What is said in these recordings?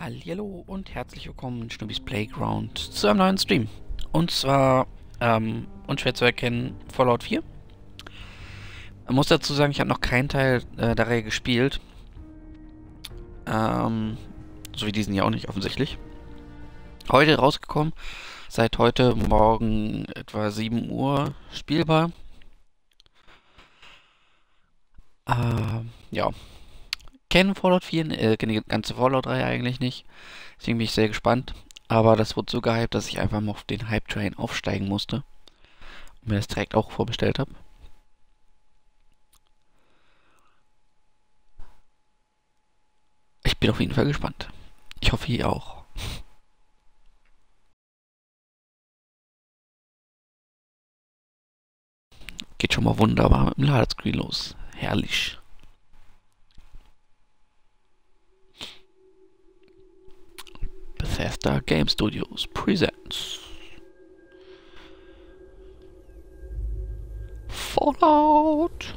Hallo und herzlich willkommen in Schnubbis Playground zu einem neuen Stream. Und zwar, ähm, unschwer zu erkennen, Fallout 4. Ich muss dazu sagen, ich habe noch keinen Teil äh, der Reihe gespielt. Ähm, so wie diesen hier auch nicht offensichtlich. Heute rausgekommen, seit heute Morgen etwa 7 Uhr spielbar. Äh, ja, kenne Fallout 4, äh, kenne die ganze Fallout-Reihe eigentlich nicht. Deswegen bin ich sehr gespannt. Aber das wurde so gehypt, dass ich einfach mal auf den Hype-Train aufsteigen musste. Und mir das direkt auch vorbestellt habe. Ich bin auf jeden Fall gespannt. Ich hoffe, ihr auch. Geht schon mal wunderbar mit dem Ladescreen los. Herrlich. Bethesda Game Studios presents Fallout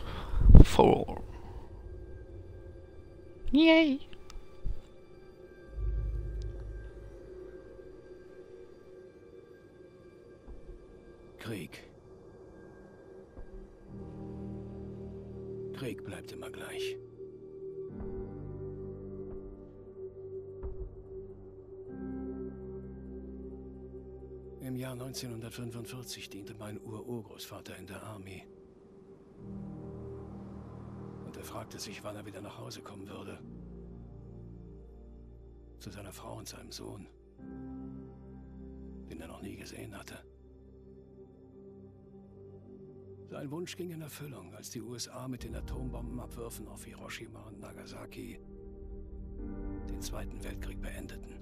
4. Yay! Krieg. Krieg bleibt immer gleich. Im Jahr 1945 diente mein Ururgroßvater in der Armee. Und er fragte sich, wann er wieder nach Hause kommen würde. Zu seiner Frau und seinem Sohn, den er noch nie gesehen hatte. Sein Wunsch ging in Erfüllung, als die USA mit den Atombombenabwürfen auf Hiroshima und Nagasaki den Zweiten Weltkrieg beendeten.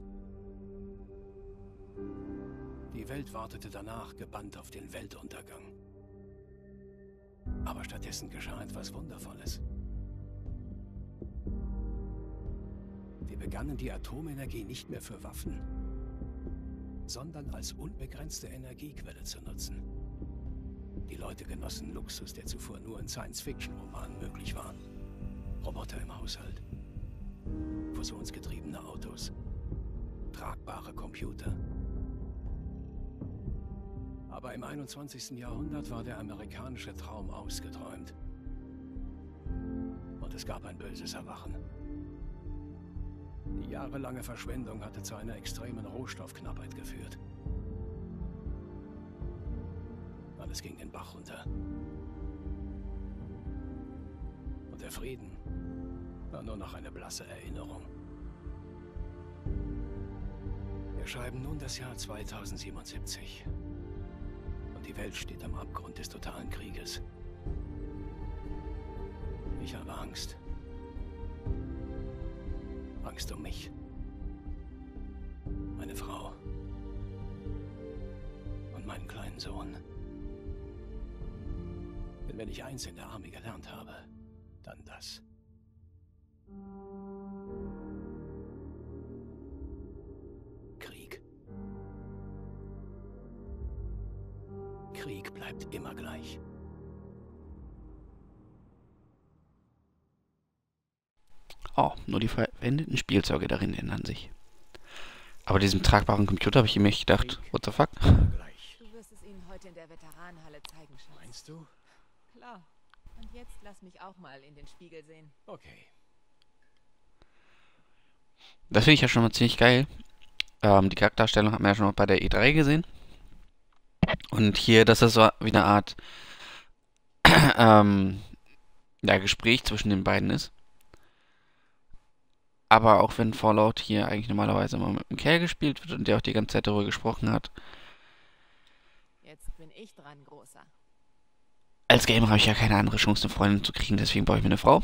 Die Welt wartete danach gebannt auf den Weltuntergang. Aber stattdessen geschah etwas Wundervolles. Wir begannen die Atomenergie nicht mehr für Waffen, sondern als unbegrenzte Energiequelle zu nutzen. Die Leute genossen Luxus, der zuvor nur in Science-Fiction-Romanen möglich war. Roboter im Haushalt, fusionsgetriebene Autos, tragbare Computer. Aber im 21. Jahrhundert war der amerikanische Traum ausgeträumt. Und es gab ein böses Erwachen. Die jahrelange Verschwendung hatte zu einer extremen Rohstoffknappheit geführt. Alles ging den Bach runter. Und der Frieden war nur noch eine blasse Erinnerung. Wir schreiben nun das Jahr 2077. Die Welt steht am Abgrund des totalen Krieges. Ich habe Angst. Angst um mich. Meine Frau. Und meinen kleinen Sohn. Denn wenn ich eins in der Armee gelernt habe, verwendeten Spielzeuge darin ändern sich. Aber diesem tragbaren Computer habe ich mir gedacht, what the fuck? Du wirst es ihnen heute in der Veteranenhalle zeigen, Schatz. Meinst du? Klar. Und jetzt lass mich auch mal in den Spiegel sehen. Okay. Das finde ich ja schon mal ziemlich geil. Ähm, die Charakterstellung hat man ja schon mal bei der E3 gesehen. Und hier, dass das so wie eine Art ähm, ja, Gespräch zwischen den beiden ist. Aber auch wenn Fallout hier eigentlich normalerweise immer mit einem Kerl gespielt wird und der auch die ganze Zeit darüber gesprochen hat. Jetzt bin ich dran, Großer. Als Gamer habe ich ja keine andere Chance, eine Freundin zu kriegen, deswegen brauche ich mir eine Frau.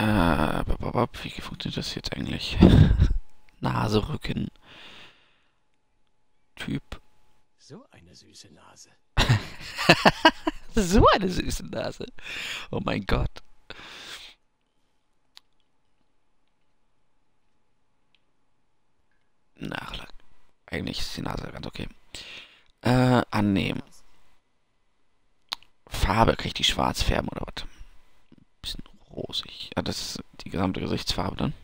Äh, bababab, wie funktioniert das jetzt eigentlich? Nase, Rücken. Typ. So eine süße Nase. So eine süße Nase. Oh mein Gott. Nachlack. Eigentlich ist die Nase ganz okay. Äh, annehmen. Farbe, ich die schwarz färben oder was? rosig. Ja, das ist die gesamte Gesichtsfarbe dann.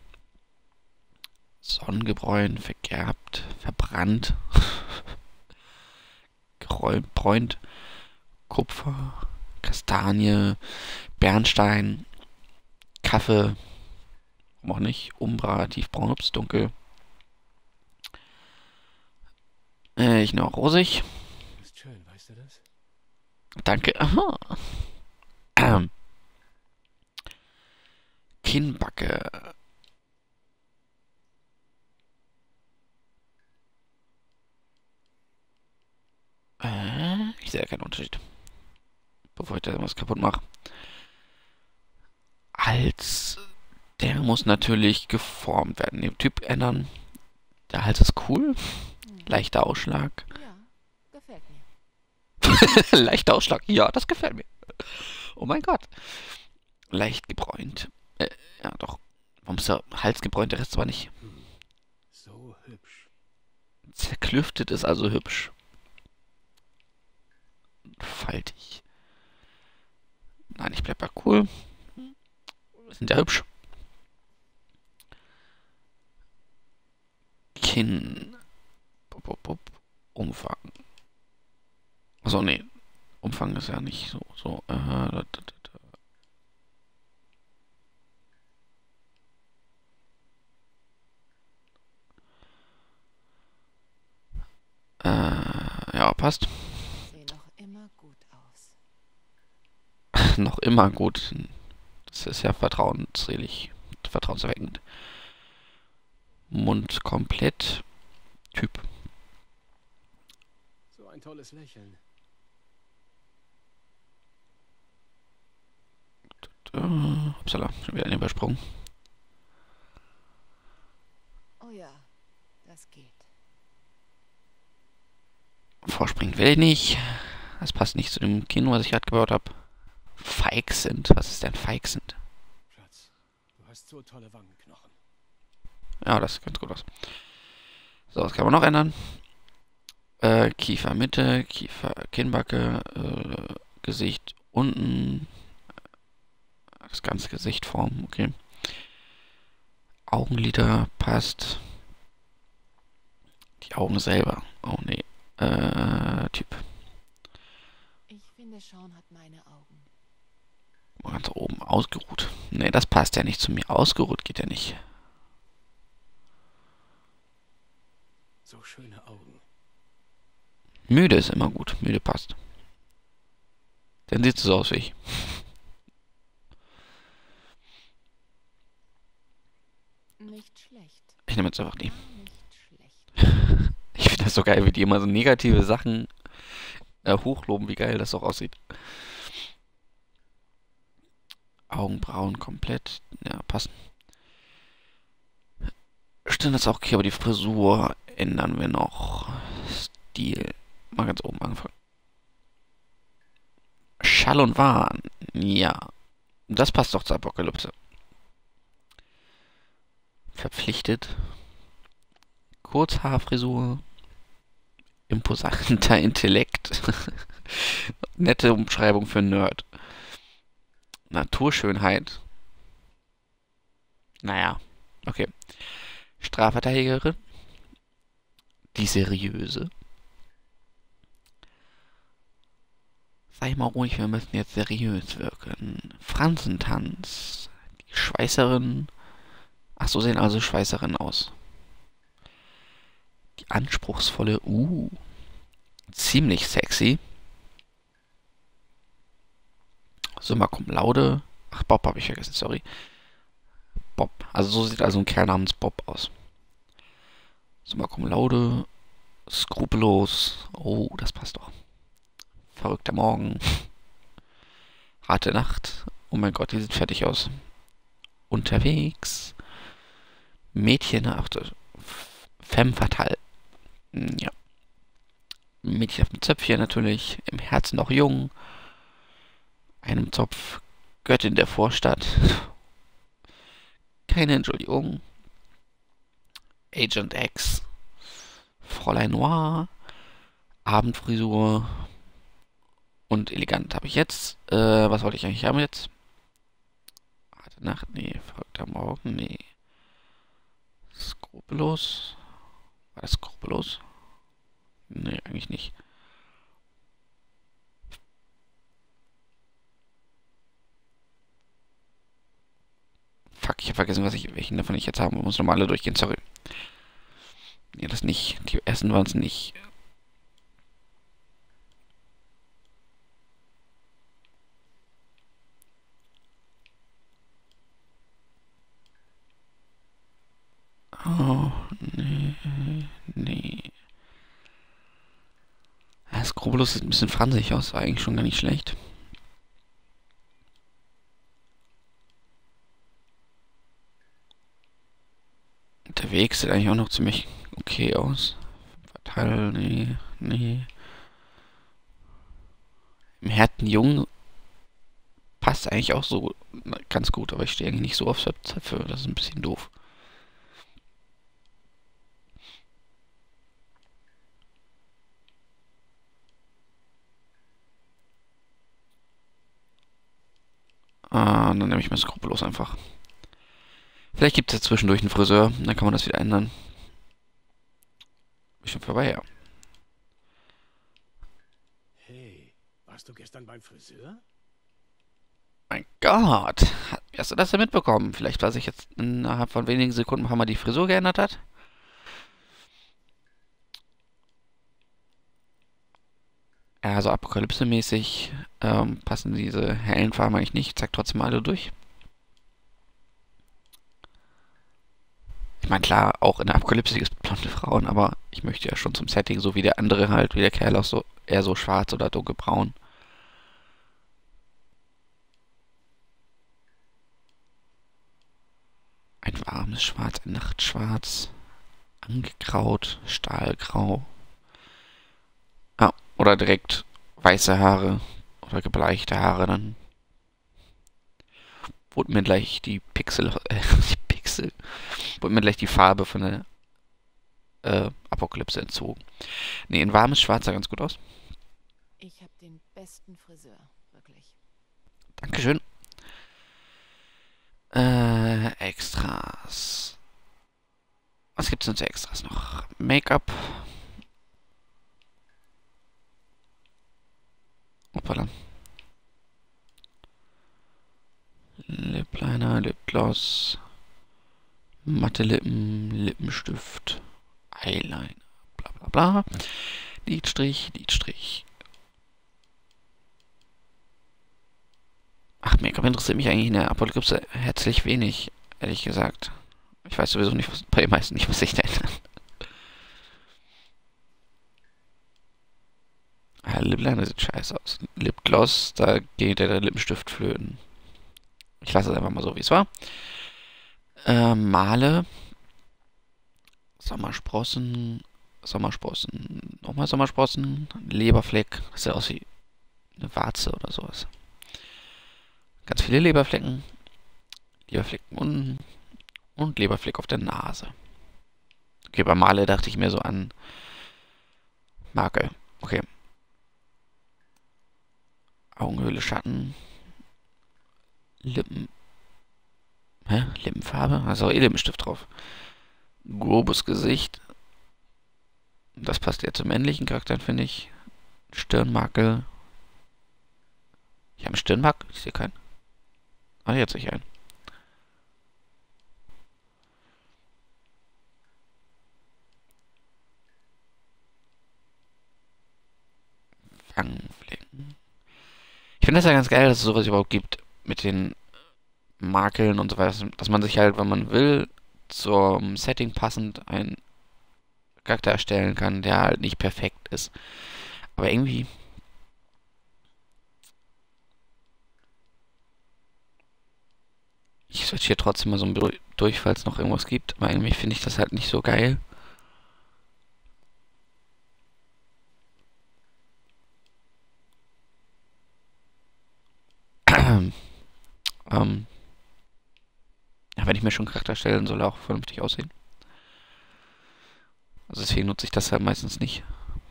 Sonnengebräunt, vergerbt, verbrannt, gebräunt, Kupfer, Kastanie, Bernstein, Kaffee, warum auch nicht, Umbra, tiefbraun, ups, dunkel. Äh, ich noch rosig. Ist schön, weißt du das? Danke. Aha. Ähm. Kinnbacke. Äh, ich sehe keinen Unterschied. Bevor ich da irgendwas kaputt mache. Hals. Der muss natürlich geformt werden. Den Typ ändern. Der Hals ist cool. Leichter Ausschlag. Ja, gefällt mir. Leichter Ausschlag. Ja, das gefällt mir. Oh mein Gott. Leicht gebräunt. Äh, ja, doch. Warum ist der Hals gebräunt, der Rest zwar nicht? So hübsch. Zerklüftet ist also hübsch. Faltig. Nein, ich bleib bei cool. Sind ja hübsch. Kinn. Umfang. Achso, nee. Umfang ist ja nicht so. so äh, da, da, da, da. Äh, ja, passt. Sehe noch immer gut aus. noch immer gut. Das ist ja vertrauensselig, vertrauenserweckend. Mund komplett. Typ. So ein tolles Lächeln. Äh, upsala, schon wieder einen übersprungen. Oh ja, das geht. Vorspringen will ich nicht. Das passt nicht zu dem Kino, was ich gerade gebaut habe. Feig sind. Was ist denn feig sind? Schatz, du hast so tolle Wangenknochen. Ja, das sieht ganz gut aus. So, was kann man noch ändern? Äh, Kiefer Mitte, Kiefer, Kinnbacke, äh, Gesicht unten. Das ganze Gesicht formen, okay. Augenlider passt. Die Augen selber. Oh nee. Äh, Typ. Ich finde, Sean hat meine Augen. Mal Ganz oben ausgeruht. Nee, das passt ja nicht zu mir. Ausgeruht geht ja nicht. So schöne Augen. Müde ist immer gut. Müde passt. Dann sieht es so aus wie ich. Nicht schlecht. Ich nehme jetzt einfach die. Gar nicht schlecht. Ich finde das so geil, wie die immer so negative Sachen äh, hochloben, wie geil das auch aussieht. Augenbrauen komplett. Ja, passen. Stimmt, das auch okay, aber die Frisur ändern wir noch. Stil. Mal ganz oben anfangen. Schall und Wahn. Ja. Das passt doch zur Apokalypse. Verpflichtet. Kurzhaarfrisur. Imposanter Intellekt. Nette Umschreibung für Nerd. Naturschönheit. Naja, okay. Strafverteidigerin. Die seriöse. Sei mal ruhig, wir müssen jetzt seriös wirken. Franzentanz. Die Schweißerin. Ach, so sehen also Schweißerinnen aus. Die anspruchsvolle, uh, ziemlich sexy. Summa cum laude. Ach, Bob habe ich vergessen, sorry. Bob. Also so sieht also ein Kerl namens Bob aus. Summa cum laude. Skrupellos. Oh, das passt doch. Verrückter Morgen. Harte Nacht. Oh mein Gott, die sieht fertig aus. Unterwegs. Mädchen, ach, Femme fatale. Hm, Ja. Mädchen auf dem Zöpfchen natürlich. Im Herzen noch jung. Einem Zopf. Göttin der Vorstadt. Keine Entschuldigung. Agent X. Fräulein Noir. Abendfrisur. Und elegant habe ich jetzt. Äh, was wollte ich eigentlich haben jetzt? Verrückte Nacht? Nee. Verrückter Morgen? Nee. Skrupellos? War das skrupellos? Nee, eigentlich nicht. Fuck, ich habe vergessen, was ich, welchen davon ich jetzt haben muss. Nochmal alle durchgehen, sorry. Nee, das nicht. Die ersten waren es nicht. Oh, nee, nee. Ja, Skrupellos sieht ein bisschen fransig aus, war eigentlich schon gar nicht schlecht. Der Weg sieht eigentlich auch noch ziemlich okay aus. Fatal, nee, nee. Im Härten Jung passt eigentlich auch so ganz gut, aber ich stehe eigentlich nicht so auf Zöpfe, das ist ein bisschen doof. Ah, dann nehme ich mir skrupellos einfach. Vielleicht gibt es ja zwischendurch einen Friseur, dann kann man das wieder ändern. Ist schon vorbei, ja. Hey, warst du gestern beim Friseur? Mein Gott, wie hast du das denn mitbekommen? Vielleicht, weil sich jetzt innerhalb von wenigen Sekunden ein paar Mal die Frisur geändert hat? Ja, also Apokalypse-mäßig ähm, passen diese hellen Farben eigentlich nicht. Zeig trotzdem alle durch. Ich meine, klar, auch in der Apokalypse gibt es blonde Frauen, aber ich möchte ja schon zum Setting, so wie der andere halt, wie der Kerl auch so, eher so schwarz oder dunkelbraun. Ein warmes Schwarz, ein Nachtschwarz, angegraut, Stahlgrau. Ah, oder direkt weiße Haare oder gebleichte Haare, dann wurde mir gleich die Pixel, äh, die Pixel, wurde mir gleich die Farbe von der äh, Apokalypse entzogen. Ne, ein warmes Schwarz sah ganz gut aus. Ich habe den besten Friseur, wirklich. Dankeschön. Äh, Extras. Was gibt's denn zu Extras noch? Make-up. Hoppala. Lip Liner, Lipgloss, matte Lippen, Lippenstift, Eyeliner, bla bla bla. Lidstrich, Lidstrich. Ach, Make-up interessiert mich eigentlich in der Apokalypse herzlich wenig, ehrlich gesagt. Ich weiß sowieso nicht, was, bei den meisten nicht, was ich da ändern. Ja, Liner sieht scheiße aus. Lipgloss, da geht der Lippenstift flöten. Ich lasse es einfach mal so, wie es war. Äh, Male. Sommersprossen. Sommersprossen. Nochmal Sommersprossen. Leberfleck. Das sieht aus wie eine Warze oder sowas. Ganz viele Leberflecken. Leberflecken unten. Und Leberfleck auf der Nase. Okay, bei Male dachte ich mir so an Makel. Okay. Augenhöhle, Schatten. Lippen. Hä? Lippenfarbe? Also eh Lippenstift drauf. Grobes Gesicht. Das passt eher zu männlichen Charakteren, finde ich. Stirnmakel. Ich habe einen Stirnmakel? Ich sehe keinen. Ah, jetzt sehe ich einen. Fangflecken. Ich finde das ja ganz geil, dass es sowas überhaupt gibt mit den Makeln und so weiter, dass man sich halt, wenn man will, zum Setting passend einen Charakter erstellen kann, der halt nicht perfekt ist. Aber irgendwie. Ich sortiere trotzdem mal so durch, falls noch irgendwas gibt, aber irgendwie finde ich das halt nicht so geil. ähm, wenn ich mir schon einen Charakter stellen soll, er auch vernünftig aussehen. Also deswegen nutze ich das halt meistens nicht.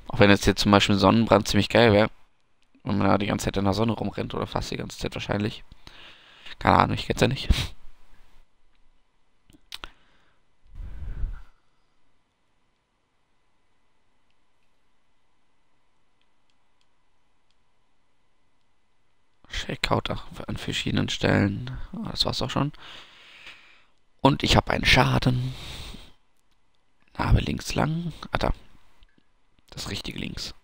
Auch wenn jetzt hier zum Beispiel Sonnenbrand ziemlich geil wäre. Wenn man da die ganze Zeit in der Sonne rumrennt oder fast die ganze Zeit wahrscheinlich. Keine Ahnung, ich kenn's ja nicht. Shakeout an verschiedenen Stellen. Das war's auch schon. Und ich habe einen Schaden. Narbe links lang. Ah, da. Das richtige links.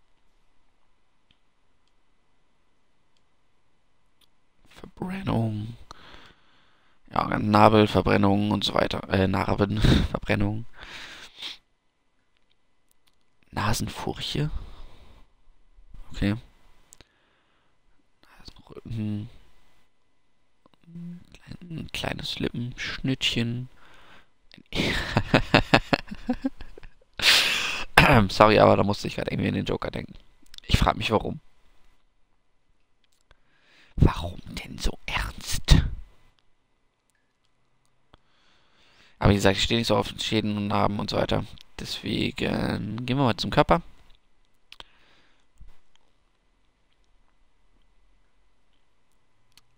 Verbrennung. Ja, Nabelverbrennung und so weiter. Äh, Narbenverbrennung. Nasenfurche. Okay. Nasenrücken. Ein kleines Lippenschnittchen. Sorry, aber da musste ich gerade irgendwie in den Joker denken. Ich frage mich, warum. Warum denn so ernst? Aber wie gesagt, ich stehe nicht so auf Schäden und Narben und so weiter. Deswegen gehen wir mal zum Körper.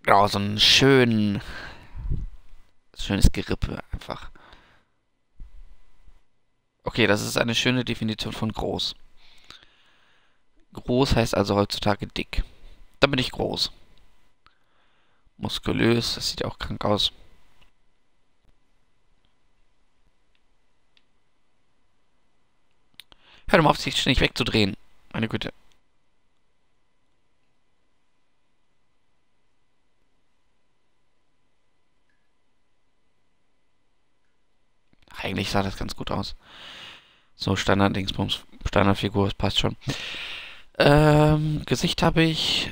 Ja, so ein schön, schönes Gerippe einfach. Okay, das ist eine schöne Definition von groß. Groß heißt also heutzutage dick. Dann bin ich groß. Muskulös, das sieht auch krank aus. Hör doch mal auf, sich ständig wegzudrehen. Meine Güte. Eigentlich sah das ganz gut aus. So, Standard-Dingsbums, Standardfigur, das passt schon. Ähm, Gesicht habe ich.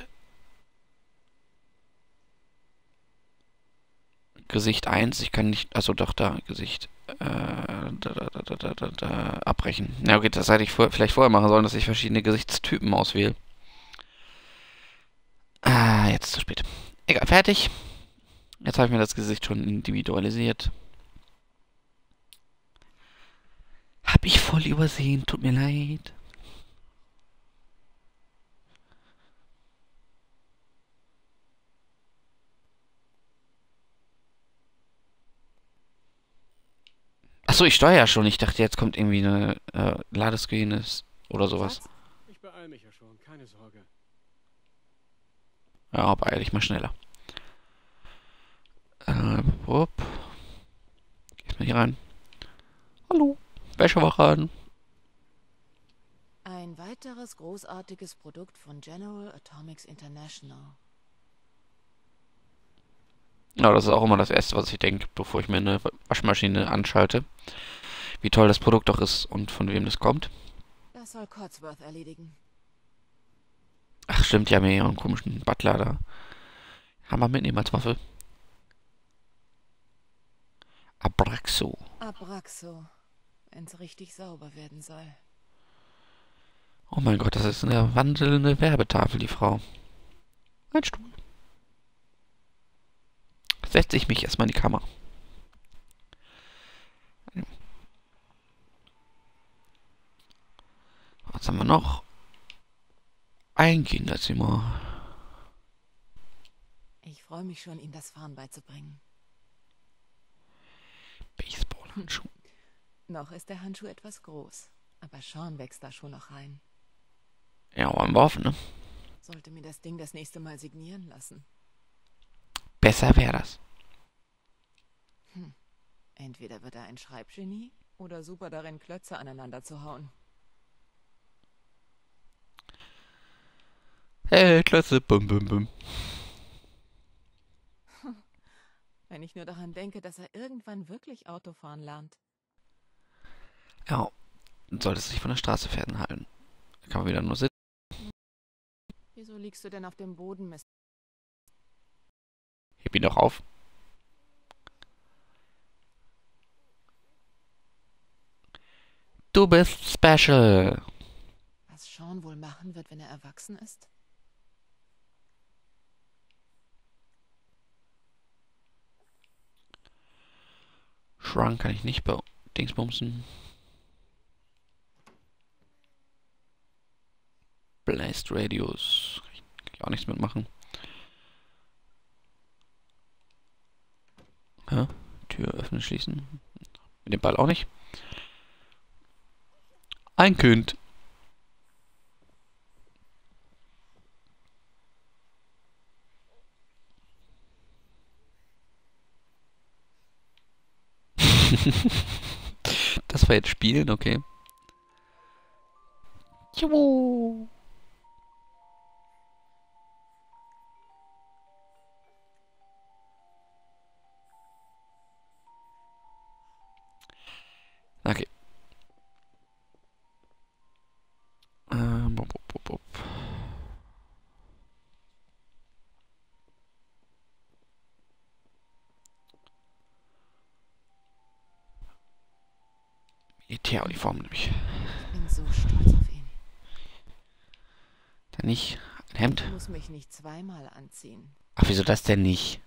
Gesicht 1, ich kann nicht, also doch da, Gesicht, äh, da, da, da, da, da, abbrechen. Ja, okay, das hätte ich vor, vielleicht vorher machen sollen, dass ich verschiedene Gesichtstypen auswähle. Ah, jetzt zu spät. Egal, fertig. Jetzt habe ich mir das Gesicht schon individualisiert. Hab ich voll übersehen, tut mir leid. Achso, ich steuere ja schon. Ich dachte, jetzt kommt irgendwie eine äh, Ladescreen oder sowas. Ich beeil mich ja schon, keine Sorge. Ja, beeil dich mal schneller. Äh, wupp. Geh mal hier rein. Hallo. Wäschewache Ein weiteres großartiges Produkt von General Atomics International. Ja, das ist auch immer das Erste, was ich denke, bevor ich mir eine Waschmaschine anschalte. Wie toll das Produkt doch ist und von wem das kommt. Das soll Cotsworth erledigen. Ach stimmt, ja, mir ja einen komischen Butler da. Hammer mitnehmen als Waffe. Abraxo. Abraxo wenn es richtig sauber werden soll. Oh mein Gott, das ist eine wandelnde Werbetafel, die Frau. Ein Stuhl. Setze ich mich erstmal in die Kammer. Was haben wir noch? Ein Kinderzimmer. Ich freue mich schon, ihm das Fahren beizubringen. Baseballhandschuh. Noch ist der Handschuh etwas groß, aber Sean wächst da schon noch rein. Ja, hoffen, ne? Sollte mir das Ding das nächste Mal signieren lassen. Besser wäre das. Hm. Entweder wird er ein Schreibgenie oder super darin, Klötze aneinander zu hauen. Hey, Klötze, bum, bum, bum. Wenn ich nur daran denke, dass er irgendwann wirklich Autofahren lernt. Ja, solltest dich von der Straße fernhalten. Da kann man wieder nur sitzen. Wieso liegst du denn auf dem Boden, Mist? Heb ihn doch auf. Du bist special. Was Sean wohl machen wird, wenn er erwachsen ist? Shrunk kann ich nicht bei Dingsbumsen. Blast Radius. Kann ich auch nichts mitmachen. Hä? Tür öffnen, schließen. Mit dem Ball auch nicht. Ein Kind. das war jetzt Spielen, okay. Juhu. Militäruniform nämlich. Ich bin so stolz auf ihn. Dann nicht ein Hemd. Ich muss mich nicht zweimal anziehen. Ach, wieso das denn nicht?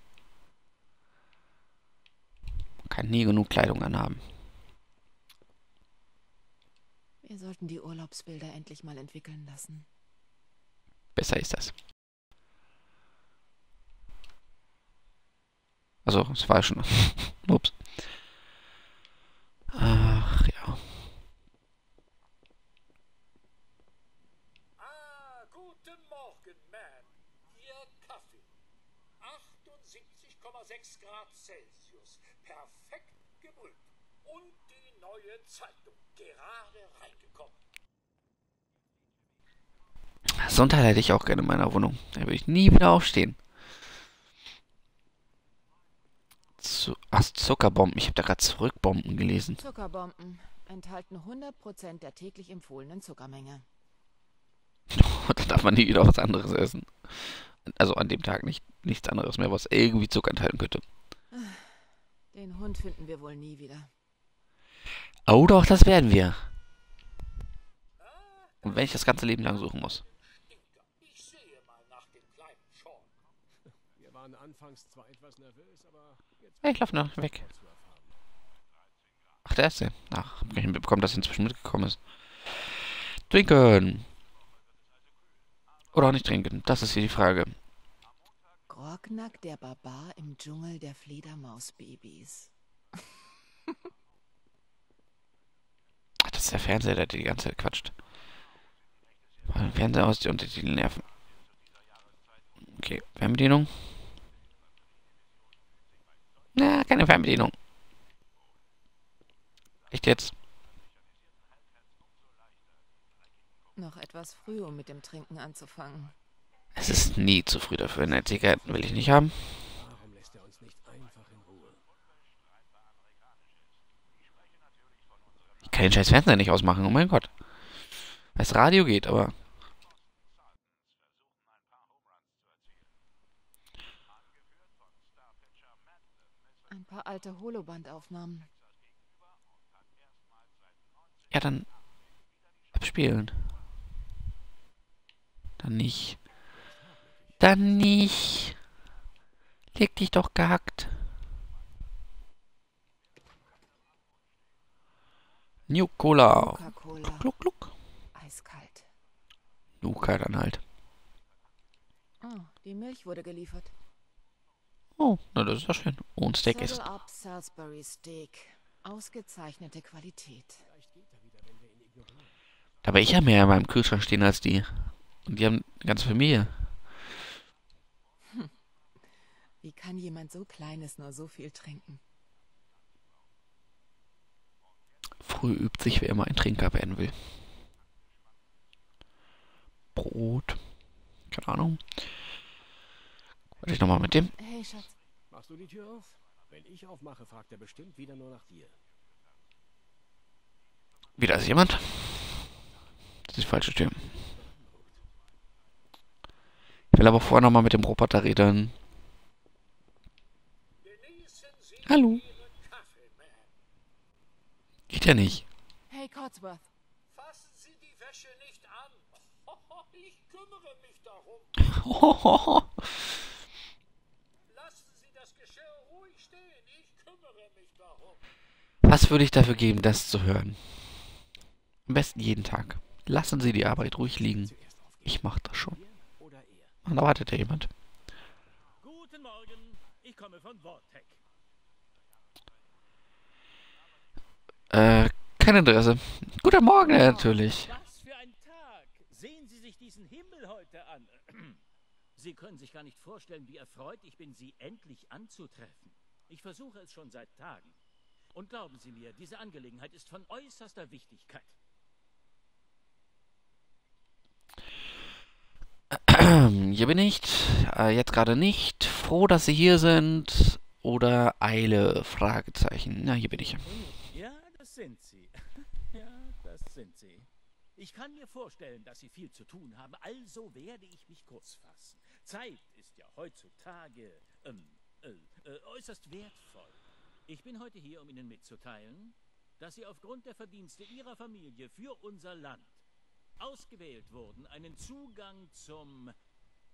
Man kann nie genug Kleidung anhaben. Wir sollten die Urlaubsbilder endlich mal entwickeln lassen. Besser ist das. Also, es war schon. Ups. Ach ja. Ah, guten Morgen, Ma'am. Ihr Kaffee. 78,6 Grad Celsius. Perfekt gebrüht. Und die neue Zeitung. Gerade reingekommen. So ein Teil hätte ich auch gerne in meiner Wohnung. Da würde ich nie wieder aufstehen. Zu Ach, Zuckerbomben. Ich habe da gerade Zurückbomben gelesen. Zuckerbomben enthalten 100% der täglich empfohlenen Zuckermenge. da darf man nie wieder was anderes essen. Also an dem Tag nicht nichts anderes mehr, was irgendwie Zucker enthalten könnte. Den Hund finden wir wohl nie wieder. Oh doch, das werden wir. Und wenn ich das ganze Leben lang suchen muss. Ich Hey, ich lauf noch weg. Ach, der der. Ach, hab gar nicht mitbekommen, dass er inzwischen mitgekommen ist. Trinken. Oder auch nicht trinken. Das ist hier die Frage. Grognack, der Barbar im Dschungel der Fledermausbabys. Ach, das ist der Fernseher, der die ganze Zeit quatscht. Mal den Fernseher aus, die Untertitel nerven. Okay, Fernbedienung. Na, keine Fernbedienung. Echt jetzt? Noch etwas früh, um mit dem Trinken anzufangen. Es ist nie zu früh dafür. Eine Zigaretten will ich nicht haben. Warum lässt er uns nicht einfach in Ruhe? Ich kann den scheiß Fernseher nicht ausmachen, oh mein Gott. Das Radio geht, aber... Ein paar alte Holobandaufnahmen. Ja, dann... Abspielen. Dann nicht. Dann nicht. Leg dich doch gehackt. New Cola. Coca-Cola. Gluck, gluck. Eiskalt. Nuka dann halt. Oh, die Milch wurde geliefert. Oh, na das ist ja schön. Und Steak ist. Up Salisbury Steak. Ausgezeichnete Qualität. Aber ich habe mehr in meinem Kühlschrank stehen als die. Und die haben eine ganze Familie. Wie kann jemand so Kleines nur so viel trinken? Früh übt sich, wer immer ein Trinker werden will. Brot. Keine Ahnung. Warte ich nochmal mit dem. Hey, Schatz. Machst du die Tür auf? Wenn ich aufmache, fragt er bestimmt wieder nur nach dir. Wieder ist jemand. Das ist die falsche Tür. Ich will aber vorher nochmal mit dem Roboter reden. Genießen Sie Hallo. Geht ja nicht. Hey, Cotsworth. Fassen Sie die Wäsche nicht an. Ich kümmere mich darum. Lassen Sie das Geschirr ruhig stehen. Ich kümmere mich darum. Was würde ich dafür geben, das zu hören? Am besten jeden Tag. Lassen Sie die Arbeit ruhig liegen. Ich mach das schon. Und da wartet ja jemand. Guten Morgen, ich komme von Vortec. Äh, kein Interesse. Guten Morgen, natürlich. Was für ein Tag! Sehen Sie sich diesen Himmel heute an. Sie können sich gar nicht vorstellen, wie erfreut ich bin, Sie endlich anzutreffen. Ich versuche es schon seit Tagen. Und glauben Sie mir, diese Angelegenheit ist von äußerster Wichtigkeit. Hier bin ich. Äh, jetzt gerade nicht. Froh, dass Sie hier sind. Oder Eile? Fragezeichen. Na, hier bin ich. Das sind Sie. ja, das sind Sie. Ich kann mir vorstellen, dass Sie viel zu tun haben, also werde ich mich kurz fassen. Zeit ist ja heutzutage ähm, äh, äh, äußerst wertvoll. Ich bin heute hier, um Ihnen mitzuteilen, dass Sie aufgrund der Verdienste Ihrer Familie für unser Land ausgewählt wurden, einen Zugang zum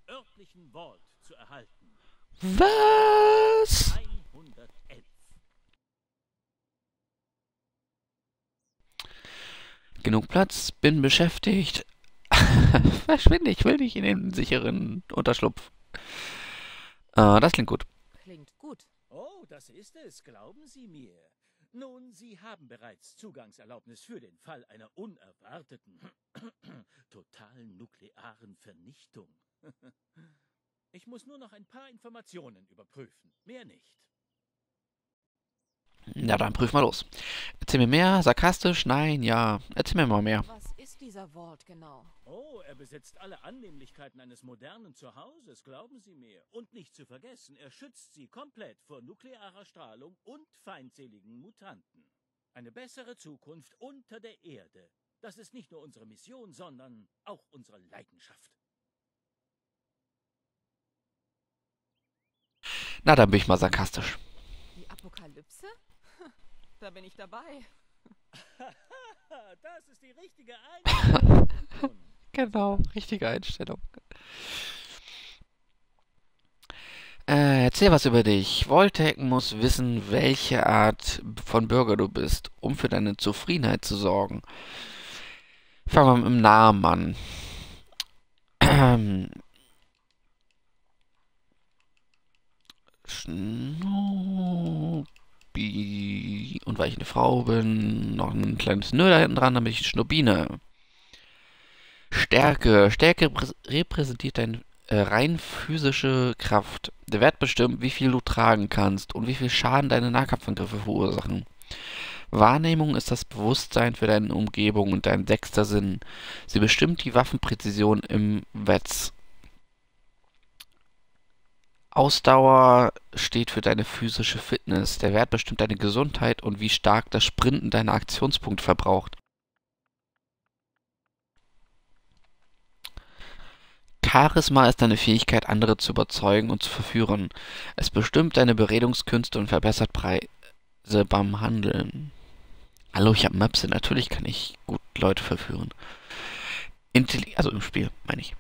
örtlichen Vault zu erhalten. Was? 111. Genug Platz, bin beschäftigt. Verschwinde, ich will nicht in den sicheren Unterschlupf. Äh, das klingt gut. Klingt gut. Oh, das ist es, glauben Sie mir. Nun, Sie haben bereits Zugangserlaubnis für den Fall einer unerwarteten, totalen nuklearen Vernichtung. Ich muss nur noch ein paar Informationen überprüfen, mehr nicht. Na dann prüf mal los. Erzähl mir mehr, sarkastisch, nein, ja. Erzähl mir mal mehr. Was ist dieser Vault genau? Oh, er besitzt alle Annehmlichkeiten eines modernen Zuhauses, glauben Sie mir. Und nicht zu vergessen, er schützt Sie komplett vor nuklearer Strahlung und feindseligen Mutanten. Eine bessere Zukunft unter der Erde. Das ist nicht nur unsere Mission, sondern auch unsere Leidenschaft. Na, dann bin ich mal sarkastisch. Die Apokalypse? Da bin ich dabei. das ist die richtige Einstellung. Genau, richtige Einstellung. Äh, erzähl was über dich. Voltec muss wissen, welche Art von Bürger du bist, um für deine Zufriedenheit zu sorgen. Fangen wir mit dem Namen an. Ähm, Schnubbi. Und weil ich eine Frau bin, noch ein kleines Nö da hinten dran, damit ich Schnubbine. Stärke. Stärke reprä- repräsentiert deine äh, rein physische Kraft. Der Wert bestimmt, wie viel du tragen kannst und wie viel Schaden deine Nahkampfangriffe verursachen. Wahrnehmung ist das Bewusstsein für deine Umgebung und dein sechster Sinn. Sie bestimmt die Waffenpräzision im Wetz. Ausdauer steht für deine physische Fitness. Der Wert bestimmt deine Gesundheit und wie stark das Sprinten deine Aktionspunkte verbraucht. Charisma ist deine Fähigkeit, andere zu überzeugen und zu verführen. Es bestimmt deine Beredungskünste und verbessert Preise beim Handeln. Hallo, ich habe Möpse, natürlich kann ich gut Leute verführen. Intelli also im Spiel, meine ich.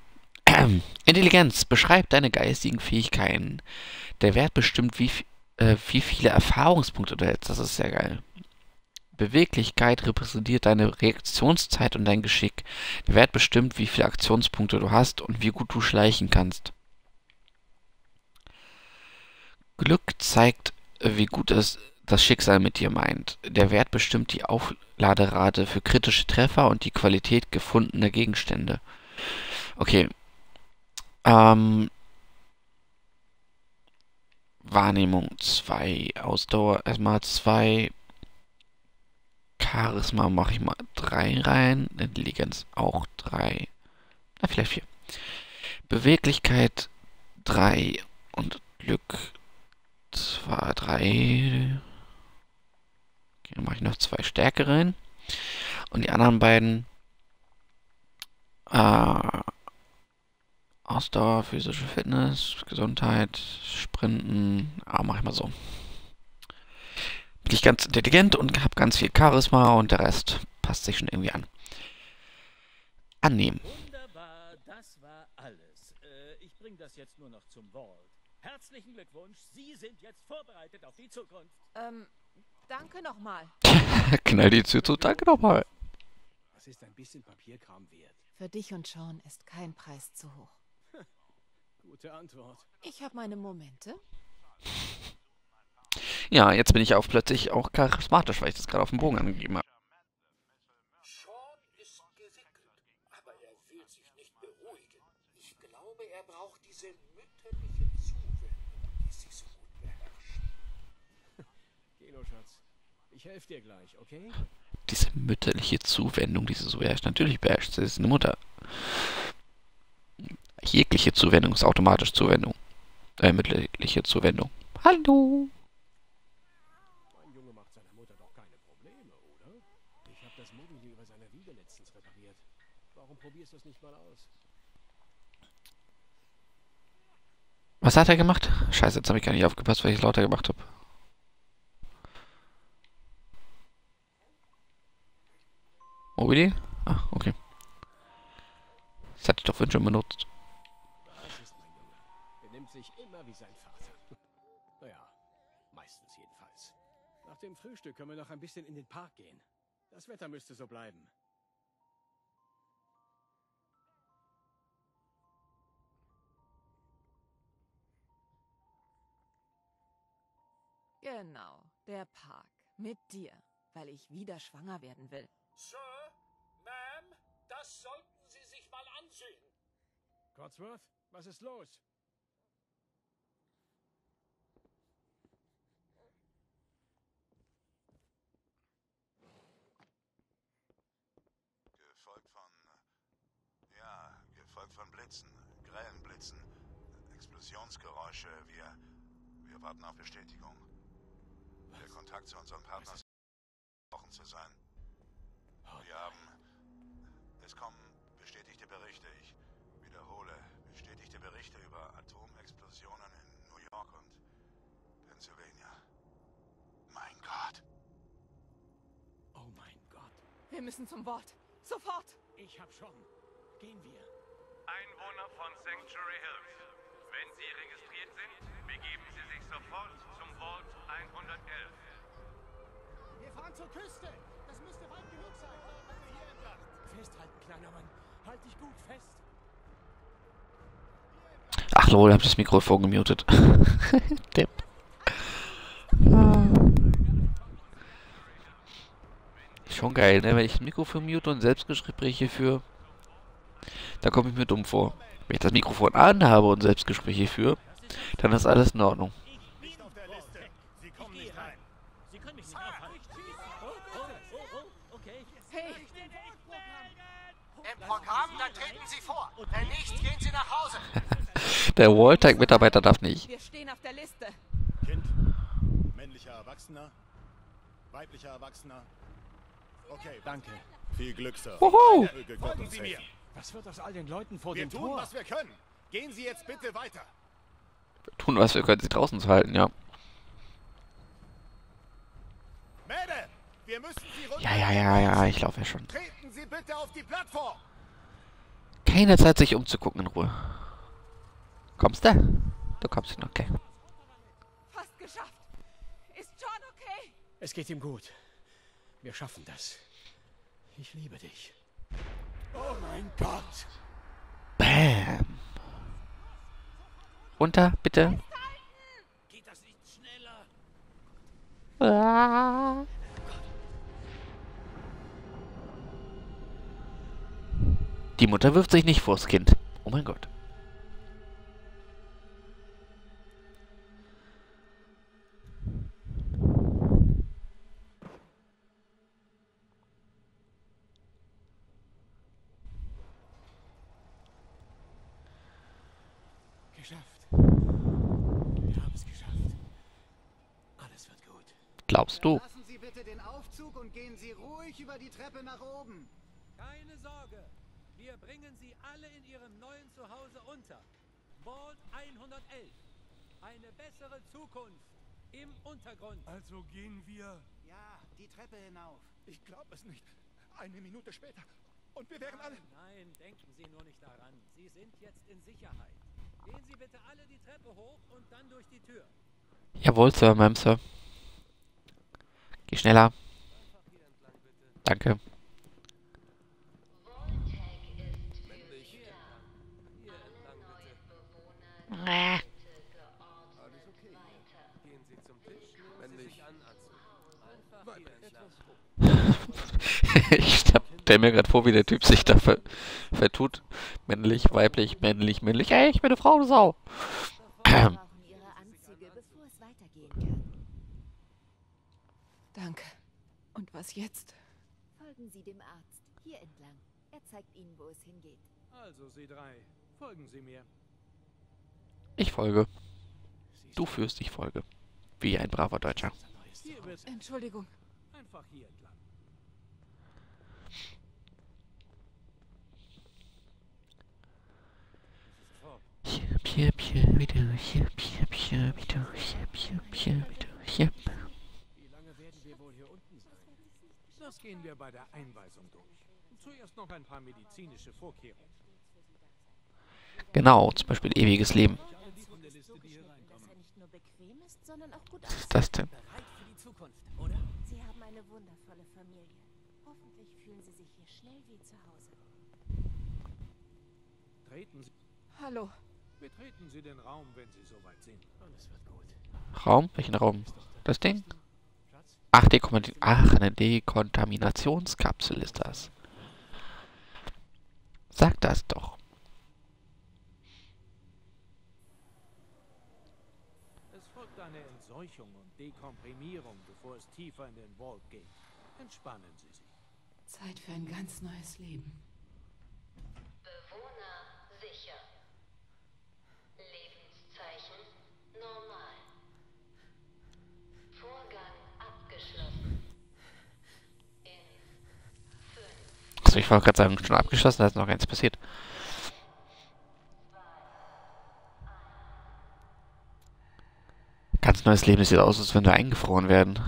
Intelligenz beschreibt deine geistigen Fähigkeiten. Der Wert bestimmt, wie, äh, wie viele Erfahrungspunkte du hältst. Das ist sehr geil. Beweglichkeit repräsentiert deine Reaktionszeit und dein Geschick. Der Wert bestimmt, wie viele Aktionspunkte du hast und wie gut du schleichen kannst. Glück zeigt, wie gut es das Schicksal mit dir meint. Der Wert bestimmt die Aufladerate für kritische Treffer und die Qualität gefundener Gegenstände. Okay. Ähm, Wahrnehmung 2, Ausdauer erstmal 2, Charisma mache ich mal 3 rein, Intelligenz auch 3, na vielleicht 4. Beweglichkeit 3 und Glück 2, 3. Okay, dann mache ich noch zwei Stärke rein. Und die anderen beiden äh, Ausdauer, physische Fitness, Gesundheit, Sprinten. Ah, mach ich mal so. Bin ich ganz intelligent und habe ganz viel Charisma und der Rest passt sich schon irgendwie an. Annehmen. Wunderbar, das war alles. Äh, ich bringe das jetzt nur noch zum Vault. Herzlichen Glückwunsch, Sie sind jetzt vorbereitet auf die Zukunft. Ähm, danke nochmal. Knall die Tür zu. Danke nochmal. Was ist ein bisschen Papierkram wert? Für dich und Sean ist kein Preis zu hoch. Gute Antwort. Ich habe meine Momente. Ja, jetzt bin ich auch plötzlich auch charismatisch, weil ich das gerade auf dem Bogen angegeben habe. Sean ist gewickelt, aber er will sich nicht beruhigen. Ich glaube, er braucht diese mütterliche Zuwendung, die sie so gut beherrscht. Geno, Schatz. Ich helfe dir gleich, okay? Diese mütterliche Zuwendung, diese so beherrscht. Natürlich beherrscht sie, ist eine Mutter. Jegliche Zuwendung ist automatisch Zuwendung. Äh, mütterliche Zuwendung. Hallo. Mein Junge macht seiner Mutter doch keine Probleme, oder? Ich habe das Mobile über seiner Wiege letztens repariert. Warum probierst du es nicht mal aus? Was hat er gemacht? Scheiße, jetzt habe ich gar nicht aufgepasst, weil ich lauter gemacht habe. Mobili? Ah, okay. Das hatte ich doch vorhin schon benutzt. Frühstück können wir noch ein bisschen in den Park gehen. Das Wetter müsste so bleiben. Genau, der Park. Mit dir, weil ich wieder schwanger werden will. Sir, Ma'am, das sollten Sie sich mal ansehen. Cotsworth, was ist los? Gefolgt von. Ja, gefolgt von Blitzen. Grellen Blitzen. Explosionsgeräusche. Wir. Wir warten auf Bestätigung. Der Kontakt zu unseren Partnern gebrochen zu sein. Wir haben. Es kommen bestätigte Berichte. Ich wiederhole. Bestätigte Berichte über Atomexplosionen in New York und Pennsylvania. Mein Gott. Oh mein Gott. Wir müssen zum Wort. Sofort! Ich hab schon. Gehen wir. Einwohner von Sanctuary Hills. Wenn Sie registriert sind, begeben Sie sich sofort zum Vault 111. Wir fahren zur Küste. Das müsste weit genug sein. Also hier entlang. Festhalten, kleiner Mann. Halt dich gut fest. Ach lol, hab das Mikrofon gemutet. Depp. Schon geil, ne? Wenn ich das Mikrofon mute und Selbstgespräche führe, da komme ich mir dumm vor. Wenn ich das Mikrofon anhabe und Selbstgespräche führe, dann ist alles in Ordnung. Nicht auf der Liste. Sie kommen nicht rein. Sie können mich nicht aufhalten. Okay. Hey, Im Programm, dann treten Sie vor. Wenn nicht, gehen Sie nach Hause. Der Walltag-Mitarbeiter darf nicht. wir stehen auf der Liste. Kind, männlicher Erwachsener, weiblicher Erwachsener. Okay, Danke. viel Glück, Sir. Folgen Sie mir. Was wird aus all den Leuten vor Wir dem tun, Tor? was wir können. Gehen Sie jetzt bitte weiter. Tun, was wir können, sie draußen zu halten, ja. Mädel, wir müssen Sie runter. Ja, ja, ja, ja, ich laufe ja schon. Treten Sie bitte auf die Plattform. Keine Zeit, sich umzugucken in Ruhe. Kommst du? Du kommst hin, okay. Fast geschafft. Ist John okay? Es geht ihm gut. Wir schaffen das. Ich liebe dich. Oh mein Gott. Bam. Runter, bitte. Geht das nicht schneller? Ah. Die Mutter wirft sich nicht vors Kind. Oh mein Gott. Geschafft. Wir haben es geschafft. Alles wird gut. Glaubst du? Lassen Sie bitte den Aufzug und gehen Sie ruhig über die Treppe nach oben. Keine Sorge. Wir bringen Sie alle in Ihrem neuen Zuhause unter. Vault 111. Eine bessere Zukunft im Untergrund. Also gehen wir. Ja, die Treppe hinauf. Ich glaube es nicht. Eine Minute später. Und wir wären alle. Nein, nein, denken Sie nur nicht daran. Sie sind jetzt in Sicherheit. Gehen Sie bitte alle die Treppe hoch und dann durch die Tür. Jawohl, Sir, Ma'am, Sir. Geh schneller. Danke. ich stelle mir gerade vor, wie der Typ sich da ver vertut. Männlich, weiblich, männlich, männlich. Ey, ich bin eine Frau, Sau. brauchen ihre Anzüge, bevor es weitergehen kann. Danke. Und was jetzt? Folgen Sie dem Arzt. Hier entlang. Er zeigt Ihnen, wo es hingeht. Also, Sie drei, folgen Sie mir. Ich folge. Du führst, ich folge. Wie ein braver Deutscher. Entschuldigung. einfach hier entlang. Hier, hier, wieder, hier, hier, hier, wieder, hier, hier, hier, wieder, hier. Das gehen wir bei der Einweisung durch. Zuerst noch ein paar medizinische Vorkehrungen. Genau, zum Beispiel ewiges Leben. Was ist das denn? Bereit für die Zukunft, oder? Sie haben eine wundervolle Familie. Hoffentlich fühlen Sie sich hier schnell wie zu Hause. Treten Sie, Hallo. betreten Sie den Raum, wenn Sie soweit sind. Alles wird gut. Raum? Welchen Raum? Das Ding? Ach, Ach, eine Dekontaminationskapsel ist das. Sag das doch. Es folgt eine Entseuchung und Dekomprimierung, bevor es tiefer in den Vault geht. Entspannen Sie sich. Zeit für ein ganz neues Leben. Achso, ich wollte gerade sagen, schon abgeschlossen, da ist noch eins passiert. Ganz neues Leben, sieht aus, als wenn wir eingefroren werden.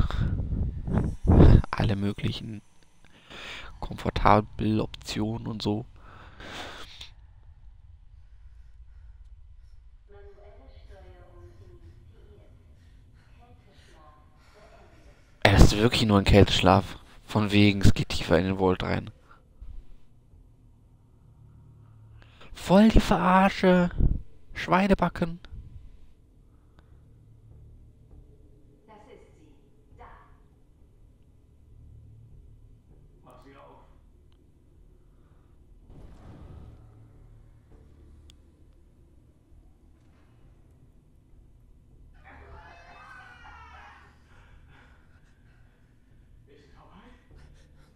Alle möglichen komfortable Optionen und so. Das ist wirklich nur ein Kälteschlaf. Von wegen, es geht tiefer in den Vault rein. Voll die Verarsche. Schweinebacken. das ist sie. Da. Mach sie auf. Ist vorbei?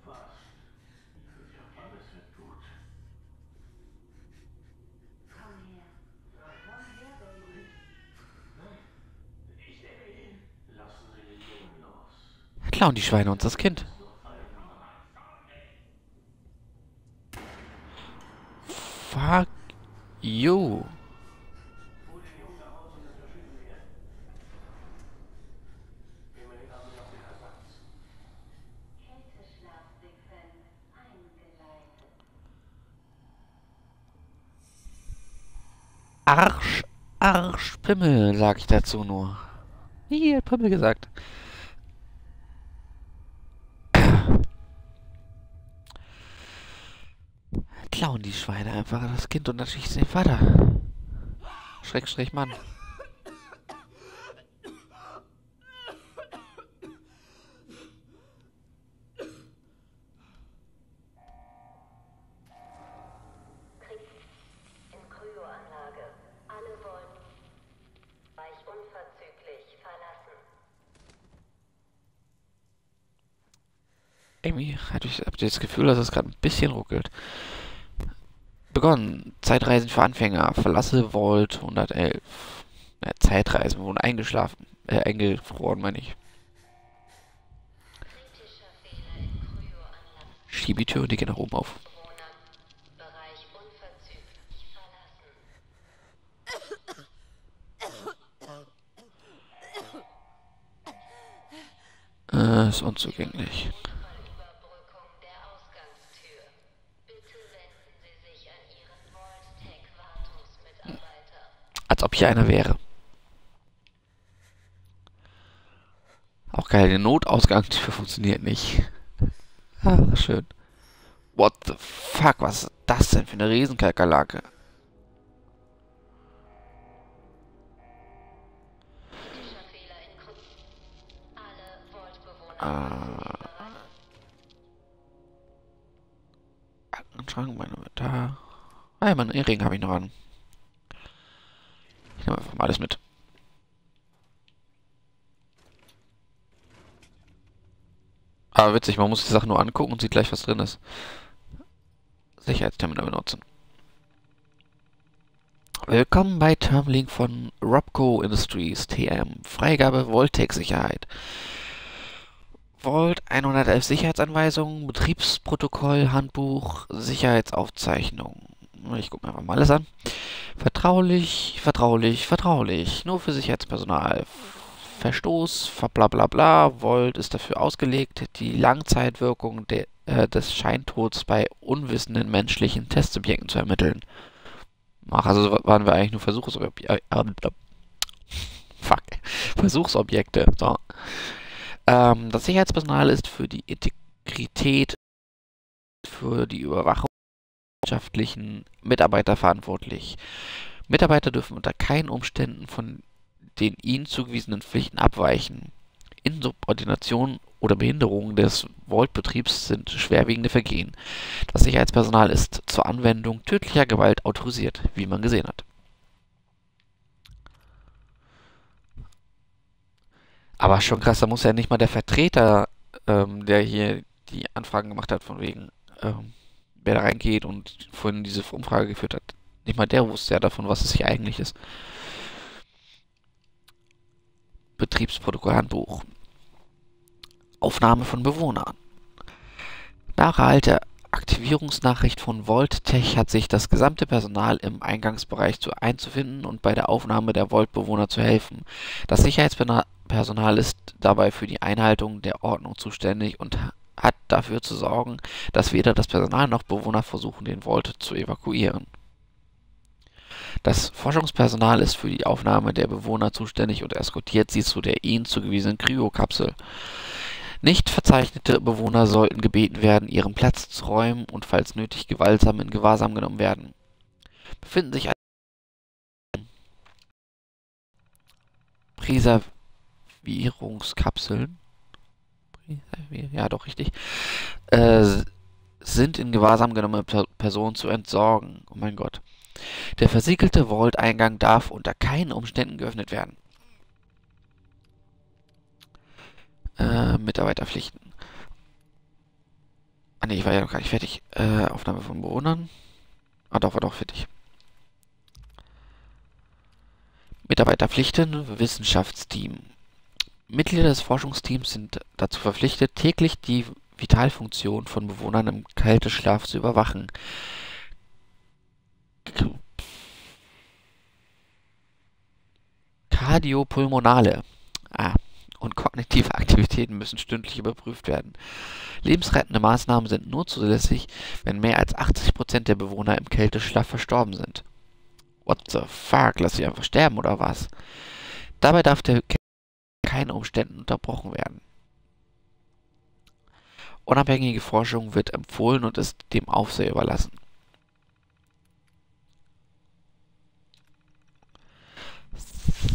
Fast. Ich hoffe, alles wird gut. Komm her. Komm her, Baby. Ich nehme ihn. Lassen Sie den Jungen los. Klauen die Schweine uns das Kind. Fuck you. Arsch, Arsch, Pimmel, sag ich dazu nur. Hier, Pimmel gesagt. Klauen die Schweine einfach das Kind und natürlich den Vater. Schreck, Schreck, Mann. Ich, habt ihr das Gefühl, dass es gerade ein bisschen ruckelt. Begonnen. Zeitreisen für Anfänger. Verlasse Vault 111. Ja, Zeitreisen wurden eingeschlafen. Äh, eingefroren, meine ich. Schieb die Tür und die geht nach oben auf. Äh, ist unzugänglich. Als ob hier einer wäre. Auch geil, die Notausgangstür funktioniert nicht. Ah, schön. What the fuck, was ist das denn für eine Riesenkalkalake? Äh, Aktenschrank, meine da. Ah ja, meinen Ehering habe ich noch an. Ich nehme einfach mal alles mit. Aber witzig, man muss die Sachen nur angucken und sieht gleich, was drin ist. Sicherheitsterminal benutzen. Willkommen bei Termlink von Robco Industries TM. Freigabe Voltec-Sicherheit. Volt 111 Sicherheitsanweisungen, Betriebsprotokoll, Handbuch, Sicherheitsaufzeichnung. Ich gucke mir einfach mal alles an. Vertraulich, vertraulich, vertraulich. Nur für Sicherheitspersonal. Verstoß, bla bla bla. Volt ist dafür ausgelegt, die Langzeitwirkung de, äh, des Scheintods bei unwissenden menschlichen Testsubjekten zu ermitteln. Ach, also waren wir eigentlich nur Versuchsobjekte. Äh, äh, fuck. Versuchsobjekte. So. Ähm, das Sicherheitspersonal ist für die Integrität, für die Überwachung wirtschaftlichen Mitarbeiter verantwortlich. Mitarbeiter dürfen unter keinen Umständen von den ihnen zugewiesenen Pflichten abweichen. Insubordination oder Behinderung des Vault-Betriebs sind schwerwiegende Vergehen. Das Sicherheitspersonal ist zur Anwendung tödlicher Gewalt autorisiert, wie man gesehen hat. Aber schon krass, da muss ja nicht mal der Vertreter, ähm, der hier die Anfragen gemacht hat, von wegen, ähm, wer da reingeht und vorhin diese Umfrage geführt hat, nicht mal der wusste ja davon, was es hier eigentlich ist. Betriebsprotokollhandbuch. Aufnahme von Bewohnern. Nach erhalter Aktivierungsnachricht von VoltTech hat sich das gesamte Personal im Eingangsbereich zu einzufinden und bei der Aufnahme der Volt-Bewohner zu helfen. Das Sicherheitspersonal ist dabei für die Einhaltung der Ordnung zuständig und hat dafür zu sorgen, dass weder das Personal noch Bewohner versuchen, den Volt zu evakuieren. Das Forschungspersonal ist für die Aufnahme der Bewohner zuständig und eskortiert sie zu der ihnen zugewiesenen Kryokapsel. Nicht verzeichnete Bewohner sollten gebeten werden, ihren Platz zu räumen und falls nötig gewaltsam in Gewahrsam genommen werden. Befinden sich Preservierungskapseln ja doch richtig, äh, sind in Gewahrsam genommene Personen zu entsorgen. Oh mein Gott. Der versiegelte Vault-Eingang darf unter keinen Umständen geöffnet werden. Äh, Mitarbeiterpflichten. Ah ne, ich war ja noch gar nicht fertig. Äh, Aufnahme von Bewohnern. Ah doch, war doch fertig. Mitarbeiterpflichten, Wissenschaftsteam. Mitglieder des Forschungsteams sind dazu verpflichtet, täglich die Vitalfunktion von Bewohnern im Kälteschlaf zu überwachen. Kardiopulmonale ah, und kognitive Aktivitäten müssen stündlich überprüft werden. Lebensrettende Maßnahmen sind nur zulässig, wenn mehr als 80% der Bewohner im Kälteschlaf verstorben sind. What the fuck? Lass sie einfach sterben oder was? Dabei darf der keinen Umständen unterbrochen werden. Unabhängige Forschung wird empfohlen und ist dem Aufseher überlassen.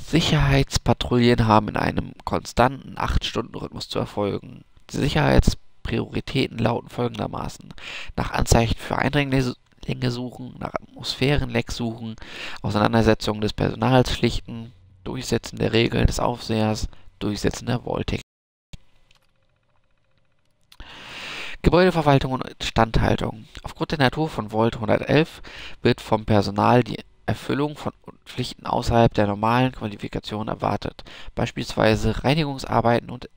Sicherheitspatrouillen haben in einem konstanten 8-Stunden-Rhythmus zu erfolgen. Die Sicherheitsprioritäten lauten folgendermaßen. Nach Anzeichen für Eindringlinge suchen, nach Atmosphärenleck suchen, Auseinandersetzungen des Personals schlichten, Durchsetzen der Regeln des Aufsehers, Durchsetzen der Voltec. Gebäudeverwaltung und Instandhaltung. Aufgrund der Natur von Volt 111 wird vom Personal die Erfüllung von Pflichten außerhalb der normalen Qualifikation erwartet, beispielsweise Reinigungsarbeiten und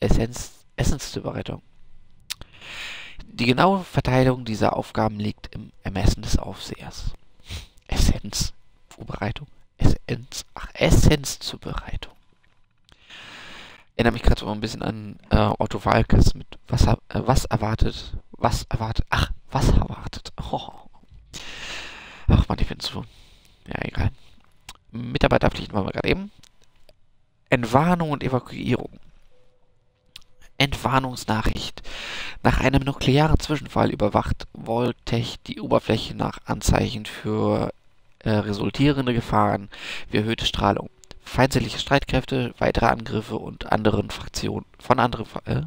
Essenz, Essenszubereitung. Die genaue Verteilung dieser Aufgaben liegt im Ermessen des Aufsehers. Essenzzubereitung. Essenz, ach, Essenzzubereitung. Erinnere mich gerade so ein bisschen an äh, Otto Walkes mit was, äh, was erwartet, was erwartet, ach, was erwartet. Oh. Ach man, ich bin zu. Ja, egal. Mitarbeiterpflichten waren wir gerade eben. Entwarnung und Evakuierung. Entwarnungsnachricht. Nach einem nuklearen Zwischenfall überwacht Voltech die Oberfläche nach Anzeichen für äh, resultierende Gefahren wie erhöhte Strahlung. Feindliche Streitkräfte, weitere Angriffe und anderen Fraktionen von anderen äh,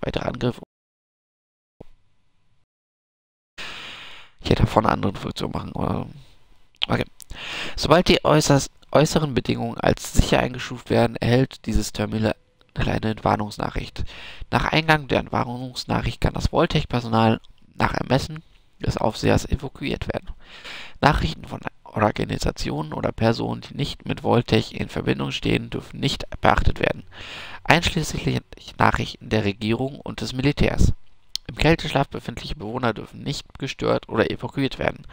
weitere Angriffe. Ich hätte von anderen Fraktionen machen. Okay. Sobald die äußeren Bedingungen als sicher eingestuft werden, erhält dieses Terminal eine Entwarnungsnachricht. Nach Eingang der Entwarnungsnachricht kann das Voltech-Personal nach Ermessen des Aufsehers evakuiert werden. Nachrichten von Organisationen oder Personen, die nicht mit Voltech in Verbindung stehen, dürfen nicht beachtet werden, einschließlich Nachrichten der Regierung und des Militärs. Im Kälteschlaf befindliche Bewohner dürfen nicht gestört oder evakuiert werden.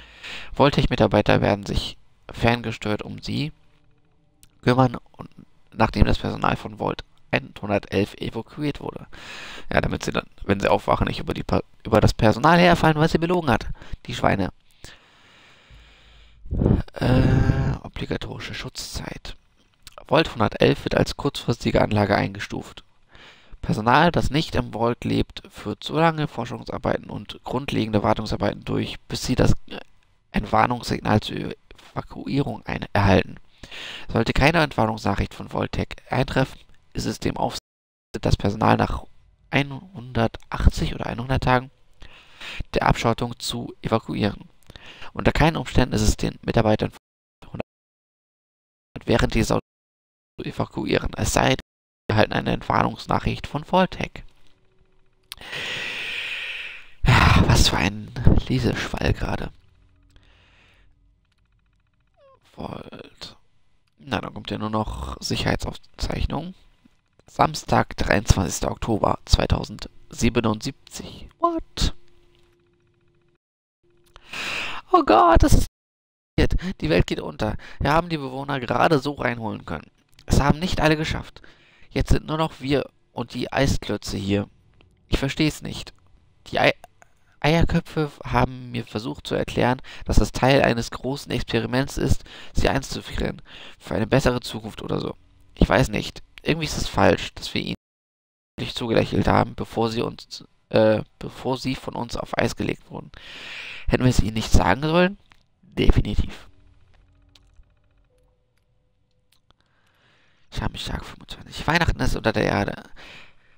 Voltech-Mitarbeiter werden sich ferngesteuert um sie kümmern, nachdem das Personal von Volt 111 evakuiert wurde. Ja, damit sie dann, wenn sie aufwachen, nicht über, die, über das Personal herfallen, was sie belogen hat. Die Schweine. Äh, obligatorische Schutzzeit. Volt 111 wird als kurzfristige Anlage eingestuft. Personal, das nicht im Vault lebt, führt so lange Forschungsarbeiten und grundlegende Wartungsarbeiten durch, bis sie das Entwarnungssignal zur Evakuierung ein erhalten. Sollte keine Entwarnungsnachricht von Voltec eintreffen, ist es dem Aufseher das Personal nach 180 oder 100 Tagen der Abschottung zu evakuieren. Unter keinen Umständen ist es den Mitarbeitern während dieser zu evakuieren, es sei denn, sie erhalten eine Entwarnungsnachricht von Voltec. Was für ein Leseschwall gerade. Volt. Na, dann kommt ja nur noch Sicherheitsaufzeichnung. Samstag, 23. Oktober 2077. What? Oh Gott, das ist die Welt geht unter. Wir haben die Bewohner gerade so reinholen können. Es haben nicht alle geschafft. Jetzt sind nur noch wir und die Eisklötze hier. Ich verstehe es nicht. Die Ei Eierköpfe haben mir versucht zu erklären, dass es Teil eines großen Experiments ist, sie einzufrieren. Für eine bessere Zukunft oder so. Ich weiß nicht. Irgendwie ist es falsch, dass wir ihnen zugelächelt haben, bevor sie uns, äh, bevor sie von uns auf Eis gelegt wurden. Hätten wir es ihnen nicht sagen sollen? Definitiv. Ich habe mich Tag 25. Weihnachten ist unter der Erde.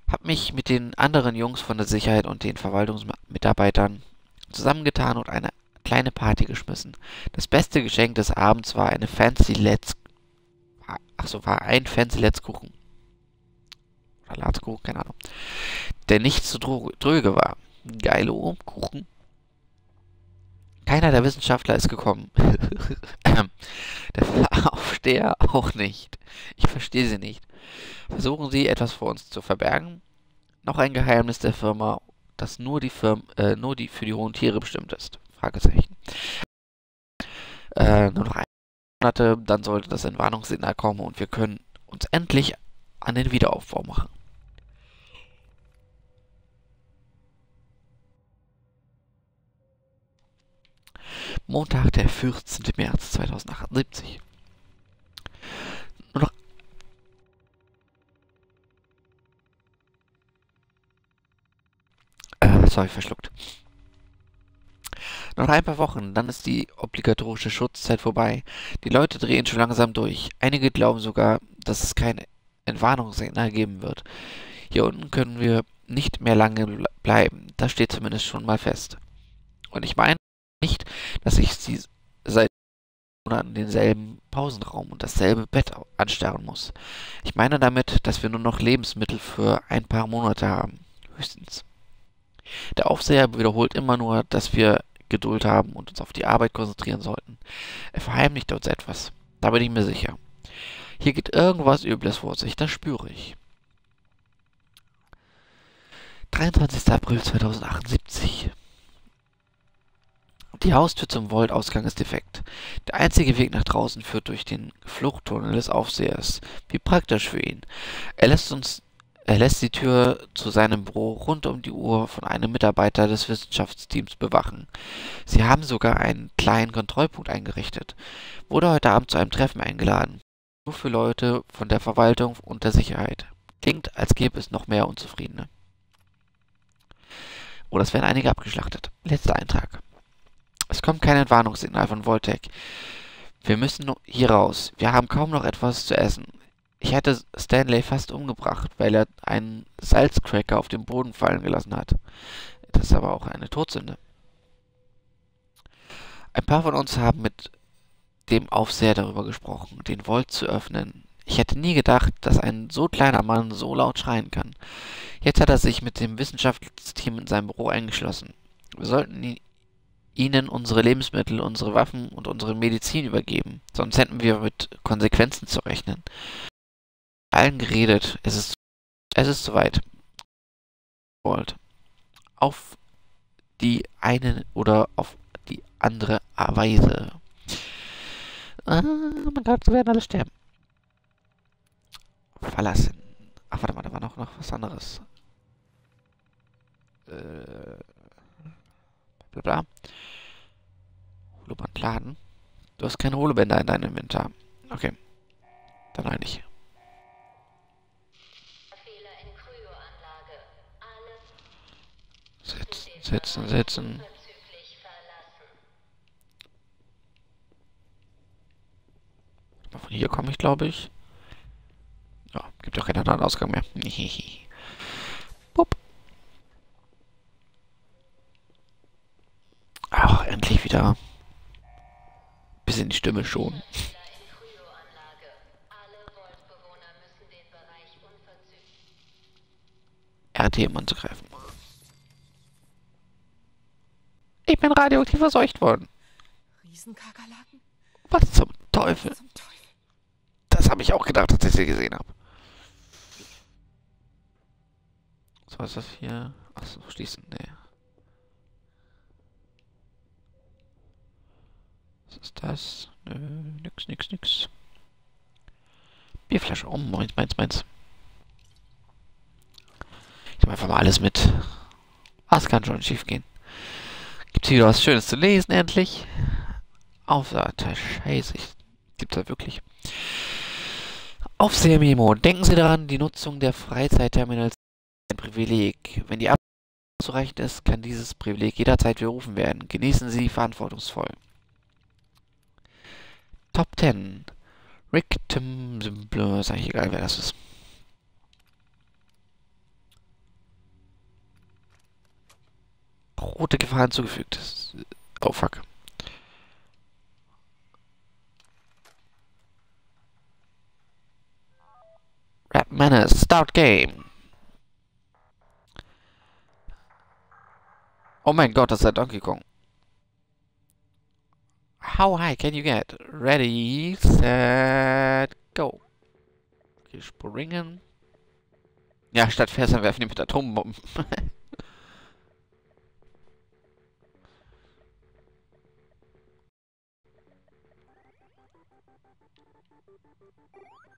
Hab mich mit den anderen Jungs von der Sicherheit und den Verwaltungsmitarbeitern zusammengetan und eine kleine Party geschmissen. Das beste Geschenk des Abends war eine fancy Let's Ach so, war ein fancy Let's Kuchen. Oder Latzkuchen, keine Ahnung. Der nicht zu dröge war. Geile Kuchen. Keiner der Wissenschaftler ist gekommen. der Aufsteher auch nicht. Ich verstehe sie nicht. Versuchen sie, etwas vor uns zu verbergen? Noch ein Geheimnis der Firma, das nur die Firma, äh, nur die für die hohen Tiere bestimmt ist. Fragezeichen. Äh, nur noch ein Monate, dann sollte das Entwarnungssignal kommen und wir können uns endlich an den Wiederaufbau machen. Montag, der 14. März 2078. Nur noch äh, sorry, verschluckt. Noch ein paar Wochen, dann ist die obligatorische Schutzzeit vorbei. Die Leute drehen schon langsam durch. Einige glauben sogar, dass es kein Entwarnungssignal geben wird. Hier unten können wir nicht mehr lange bleiben. Das steht zumindest schon mal fest. Und ich meine nicht, dass ich sie seit Monaten denselben Pausenraum und dasselbe Bett anstarren muss. Ich meine damit, dass wir nur noch Lebensmittel für ein paar Monate haben. Höchstens. Der Aufseher wiederholt immer nur, dass wir Geduld haben und uns auf die Arbeit konzentrieren sollten. Er verheimlicht uns etwas. Da bin ich mir sicher. Hier geht irgendwas Übles vor sich, das spüre ich. 23. April 2078. Die Haustür zum Vault-Ausgang ist defekt. Der einzige Weg nach draußen führt durch den Fluchttunnel des Aufsehers. Wie praktisch für ihn. Er lässt uns er lässt die Tür zu seinem Büro rund um die Uhr von einem Mitarbeiter des Wissenschaftsteams bewachen. Sie haben sogar einen kleinen Kontrollpunkt eingerichtet. Wurde heute Abend zu einem Treffen eingeladen. Nur für Leute von der Verwaltung und der Sicherheit. Klingt, als gäbe es noch mehr Unzufriedene. Oder es werden einige abgeschlachtet. Letzter Eintrag. Es kommt kein Entwarnungssignal von Voltec. Wir müssen hier raus. Wir haben kaum noch etwas zu essen. Ich hätte Stanley fast umgebracht, weil er einen Salzcracker auf den Boden fallen gelassen hat. Das ist aber auch eine Todsünde. Ein paar von uns haben mit dem Aufseher darüber gesprochen, den Vault zu öffnen. Ich hätte nie gedacht, dass ein so kleiner Mann so laut schreien kann. Jetzt hat er sich mit dem Wissenschaftsteam in seinem Büro eingeschlossen. Wir sollten ihnen unsere Lebensmittel, unsere Waffen und unsere Medizin übergeben, sonst hätten wir mit Konsequenzen zu rechnen. Allen geredet, es ist, es ist soweit. Auf die eine oder auf die andere Weise. Ah, man glaubt, sie werden alle sterben. Verlassen. Ach, warte mal, da war noch, noch was anderes. Äh, bla. Holoband laden. Du hast keine Holobänder in deinem Inventar. Okay. Dann eigentlich. Setzen, setzen, setzen. Von hier komme ich, glaube ich. Ja, gibt doch keinen anderen Ausgang mehr. Bup. Ach, endlich wieder. Bisschen die Stimme schon. RT, um anzugreifen. Ich bin radioaktiv verseucht worden. Riesenkakerlaken? Was zum Teufel? Was zum Teufel? Das habe ich auch gedacht, als ich sie gesehen habe. Was ist das hier? Achso, schließen. Nee. Was ist das? Nö, nix, nix, nix. Bierflasche. Oh, meins, meins, meins. Ich nehme einfach mal alles mit. Was kann schon schief gehen? Gibt's hier was Schönes zu lesen, endlich? Aufseite. Scheiße. Gibt's da wirklich? Aufseher-Memo. Denken Sie daran, die Nutzung der Freizeitterminals ist ein Privileg. Wenn die Abwehr ausreichend ist, kann dieses Privileg jederzeit widerrufen werden. Genießen Sie verantwortungsvoll. Top 10. Rick Tim Simple. Ist eigentlich egal, wer das ist. Rote Gefahr hinzugefügt. Oh fuck. Red Menace, start game. Oh mein Gott, das ist der Donkey Kong. How high can you get? Ready, set, go. Okay, springen. Ja, statt Fässern werfen die mit Atombomben.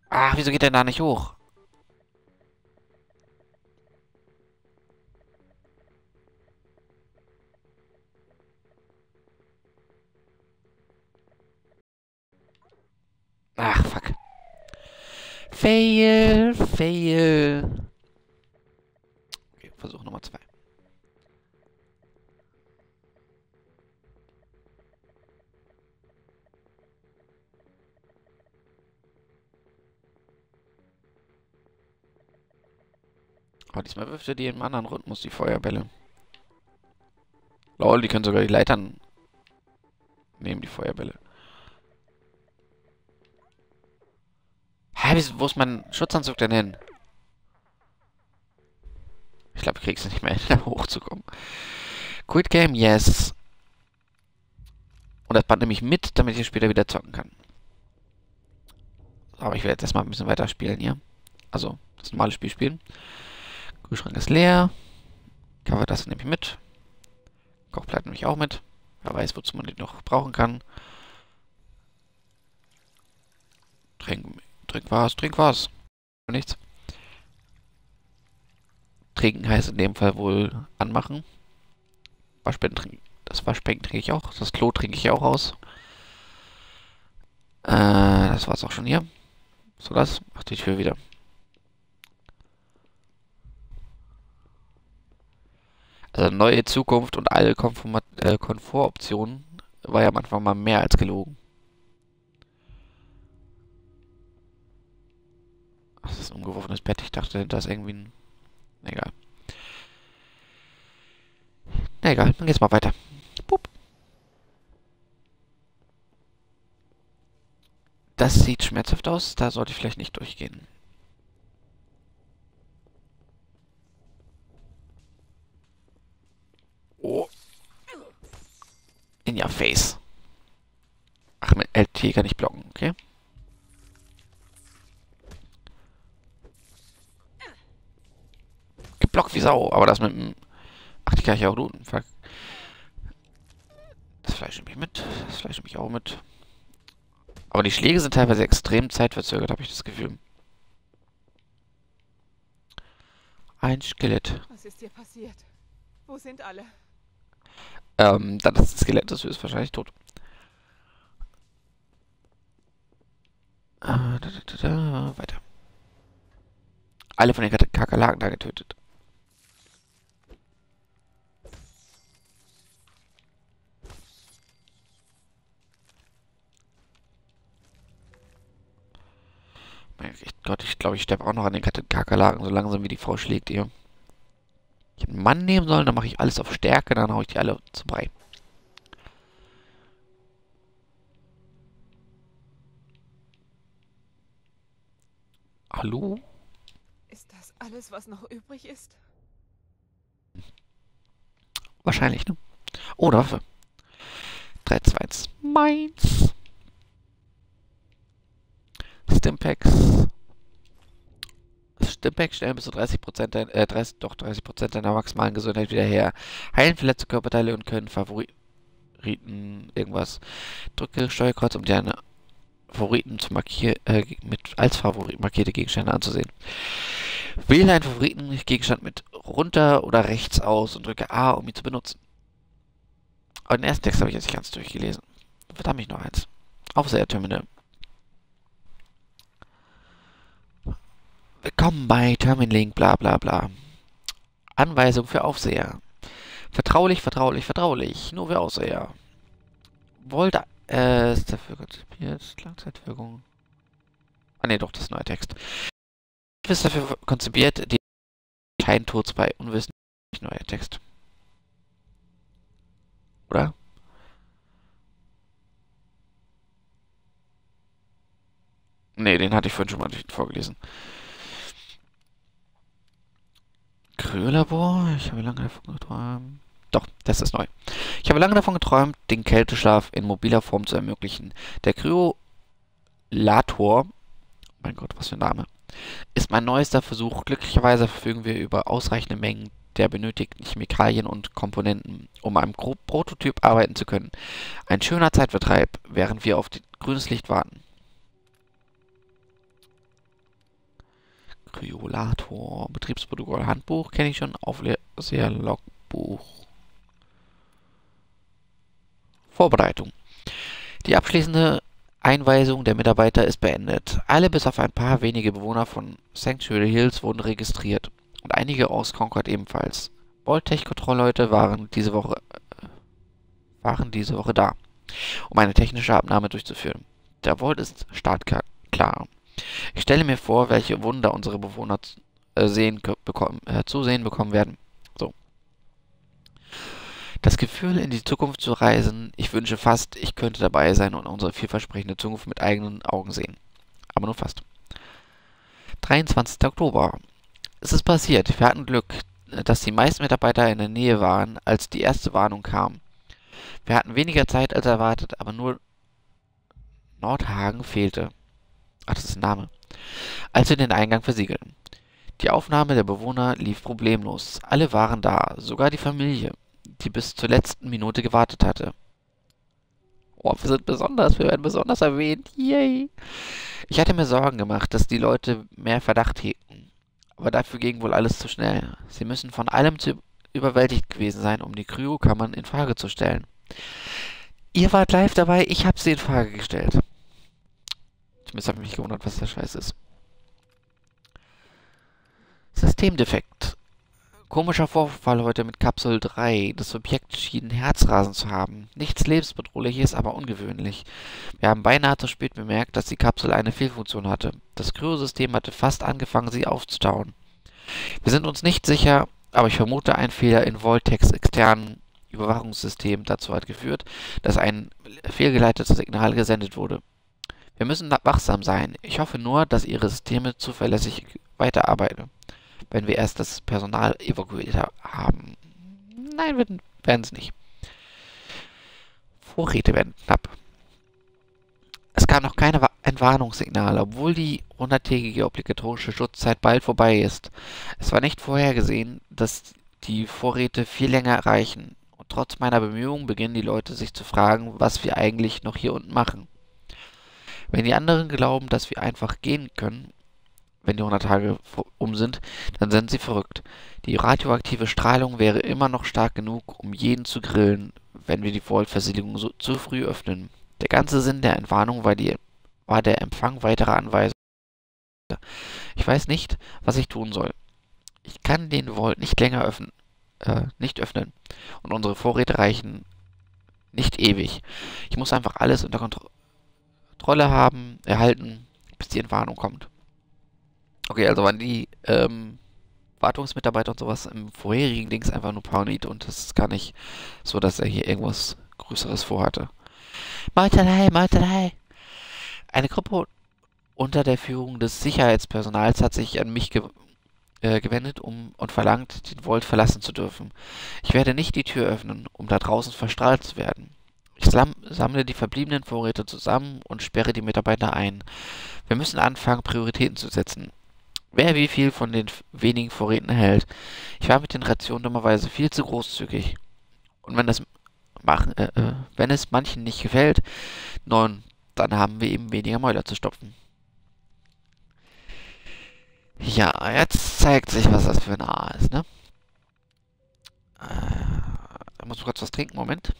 Ach, wieso geht der da nicht hoch? Ach, fuck. Fail, fail. Okay, Versuch Nummer zwei. Aber diesmal wirft er die im anderen Rhythmus, die Feuerbälle. Lol, die können sogar die Leitern nehmen, die Feuerbälle. Hä, wo ist mein Schutzanzug denn hin? Ich glaube, ich krieg's nicht mehr hin, da hochzukommen. Quit Game, yes. Und das Band nehme ich mit, damit ich später wieder zocken kann. Aber ich werde jetzt erstmal ein bisschen weiter spielen hier. Also, das normale Spiel spielen. Kühlschrank ist leer. Cover das nehme ich mit. Kochplatte nehme ich auch mit. Wer weiß, wozu man die noch brauchen kann. Trink, trink was, trink was. Nichts. Trinken heißt in dem Fall wohl anmachen. Waschbecken trinken. Das Waschbecken trinke ich auch. Das Klo trinke ich auch aus. Äh, das war's auch schon hier. So das. Mach die Tür wieder. Also neue Zukunft und alle Konformat äh, Komfortoptionen war ja manchmal mal mehr als gelogen. Ach, das ist ein umgeworfenes Bett. Ich dachte, da ist irgendwie ein... Egal. Na egal, dann geht's mal weiter. Pup. Das sieht schmerzhaft aus. Da sollte ich vielleicht nicht durchgehen. Oh. In your face. Ach, mit LT kann ich blocken, okay? Geblockt wie Sau, aber das mit dem... Ach, die kann ich auch looten, fuck. Das Fleisch nehme ich mit, das Fleisch nehme ich auch mit. Aber die Schläge sind teilweise extrem zeitverzögert, habe ich das Gefühl. Ein Skelett. Was ist dir passiert? Wo sind alle? Ähm, dann das Skelett, das ist wahrscheinlich tot. Äh, da, da, da, weiter. Alle von den Kakerlaken da getötet. Mein Gott, ich glaube, ich sterbe auch noch an den Kakerlaken, so langsam wie die Frau schlägt ihr. Ich hätte einen Mann nehmen sollen, dann mache ich alles auf Stärke, dann haue ich die alle zu Brei. Hallo? Ist das alles, was noch übrig ist? Wahrscheinlich, ne? Oh, eine Waffe. 3, 2, 1. Meins. Stimpaks. Stimpaks stellen bis zu 30%, dein, äh, 30, doch 30% deiner maximalen Gesundheit wieder her. Heilen verletzte Körperteile und können Favoriten irgendwas. Drücke Steuerkreuz, um deine Favoriten zu markieren, äh, mit als Favorit markierte Gegenstände anzusehen. Wähle einen Favoritengegenstand mit runter oder rechts aus und drücke A, um ihn zu benutzen. Aber den ersten Text habe ich jetzt nicht ganz durchgelesen. Verdammt, ich noch eins. Aufseher-Terminal. Willkommen bei Terminlink, bla bla bla. Anweisung für Aufseher. Vertraulich, vertraulich, vertraulich. Nur für Aufseher. Wollt, äh, ist dafür konzipiert. Langzeitwirkung. Ah ne, doch, das ist neuer Text. Ist dafür konzipiert, die kein Tod bei Unwissen. Neuer Text. Oder? Ne, den hatte ich vorhin schon mal vorgelesen. Kryolabor. Ich habe lange davon geträumt. Doch, das ist neu. Ich habe lange davon geträumt, den Kälteschlaf in mobiler Form zu ermöglichen. Der Kryolator, mein Gott, was für ein Name, ist mein neuester Versuch. Glücklicherweise verfügen wir über ausreichende Mengen der benötigten Chemikalien und Komponenten, um am Prototyp arbeiten zu können. Ein schöner Zeitvertreib, während wir auf grünes Licht warten. Kryolator, Betriebsprotokoll, Handbuch kenne ich schon, Aufseher, Logbuch. Vorbereitung. Die abschließende Einweisung der Mitarbeiter ist beendet. Alle bis auf ein paar wenige Bewohner von Sanctuary Hills wurden registriert und einige aus Concord ebenfalls. Voltech-Kontrollleute waren diese Woche äh, waren diese Woche da, um eine technische Abnahme durchzuführen. Der Vault ist startklar. Ich stelle mir vor, welche Wunder unsere Bewohner äh, sehen, bekommen, äh, zu sehen bekommen werden. So. Das Gefühl, in die Zukunft zu reisen, ich wünsche fast, ich könnte dabei sein und unsere vielversprechende Zukunft mit eigenen Augen sehen. Aber nur fast. 23. Oktober. Es ist passiert. Wir hatten Glück, dass die meisten Mitarbeiter in der Nähe waren, als die erste Warnung kam. Wir hatten weniger Zeit als erwartet, aber nur Nordhagen fehlte. Ach, das ist ein Name. Als wir den Eingang versiegelten. Die Aufnahme der Bewohner lief problemlos. Alle waren da, sogar die Familie, die bis zur letzten Minute gewartet hatte. Oh, wir sind besonders, wir werden besonders erwähnt. Yay! Ich hatte mir Sorgen gemacht, dass die Leute mehr Verdacht hegten. Aber dafür ging wohl alles zu schnell. Sie müssen von allem zu überwältigt gewesen sein, um die Kryokammern in Frage zu stellen. Ihr wart live dabei, ich habe sie in Frage gestellt. Zumindest habe ich mich gewundert, was der Scheiß ist. Systemdefekt. Komischer Vorfall heute mit Kapsel 3. Das Objekt schien Herzrasen zu haben. Nichts lebensbedrohliches, aber ungewöhnlich. Wir haben beinahe zu spät bemerkt, dass die Kapsel eine Fehlfunktion hatte. Das Kryosystem hatte fast angefangen, sie aufzutauen. Wir sind uns nicht sicher, aber ich vermute, ein Fehler in Voltex externen Überwachungssystem dazu hat geführt, dass ein fehlgeleitetes Signal gesendet wurde. Wir müssen wachsam sein. Ich hoffe nur, dass Ihre Systeme zuverlässig weiterarbeiten wenn wir erst das Personal evakuiert haben. Nein, werden es nicht. Vorräte werden knapp. Es gab noch keine Entwarnungssignale, obwohl die 100-tägige obligatorische Schutzzeit bald vorbei ist. Es war nicht vorhergesehen, dass die Vorräte viel länger reichen. Und trotz meiner Bemühungen beginnen die Leute sich zu fragen, was wir eigentlich noch hier unten machen. Wenn die anderen glauben, dass wir einfach gehen können, wenn die 100 Tage um sind, dann sind sie verrückt. Die radioaktive Strahlung wäre immer noch stark genug, um jeden zu grillen, wenn wir die Vault-Versiegelung so, zu früh öffnen. Der ganze Sinn der Entwarnung war, die, war der Empfang weiterer Anweisungen. Ich weiß nicht, was ich tun soll. Ich kann den Vault nicht länger öffnen, äh, nicht öffnen. Und unsere Vorräte reichen nicht ewig. Ich muss einfach alles unter Kontrolle haben, erhalten, bis die Entwarnung kommt. Okay, also waren die ähm, Wartungsmitarbeiter und sowas im vorherigen Dings einfach nur paranoid und es ist gar nicht so, dass er hier irgendwas Größeres vorhatte. Meuterei, Meuterei! Eine Gruppe unter der Führung des Sicherheitspersonals hat sich an mich ge äh, gewendet um, und verlangt, den Vault verlassen zu dürfen. Ich werde nicht die Tür öffnen, um da draußen verstrahlt zu werden. Ich sammle die verbliebenen Vorräte zusammen und sperre die Mitarbeiter ein. Wir müssen anfangen, Prioritäten zu setzen wer wie viel von den wenigen Vorräten erhält. Ich war mit den Rationen dummerweise viel zu großzügig. Und wenn das machen, äh, äh, wenn es manchen nicht gefällt, nun, dann haben wir eben weniger Mäuler zu stopfen. Ja, jetzt zeigt sich, was das für ein A ist, ne? Äh, muss kurz was trinken, Moment.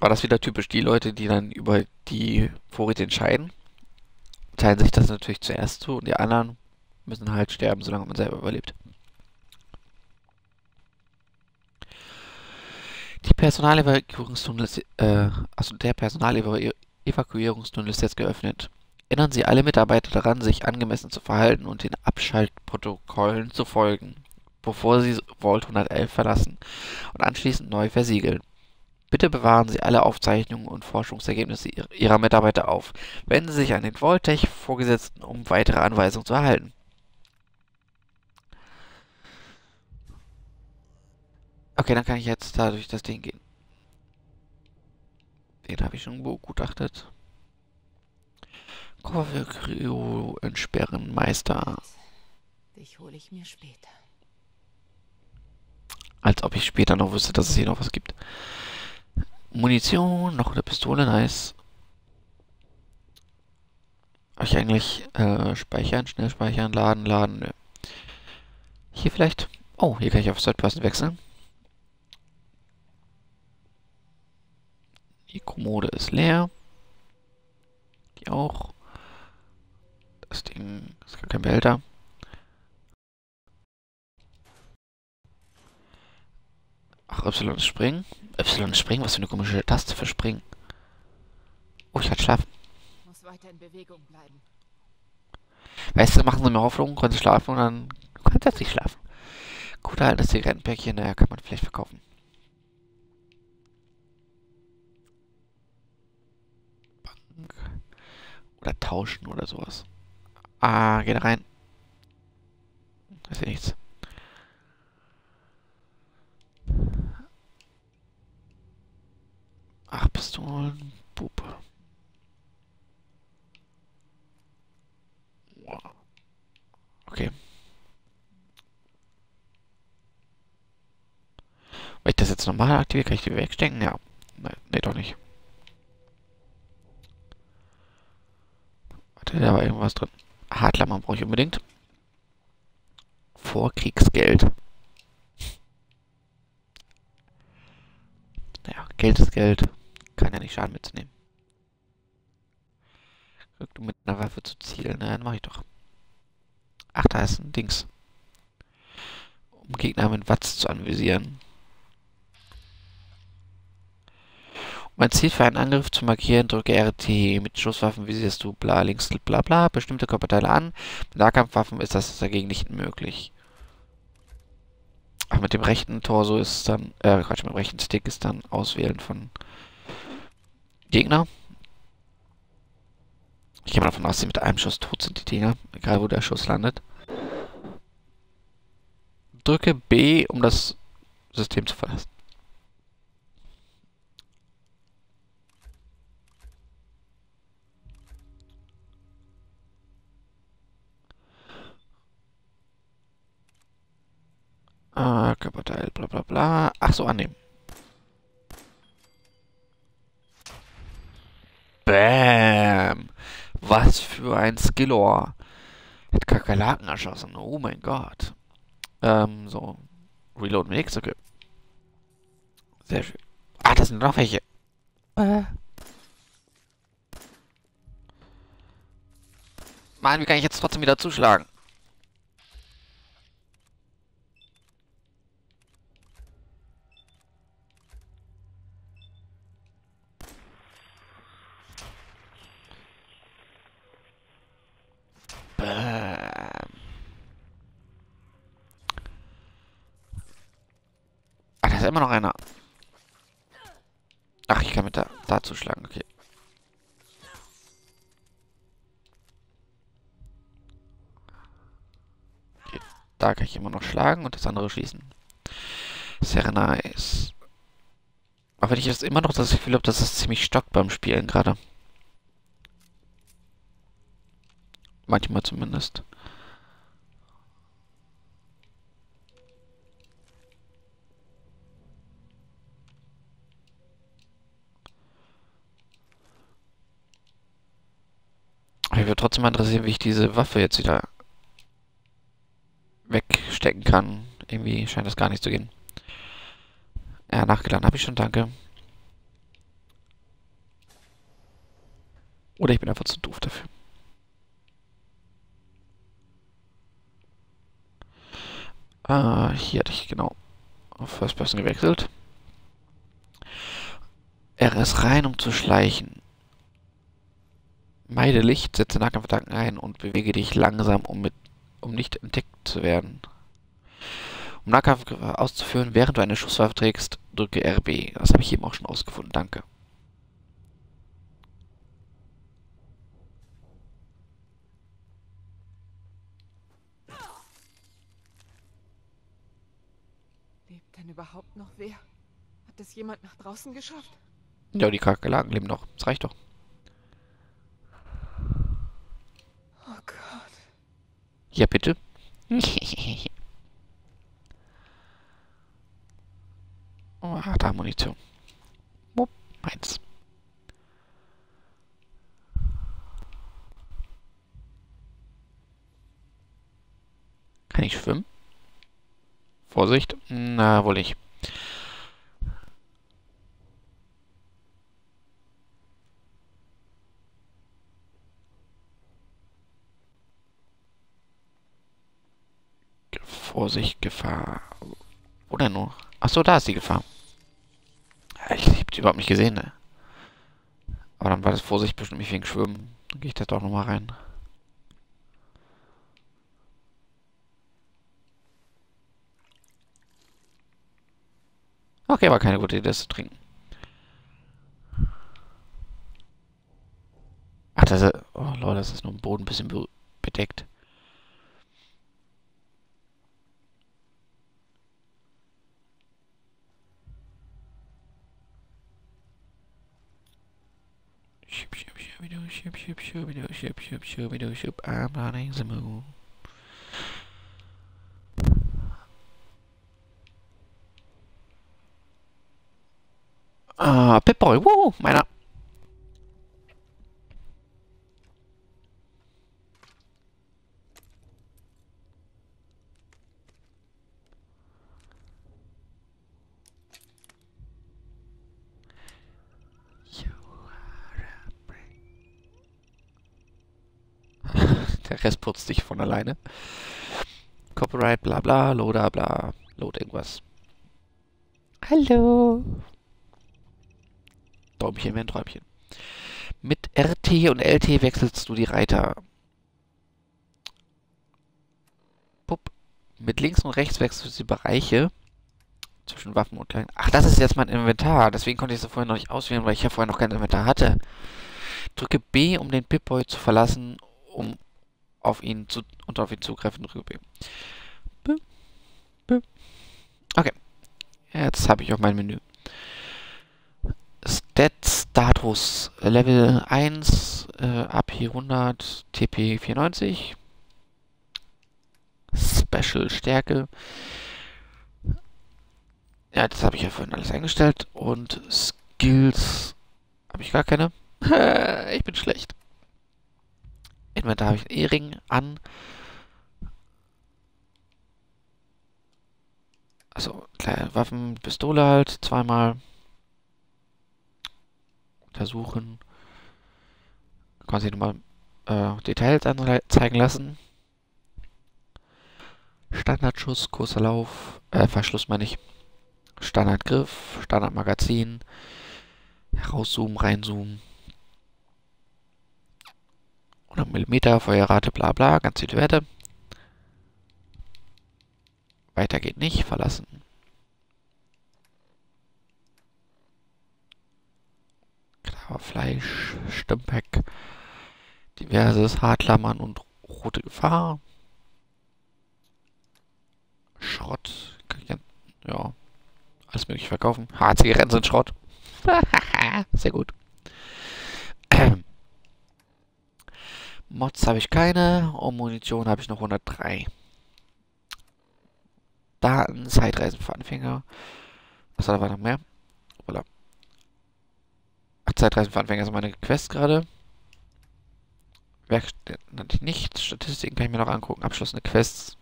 War das wieder typisch. Die Leute, die dann über die Vorräte entscheiden, teilen sich das natürlich zuerst zu und die anderen müssen halt sterben, solange man selber überlebt. Die Personalevakuierungstunnel ist, äh, also der Personalevakuierungstunnel ist jetzt geöffnet. Erinnern Sie alle Mitarbeiter daran, sich angemessen zu verhalten und den Abschaltprotokollen zu folgen, bevor Sie Vault 111 verlassen und anschließend neu versiegeln. Bitte bewahren Sie alle Aufzeichnungen und Forschungsergebnisse Ihrer Mitarbeiter auf. Wenden Sie sich an den Voltech-Vorgesetzten, um weitere Anweisungen zu erhalten. Okay, dann kann ich jetzt da durch das Ding gehen. Den habe ich schon begutachtet. Koffer für Kryo entsperren, Meister. Dich hole ich mir später. Als ob ich später noch wüsste, dass es hier noch was gibt. Munition, noch eine Pistole, nice. Habe ich eigentlich äh, speichern, schnell speichern, laden, laden, nö. Hier vielleicht. Oh, hier kann ich auf Third Person wechseln. Die Kommode ist leer. Die auch. Das Ding ist gar kein Behälter. Ach, Y ist springen. Y springen? Was für eine komische Taste für springen. Oh, ich kann schlafen. Muss weiter in Bewegung bleiben. Weißt du, machen sie mir Hoffnung, können sie schlafen und dann kannst du nicht schlafen. Gut, halt das Zigarettenpäckchen, naja, kann man vielleicht verkaufen. Bank. Oder tauschen oder sowas. Ah, geh da rein. Da ist ja nichts. Ach, Pistolen, Puppe. Okay. Wenn ich das jetzt normal aktiviere, kann ich die wegstecken? Ja. Nee, nee doch nicht. Warte, da war irgendwas drin. Hartlammer brauche ich unbedingt. Vorkriegsgeld. Geld ist Geld. Kann ja nicht schaden mitzunehmen. Rück du mit einer Waffe zu zielen. Na, dann mach ich doch. Ach, da ist ein Dings. Um Gegner mit Watts zu anvisieren. Um ein Ziel für einen Angriff zu markieren, drücke RT. Mit Schusswaffen visierst du bla links bla bla bestimmte Körperteile an. Mit Nahkampfwaffen ist das dagegen nicht möglich. Ach, mit dem rechten Torso ist dann, äh, Quatsch, mit dem rechten Stick ist dann Auswählen von Gegner. Ich gehe mal davon aus, sie mit einem Schuss tot sind, die Dinger. Egal, wo der Schuss landet. Drücke B, um das System zu verlassen. Ah, Körperteil, bla bla bla. Ach so, annehmen. Bam! Was für ein Skillor. Hat Kakerlaken erschossen. Oh mein Gott. Ähm, so. Reload Mix, okay. Sehr schön. Ah, das sind noch welche. Äh. Mann, wie kann ich jetzt trotzdem wieder zuschlagen? Bam. Ah, da ist immer noch einer. Ach, ich kann mit da, da zuschlagen, okay. okay. Da kann ich immer noch schlagen und das andere schießen. Sehr nice. Aber wenn ich jetzt immer noch das Gefühl habe, dass es ziemlich stockt beim Spielen gerade. Manchmal zumindest. Würde trotzdem mal interessieren, wie ich diese Waffe jetzt wieder wegstecken kann. Irgendwie scheint das gar nicht zu gehen. Ja, nachgeladen habe ich schon, danke. Oder ich bin einfach zu doof dafür. Ah, hier hatte ich genau auf First Person gewechselt. RS rein, um zu schleichen. Meide Licht, setze Nahkampfattacken ein und bewege dich langsam, um, mit, um nicht entdeckt zu werden. Um Nahkampf auszuführen, während du eine Schusswaffe trägst, drücke RB. Das habe ich eben auch schon ausgefunden. Danke. Lebt denn überhaupt noch wer? Hat es jemand nach draußen geschafft? Ja, die Kakerlaken leben noch. Das reicht doch. Oh Gott. Ja, bitte. oh, harte Munition. Wupp, meins. Kann ich schwimmen? Vorsicht. Na, wohl nicht. Vorsicht, Gefahr. Wo denn nur? Achso, da ist die Gefahr. Ich hab die überhaupt nicht gesehen, ne? Aber dann war das Vorsicht bestimmt nicht wegen Schwimmen. Dann gehe ich da doch nochmal rein. Okay, war keine gute Idee, das zu trinken. Ach, das ist... Oh, Leute, das ist nur im Boden ein bisschen bedeckt. Shoop, shoop, shooby do shoop, shoop, shooby do shoop, shoop, shooby do shoop. I'm running the moon. Ah, uh, Pip Boy, woo! Why up. Der Rest putzt sich von alleine. Copyright, bla bla, Loader, bla, Load irgendwas. Hallo. Däumchen wäre Träumchen. Mit RT und LT wechselst du die Reiter. Pup. Mit links und rechts wechselst du die Bereiche zwischen Waffen und Kleinen. Ach, das ist jetzt mein Inventar. Deswegen konnte ich es vorhin noch nicht auswählen, weil ich ja vorher noch kein Inventar hatte. Drücke B, um den Pip-Boy zu verlassen, um auf ihn zu und auf ihn zugreifen. Drücke B. B. Okay. Jetzt habe ich auch mein Menü. Stats, Status, Level 1, äh, AP 100, TP 94. Special Stärke. Ja, das habe ich ja vorhin alles eingestellt. Und Skills habe ich gar keine. ich bin schlecht. Inventar habe ich einen E-Ring an. Also, kleine Waffen, Pistole halt, zweimal. Untersuchen. Quasi nochmal äh, Details anzeigen lassen. Standardschuss, kurzer Lauf, äh, Verschluss meine ich. Standardgriff, Standardmagazin. Rauszoomen, reinzoomen. 100 mm, Feuerrate, bla bla, ganz viele Werte. Weiter geht nicht, verlassen. Klar, Fleisch, Stimmpack, diverses, Hartlammern und rote Gefahr. Schrott, ich ja, alles mögliche verkaufen. Ha, Zigaretten sind Schrott. Sehr gut. Mods habe ich keine und Munition habe ich noch 103. Daten, Zeitreisen für Anfänger. Was da war noch mehr? Voilà. Ach, Zeitreisen für Anfänger ist meine Quest gerade. Werkstatt nannte ich nicht. Statistiken kann ich mir noch angucken. Abschlossene Quests.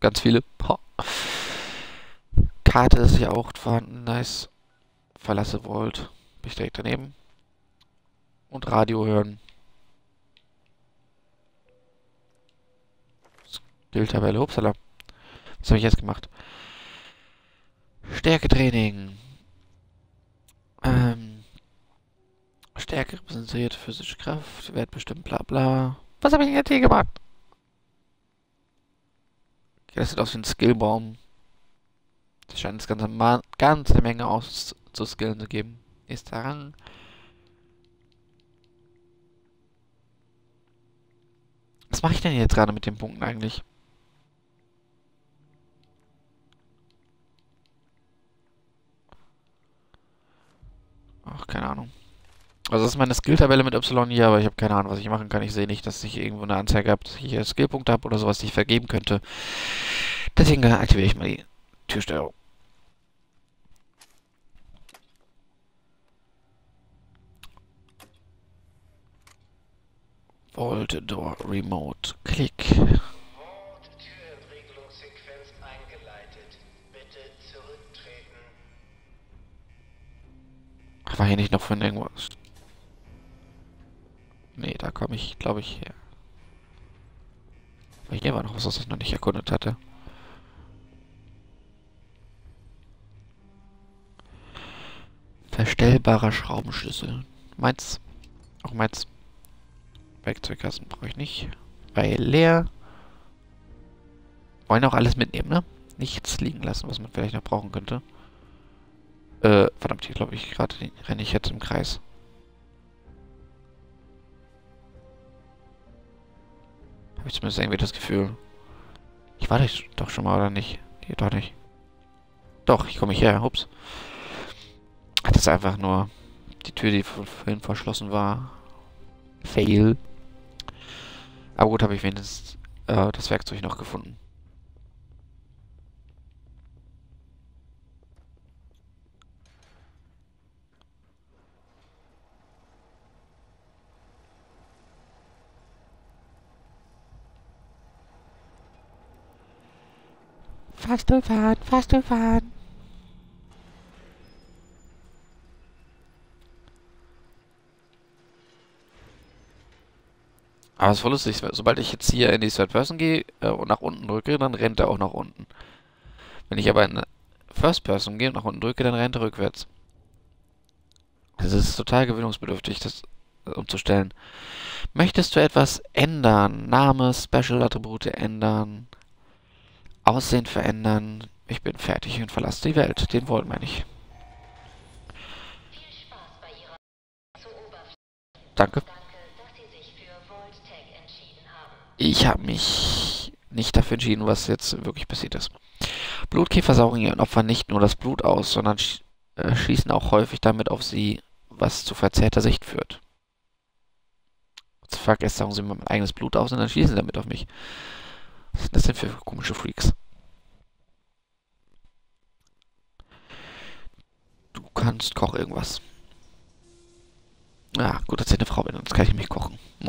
Ganz viele. Ha. Karte ist hier auch vorhanden. Nice. Verlasse Volt. Bin ich direkt daneben. Und Radio hören. Bildtabelle. Upsala. Was habe ich jetzt gemacht? Stärketraining. Ähm. Stärke repräsentiert physische Kraft, Wert bestimmt, bla bla. Was habe ich denn jetzt hier gemacht? Okay, das sieht aus wie ein Skillbaum. Das scheint es ganze, ganze Menge aus zu skillen zu geben. Nächster Rang. Was mache ich denn jetzt gerade mit den Punkten eigentlich? Ach, keine Ahnung. Also das ist meine Skill-Tabelle mit Y hier, aber ich habe keine Ahnung, was ich machen kann. Ich sehe nicht, dass ich irgendwo eine Anzeige habe, dass ich hier Skillpunkte habe oder sowas, die ich vergeben könnte. Deswegen aktiviere ich mal die Türsteuerung. Vault Door Remote. Klick. War hier nicht noch von irgendwas? Nee, da komme ich, glaube ich, her. Aber hier war noch was, was ich noch nicht erkundet hatte. Verstellbarer Schraubenschlüssel. Meins. Auch meins. Werkzeugkasten brauche ich nicht. Weil leer. Wollen auch alles mitnehmen, ne? Nichts liegen lassen, was man vielleicht noch brauchen könnte. Äh, verdammt, hier glaube ich gerade renne ich jetzt im Kreis. Habe ich zumindest irgendwie das Gefühl. Ich war doch schon mal, oder nicht? Hier doch nicht. Doch, ich komme her. Ups. Das ist einfach nur die Tür, die vorhin verschlossen war. Fail. Aber gut, habe ich wenigstens äh, das Werkzeug noch gefunden. Fahrstuhl fahren, Fahrstuhl fahren. Aber es ist voll lustig, sobald ich jetzt hier in die Third Person gehe äh, und nach unten drücke, dann rennt er auch nach unten. Wenn ich aber in First Person gehe und nach unten drücke, dann rennt er rückwärts. Es ist total gewöhnungsbedürftig, das äh, umzustellen. Möchtest du etwas ändern? Name, Special-Attribute ändern, Aussehen verändern? Ich bin fertig und verlasse die Welt. Den wollen wir nicht. Danke. Ich habe mich nicht dafür entschieden, was jetzt wirklich passiert ist. Blutkäfer saugen ihren Opfern nicht nur das Blut aus, sondern sch äh, schießen auch häufig damit auf sie, was zu verzerrter Sicht führt. What the fuck, erst saugen sie mein eigenes Blut aus und dann schießen sie damit auf mich. Was sind das denn für komische Freaks? Kannst koch irgendwas. Ja, gut, dass ich eine Frau bin, sonst kann ich mich kochen.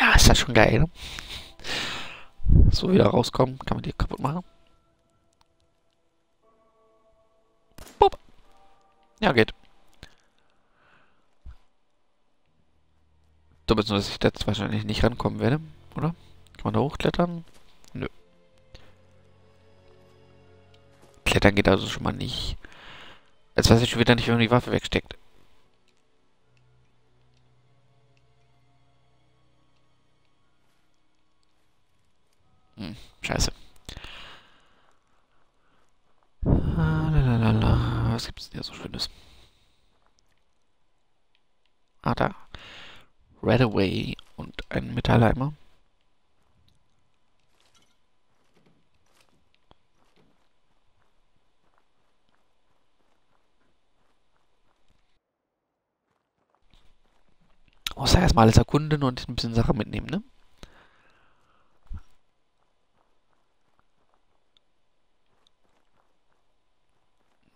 Ja, ist das schon geil, ne? So wieder rauskommen, kann man die kaputt machen. Ja, geht. Dumm ist nur, dass ich jetzt wahrscheinlich nicht rankommen werde, oder? Kann man da hochklettern? Nö. Klettern geht also schon mal nicht. Jetzt weiß ich schon wieder nicht, wie man die Waffe wegsteckt. Hm, scheiße. Was gibt's denn hier so Schönes? Ah, da. Redaway und ein Metalleimer. Muss ja erstmal alles erkunden und ein bisschen Sache mitnehmen, ne?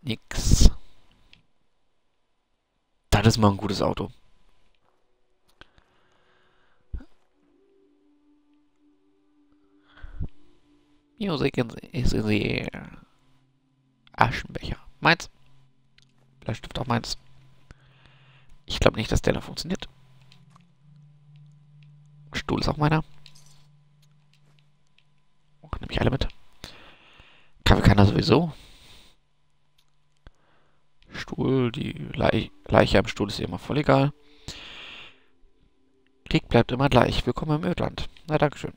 Nix. Das ist mal ein gutes Auto. Music is in the air. Aschenbecher. Meins. Bleistift auch meins. Ich glaube nicht, dass der da funktioniert. Stuhl ist auch meiner. Oh, nehme ich alle mit. Kaffee kann er sowieso. Stuhl, die Leich Leiche am Stuhl ist immer voll egal. Krieg bleibt immer gleich. Willkommen im Ödland. Na, Dankeschön.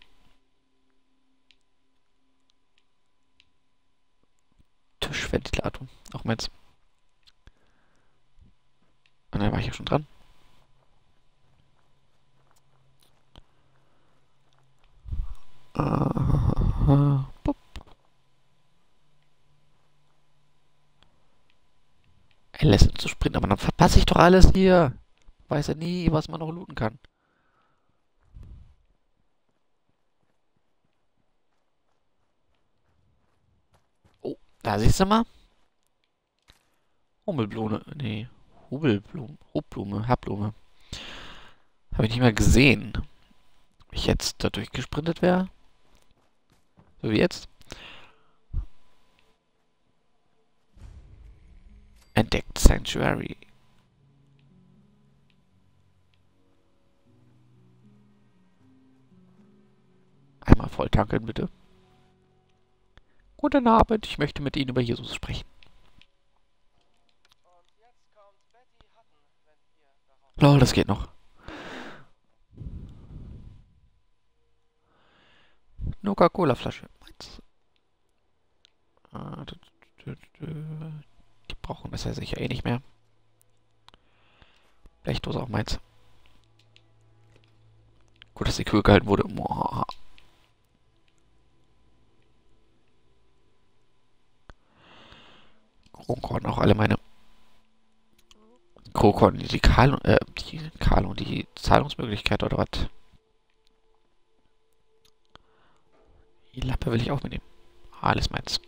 Tischventilator. Auch meins. Und da war ich ja schon dran. Uh, lässt uns zu sprinten, aber dann verpasse ich doch alles hier. Weiß er nie, was man noch looten kann. Da siehst du mal. Hummelblume. Nee. Hubelblume. Hubblume. Habblume. Habe ich nicht mehr gesehen. Ob ich jetzt da durchgesprintet wäre? So wie jetzt. Entdeckt Sanctuary. Einmal voll tanken, bitte. Guten Abend, ich möchte mit Ihnen über Jesus sprechen. Lol, das geht noch. Coca-Cola-Flasche. Die brauchen das ja sicher eh nicht mehr. Blechdose auch meins. Gut, dass die Kühe gehalten wurde. Boah. Kronkorn auch alle meine Kronkorn, die Karl, äh, die Karl die Zahlungsmöglichkeit oder was? Die Lampe will ich auch mitnehmen. Alles meins.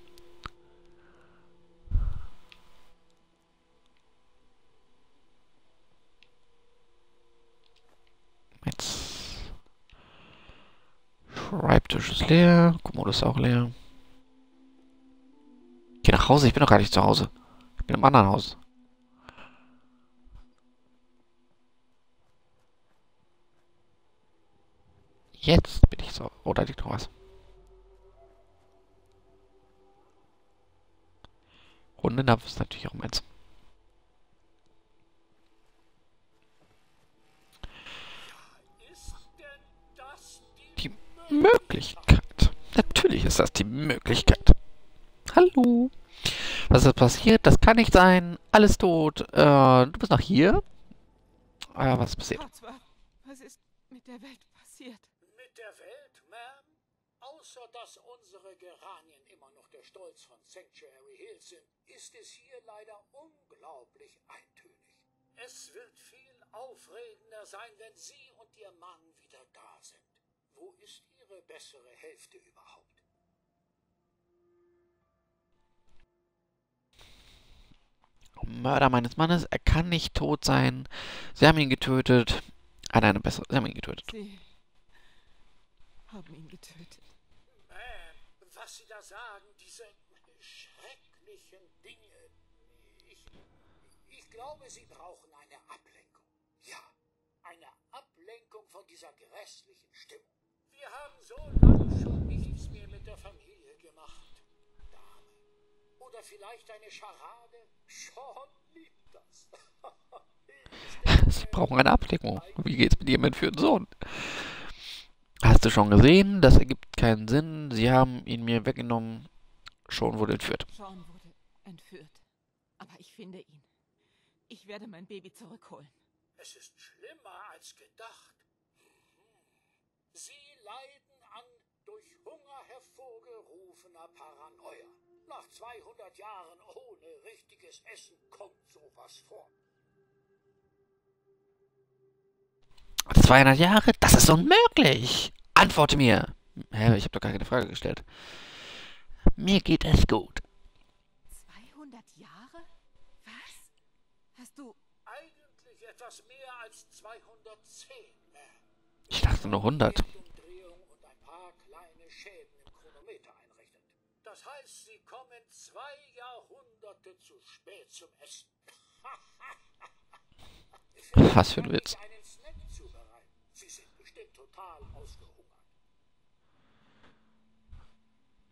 Schreibtisch ist leer. Kommode ist auch leer. Geh nach Hause, ich bin doch gar nicht zu Hause. Ich bin im anderen Haus. Jetzt bin ich so. Oh, da liegt noch was. Hundenapf ist natürlich auch meins. Möglichkeit. Natürlich ist das die Möglichkeit. Hallo. Was ist passiert? Das kann nicht sein. Alles tot. Äh, du bist noch hier? Ah, was ist passiert? Was ist mit der Welt passiert? Mit der Welt, Ma'am? Außer dass unsere Geranien immer noch der Stolz von Sanctuary Hill sind, ist es hier leider unglaublich eintönig. Es wird viel aufregender sein, wenn Sie und Ihr Mann wieder da sind. Wo ist Ihre bessere Hälfte überhaupt? Mörder meines Mannes. Er kann nicht tot sein. Sie haben ihn getötet. Ah, nein, besser. Sie haben ihn getötet. Sie haben ihn getötet. Ma'am, was Sie da sagen, diese schrecklichen Dinge. Ich, ich glaube, Sie brauchen eine Ablenkung. Ja, eine Ablenkung von dieser grässlichen Stimmung. Wir haben so lange schon nichts mehr mit der Familie gemacht. Dame. Oder vielleicht eine Scharade? Sean liebt das. Sie brauchen eine Abdeckung. Wie geht's mit Ihrem entführten Sohn? Hast du schon gesehen? Das ergibt keinen Sinn. Sie haben ihn mir weggenommen. Sean wurde entführt. Sean wurde entführt. Aber ich finde ihn. Ich werde mein Baby zurückholen. Es ist schlimmer als gedacht. Leiden an durch Hunger hervorgerufener Paranoia. Nach 200 Jahren ohne richtiges Essen kommt sowas vor. 200 Jahre? Das ist unmöglich! Antworte mir! Hä, ich habe doch gar keine Frage gestellt. Mir geht es gut. 200 Jahre? Was? Hast du... Eigentlich etwas mehr als 210, Ma'am. Ich dachte nur 100. Umdrehung und ein paar kleine Schäden im Chronometer einrechnet. Das heißt, Sie kommen zwei Jahrhunderte zu spät zum Essen. Was für ein Witz.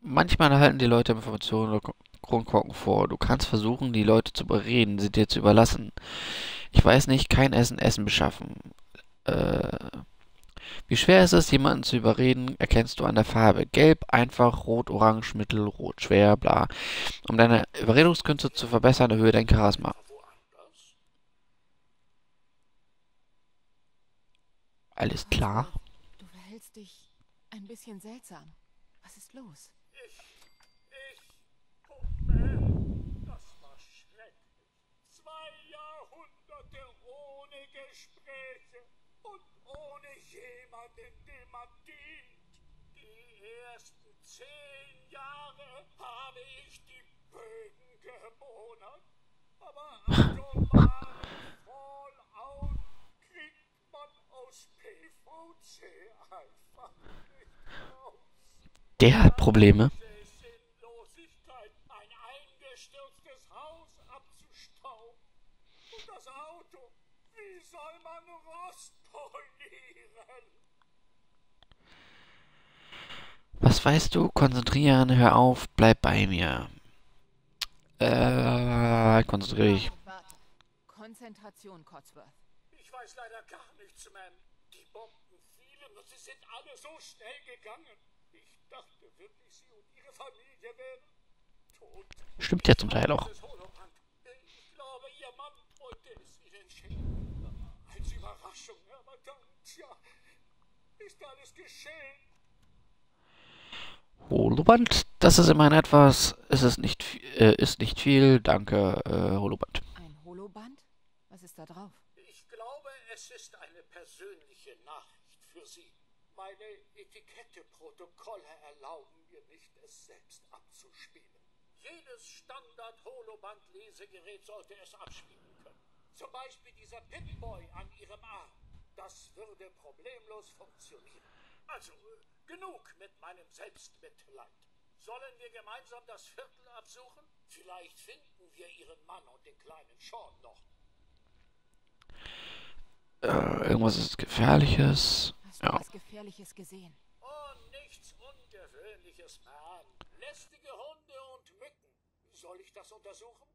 Manchmal halten die Leute Informationen oder Kronkorken vor. Du kannst versuchen, die Leute zu überreden, sie dir zu überlassen. Ich weiß nicht, kein Essen, Essen beschaffen. Äh, wie schwer ist es, jemanden zu überreden, erkennst du an der Farbe. Gelb, einfach, rot, orange, mittel, rot, schwer, bla. Um deine Überredungskünste zu verbessern, erhöhe dein Charisma. Alles klar. Du verhältst dich ein bisschen seltsam. Was ist los? Ich, ich, oh man, zehn Jahre habe ich die Böden gebonert, aber atomare Fallout kriegt man aus PVC einfach nicht raus. Der hat Probleme. Sinnlosigkeit, ein eingestürztes Haus abzustauben. Und das Auto, wie soll man Rost polieren? Was weißt du? Konzentrieren, hör auf, bleib bei mir. Äh, konzentriere dich. Warte. Konzentration, Codsworth. Ich weiß leider gar nichts, Ma'am. Die Bomben fielen und sie sind alle so schnell gegangen. Ich dachte wirklich, Sie und Ihre Familie wären tot. Stimmt ja zum Teil auch. Ich glaube, Ihr Mann wollte es Ihnen schenken. Als Überraschung, aber dann, tja, ist alles geschehen. Holoband, das ist immerhin etwas. Es ist nicht, vi- äh, ist nicht viel. Danke, äh, Holoband. Ein Holoband? Was ist da drauf? Ich glaube, es ist eine persönliche Nachricht für Sie. Meine Etikette-Protokolle erlauben mir nicht, es selbst abzuspielen. Jedes Standard-Holoband-Lesegerät sollte es abspielen können. Zum Beispiel dieser Pip-Boy an Ihrem Arm. Das würde problemlos funktionieren. Also, genug mit meinem Selbstmitleid. Sollen wir gemeinsam das Viertel absuchen? Vielleicht finden wir Ihren Mann und den kleinen Sean noch. Äh, irgendwas ist Gefährliches. Hast du Ja. was Gefährliches gesehen? Oh, nichts Ungewöhnliches, Mann. Lästige Hunde und Mücken. Soll ich das untersuchen?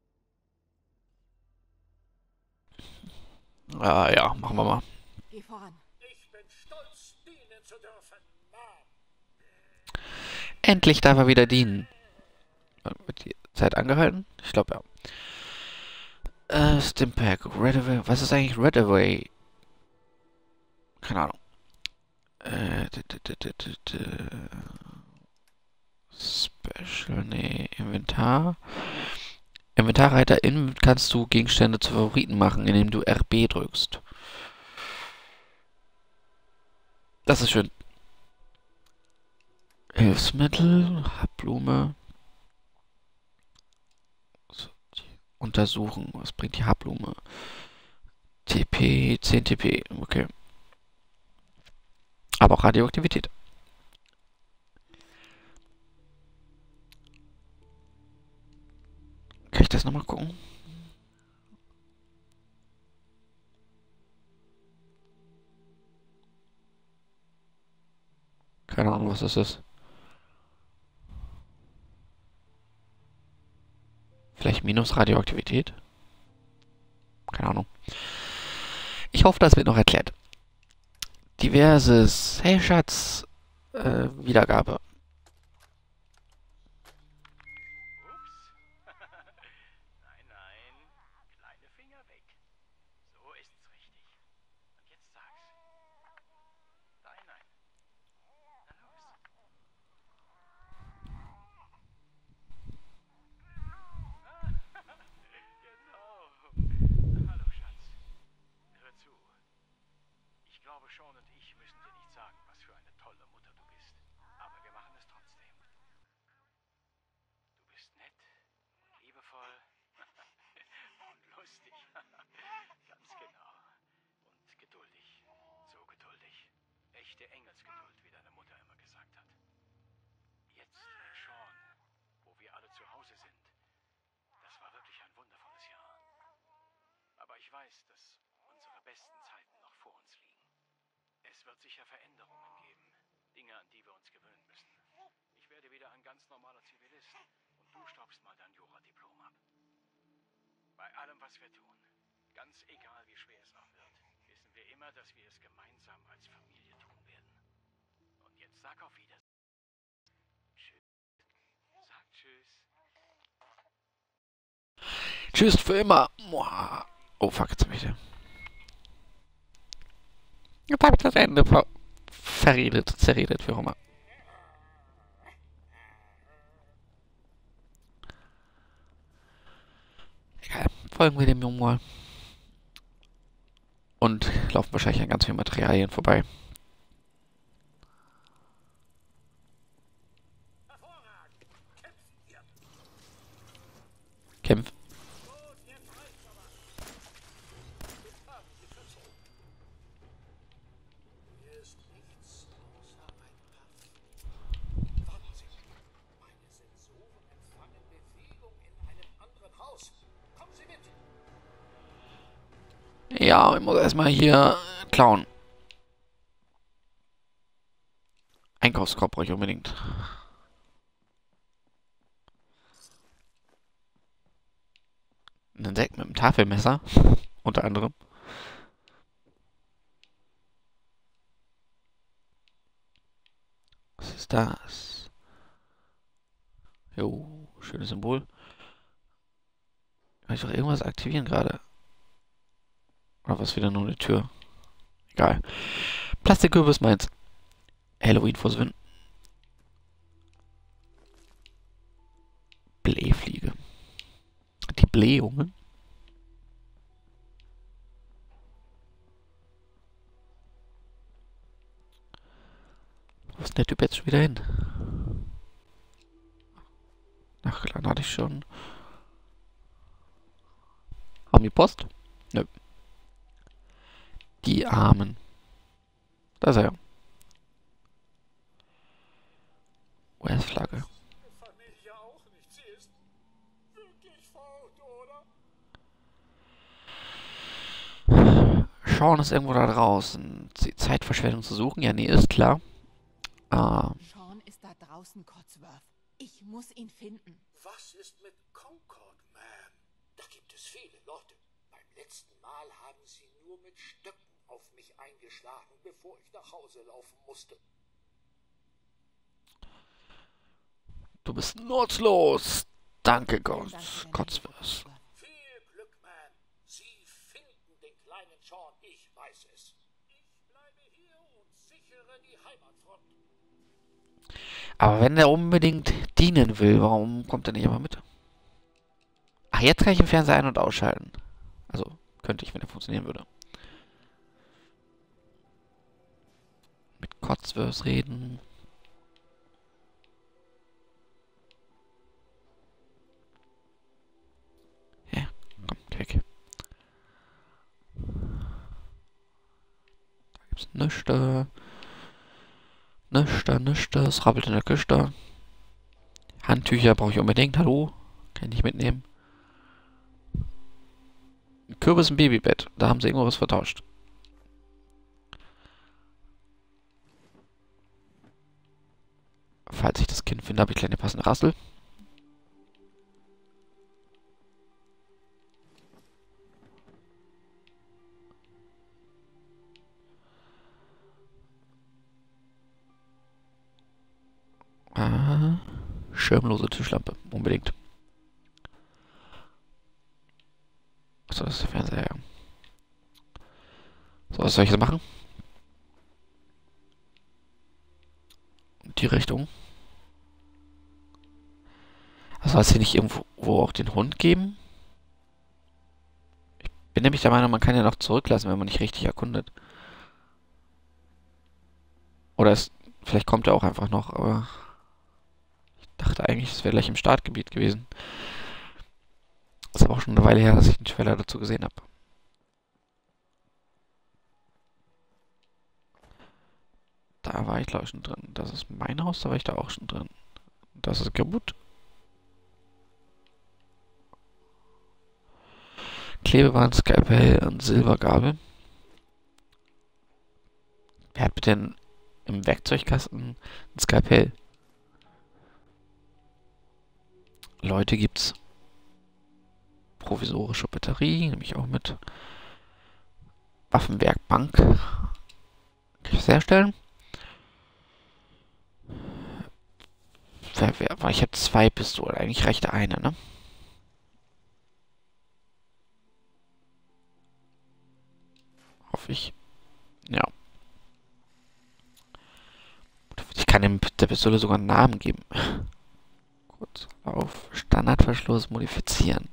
Ah, ja, machen wir mal. Geh voran. Endlich darf er wieder dienen. Wird die Zeit angehalten? Ich glaube ja. Äh, Stimpack, Redaway. Was ist eigentlich Redaway? Keine Ahnung. Äh, Special, nee, Inventar. Inventarreiter in kannst du Gegenstände zu Favoriten machen, indem du RB drückst. Das ist schön. Hilfsmittel, Haarblume. Untersuchen. Was bringt die Haarblume? TP, 10 TP. Okay. Aber auch Radioaktivität. Kann ich das nochmal gucken? Keine Ahnung, was das ist. Vielleicht minus Radioaktivität? Keine Ahnung. Ich hoffe, das wird noch erklärt. Diverses. Hey Schatz. Äh, Wiedergabe. Nein, nein. Kleine Finger weg. So ist's richtig. Und jetzt sag's. Nein, nein. Na los. genau. Hallo, Schatz. Hör zu. Ich glaube, Sean und ich müssen dir nicht sagen, was für eine tolle Mutter du bist. Aber wir machen es trotzdem. Du bist nett und liebevoll und lustig. Ganz genau. Und geduldig. So geduldig. Echte Engelsgeduld, wie deine Mutter immer gesagt hat. Jetzt mit Sean, wo wir alle zu Hause sind. Das war wirklich ein wundervolles Jahr. Aber ich weiß, dass unsere besten Zeiten noch vor uns liegen. Es wird sicher Veränderungen geben. Dinge, an die wir uns gewöhnen müssen. Ich werde wieder ein ganz normaler Zivilist und du staubst mal dein Jura-Diplom ab. Bei allem, was wir tun, ganz egal wie schwer es auch wird, wissen wir immer, dass wir es gemeinsam als Familie tun werden. Und jetzt sag auf Wiedersehen. Tschüss. Sag Tschüss. Tschüss für immer. Oh fuck, jetzt hab ich den. Jetzt hab ich das Ende ver verredet, zerredet, wie auch immer. Egal, folgen wir dem Jungen mal. Und laufen wahrscheinlich an ganz vielen Materialien vorbei. Kämpf. Ja, ich muss erstmal hier klauen. Einkaufskorb brauche ich unbedingt. Ein Insekt mit einem Tafelmesser, unter anderem. Was ist das? Jo, schönes Symbol. Kann ich doch irgendwas aktivieren gerade? Oder was wieder nur eine Tür? Egal. Plastikkürbis meins. Halloween verschwinden. Blähfliege. Die Blähungen. Wo ist denn der Typ jetzt schon wieder hin? Nachgeladen hatte ich schon. Haben die Post? Nö. Die Armen. Da ist er. US-Flagge. Fort, oder? Sean ist irgendwo da draußen. Zeitverschwendung zu suchen? Ja, nee, ist klar. Ah, Sean ist da draußen, Cotsworth. Ich muss ihn finden. Was ist mit Concord, Ma'am? Da gibt es viele Leute. Beim letzten Mal haben sie nur mit Stöcken auf mich eingeschlagen, bevor ich nach Hause laufen musste. du bist nutzlos. Danke, Gott. Cotsworth. Viel Glück, Ma'am. Sie finden den kleinen Sean, ich weiß es. Ich bleibe hier und sichere die Heimatfront. Aber wenn er unbedingt dienen will, warum kommt er nicht immer mit? Ach, jetzt kann ich den Fernseher ein- und ausschalten. Also, könnte ich, wenn er funktionieren würde. Mit Cotsworth reden. Ja, komm, geh weg. Da gibt's nichts. Nichts, nichts. Es rabbelt in der Küste. Handtücher brauche ich unbedingt. Hallo? Kann ich nicht mitnehmen. Kürbis im Babybett. Da haben sie irgendwo was vertauscht. Falls ich das Kind finde, habe ich kleine passende Rassel. Ah, schirmlose Tischlampe. Unbedingt. Achso, das ist der Fernseher. So, was soll ich jetzt machen? Die Richtung. Also soll es hier nicht irgendwo auch den Hund geben? Ich bin nämlich der Meinung, man kann ja noch zurücklassen, wenn man nicht richtig erkundet. Oder es, vielleicht kommt er auch einfach noch, aber ich dachte eigentlich, es wäre gleich im Startgebiet gewesen. Das ist auch schon eine Weile her, dass ich den Trailer dazu gesehen habe. Da war ich, glaube ich, schon drin. Das ist mein Haus, da war ich da auch schon drin. Das ist kaputt. Klebeband, Skalpell und Silbergabel. Wer hat bitte im Werkzeugkasten ein Skalpell? Leute gibt's. Provisorische Batterie, nehme ich auch mit. Waffenwerkbank. Kann ich das herstellen? Wer, ich habe zwei Pistolen. Eigentlich reicht eine, ne? Hoffe ich. Ja. Ich kann dem, der Pistole sogar einen Namen geben. Kurz auf Standardverschluss modifizieren.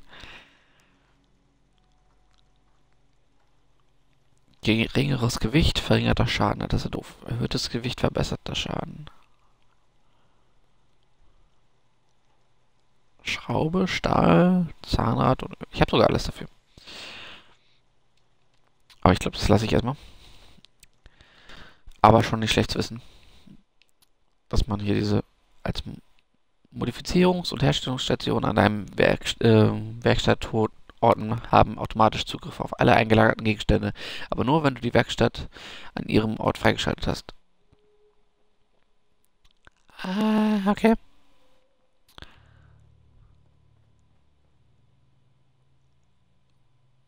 Geringeres Gewicht, verringerter Schaden. Das ist doof. Erhöhtes Gewicht, verbesserter Schaden. Schraube, Stahl, Zahnrad und ich habe sogar alles dafür. Aber ich glaube, das lasse ich erstmal. Aber schon nicht schlecht zu wissen, dass man hier diese als Modifizierungs- und Herstellungsstation an einem Werk, äh, Werkstattorten haben automatisch Zugriff auf alle eingelagerten Gegenstände, aber nur wenn du die Werkstatt an ihrem Ort freigeschaltet hast. Ah, okay.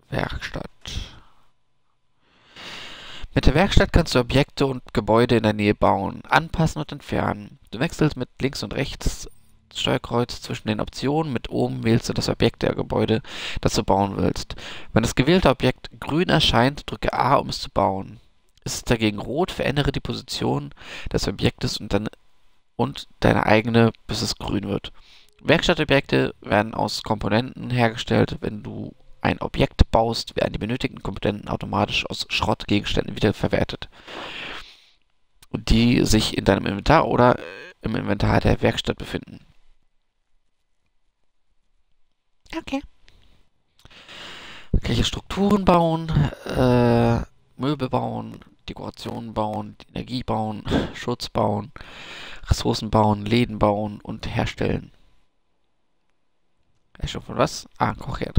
Werkstatt. Mit der Werkstatt kannst du Objekte und Gebäude in der Nähe bauen, anpassen und entfernen. Du wechselst mit links und rechts Steuerkreuz zwischen den Optionen. Mit oben wählst du das Objekt der Gebäude, das du bauen willst. Wenn das gewählte Objekt grün erscheint, drücke A, um es zu bauen. Ist es dagegen rot, verändere die Position des Objektes und, dann, und deine eigene, bis es grün wird. Werkstattobjekte werden aus Komponenten hergestellt. Wenn du ein Objekt baust, werden die benötigten Komponenten automatisch aus Schrottgegenständen wiederverwertet, die sich in deinem Inventar oder im Inventar der Werkstatt befinden. Okay. Kann Strukturen bauen, äh, Möbel bauen, Dekorationen bauen, Energie bauen, Schutz bauen, Ressourcen bauen, Läden bauen und herstellen. Herstellung von was? Ah, Kochherd.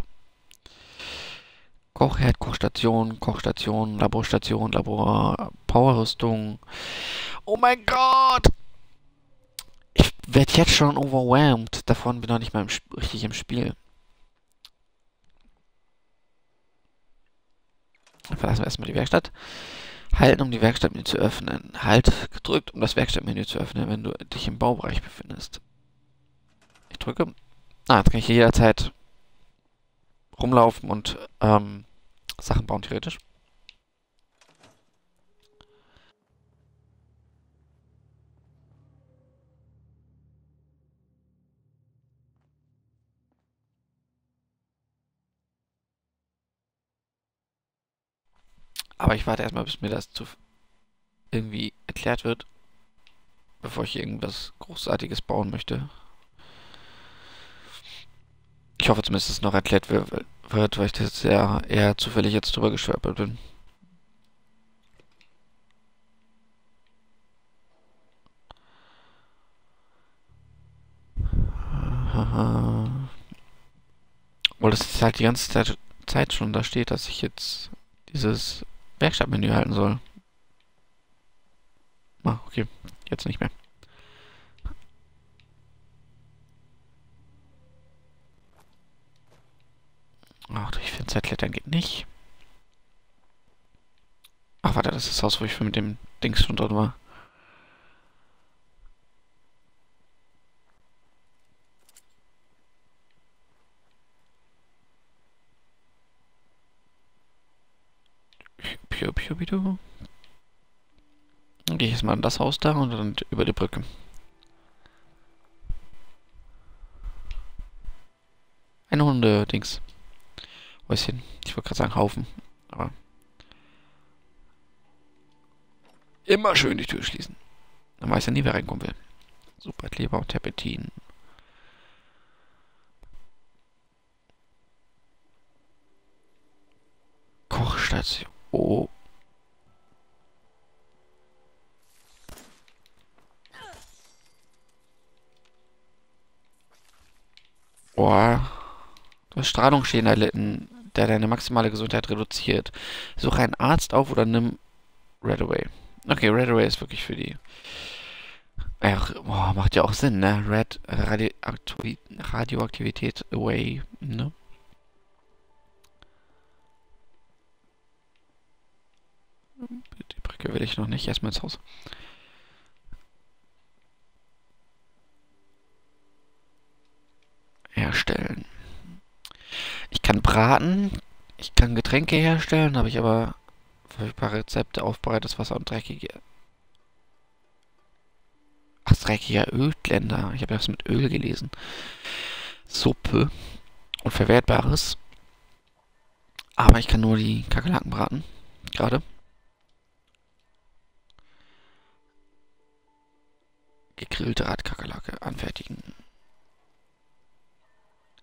Kochherd, Kochstation, Kochstation, Laborstation, Labor, Powerrüstung. Oh mein Gott! Ich werde jetzt schon overwhelmed. Davon bin ich noch nicht mal im, richtig im Spiel. Verlassen wir erstmal die Werkstatt. Halten, um die Werkstattmenü zu öffnen. Halt gedrückt, um das Werkstattmenü zu öffnen, wenn du dich im Baubereich befindest. Ich drücke. Ah, jetzt kann ich hier jederzeit rumlaufen und ähm, Sachen bauen, theoretisch. Aber ich warte erstmal, bis mir das zu irgendwie erklärt wird, bevor ich irgendwas Großartiges bauen möchte. Ich hoffe zumindest, dass es noch erklärt wird, weil ich das sehr eher zufällig jetzt drüber geschwärmt bin. Weil das halt die ganze Zeit schon da steht, dass ich jetzt dieses Werkstattmenü halten soll. Ah, okay. Jetzt nicht mehr. Ach, durch Fenster klettern geht nicht. Ach, warte, das ist das Haus, wo ich mit dem Dings schon drin war. Piu. Dann gehe ich erstmal in das Haus da und dann über die Brücke. Ein Hunde-Dings. Häuschen. Ich wollte gerade sagen Haufen. Aber. Immer schön die Tür schließen. Dann weiß ja nie, wer reinkommen will. Super Kleber und Terpentin. Kochstation. Oh. Boah. Du hast Strahlungsschäden erlitten, der deine maximale Gesundheit reduziert. Suche einen Arzt auf oder nimm Redaway. Okay, Redaway ist wirklich für die. Ach, boah, macht ja auch Sinn, ne? Red Radioaktivität, Radioaktivität away, ne? Die Brücke will ich noch nicht. Erstmal ins Haus. Herstellen. Ich kann braten. Ich kann Getränke herstellen. Habe ich aber verfügbare Rezepte, aufbereitetes Wasser und dreckige... Ach, dreckiger Ölblender. Ich habe das mit Öl gelesen. Suppe und Verwertbares. Aber ich kann nur die Kakerlaken braten. Gerade. gegrillte Radkakerlake anfertigen.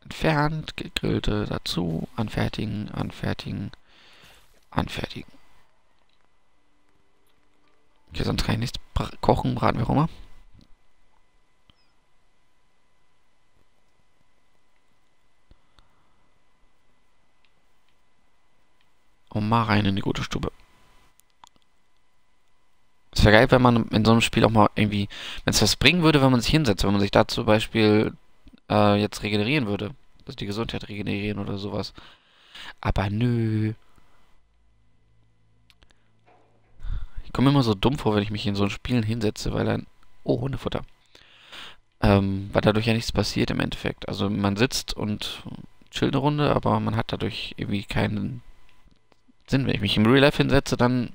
Entfernt, gegrillte dazu, anfertigen, anfertigen, anfertigen. Okay, sonst kann ich nichts kochen, braten, wie auch immer. Und mal rein in die gute Stube wäre geil, wenn man in so einem Spiel auch mal irgendwie, wenn es was bringen würde, wenn man sich hinsetzt, wenn man sich da zum Beispiel äh, jetzt regenerieren würde. Also die Gesundheit regenerieren oder sowas. Aber nö. Ich komme immer so dumm vor, wenn ich mich in so ein Spielen hinsetze, weil dann. Oh, Hundefutter. Ähm, weil dadurch ja nichts passiert im Endeffekt. Also man sitzt und chillt eine Runde, aber man hat dadurch irgendwie keinen Sinn. Wenn ich mich im Real Life hinsetze, dann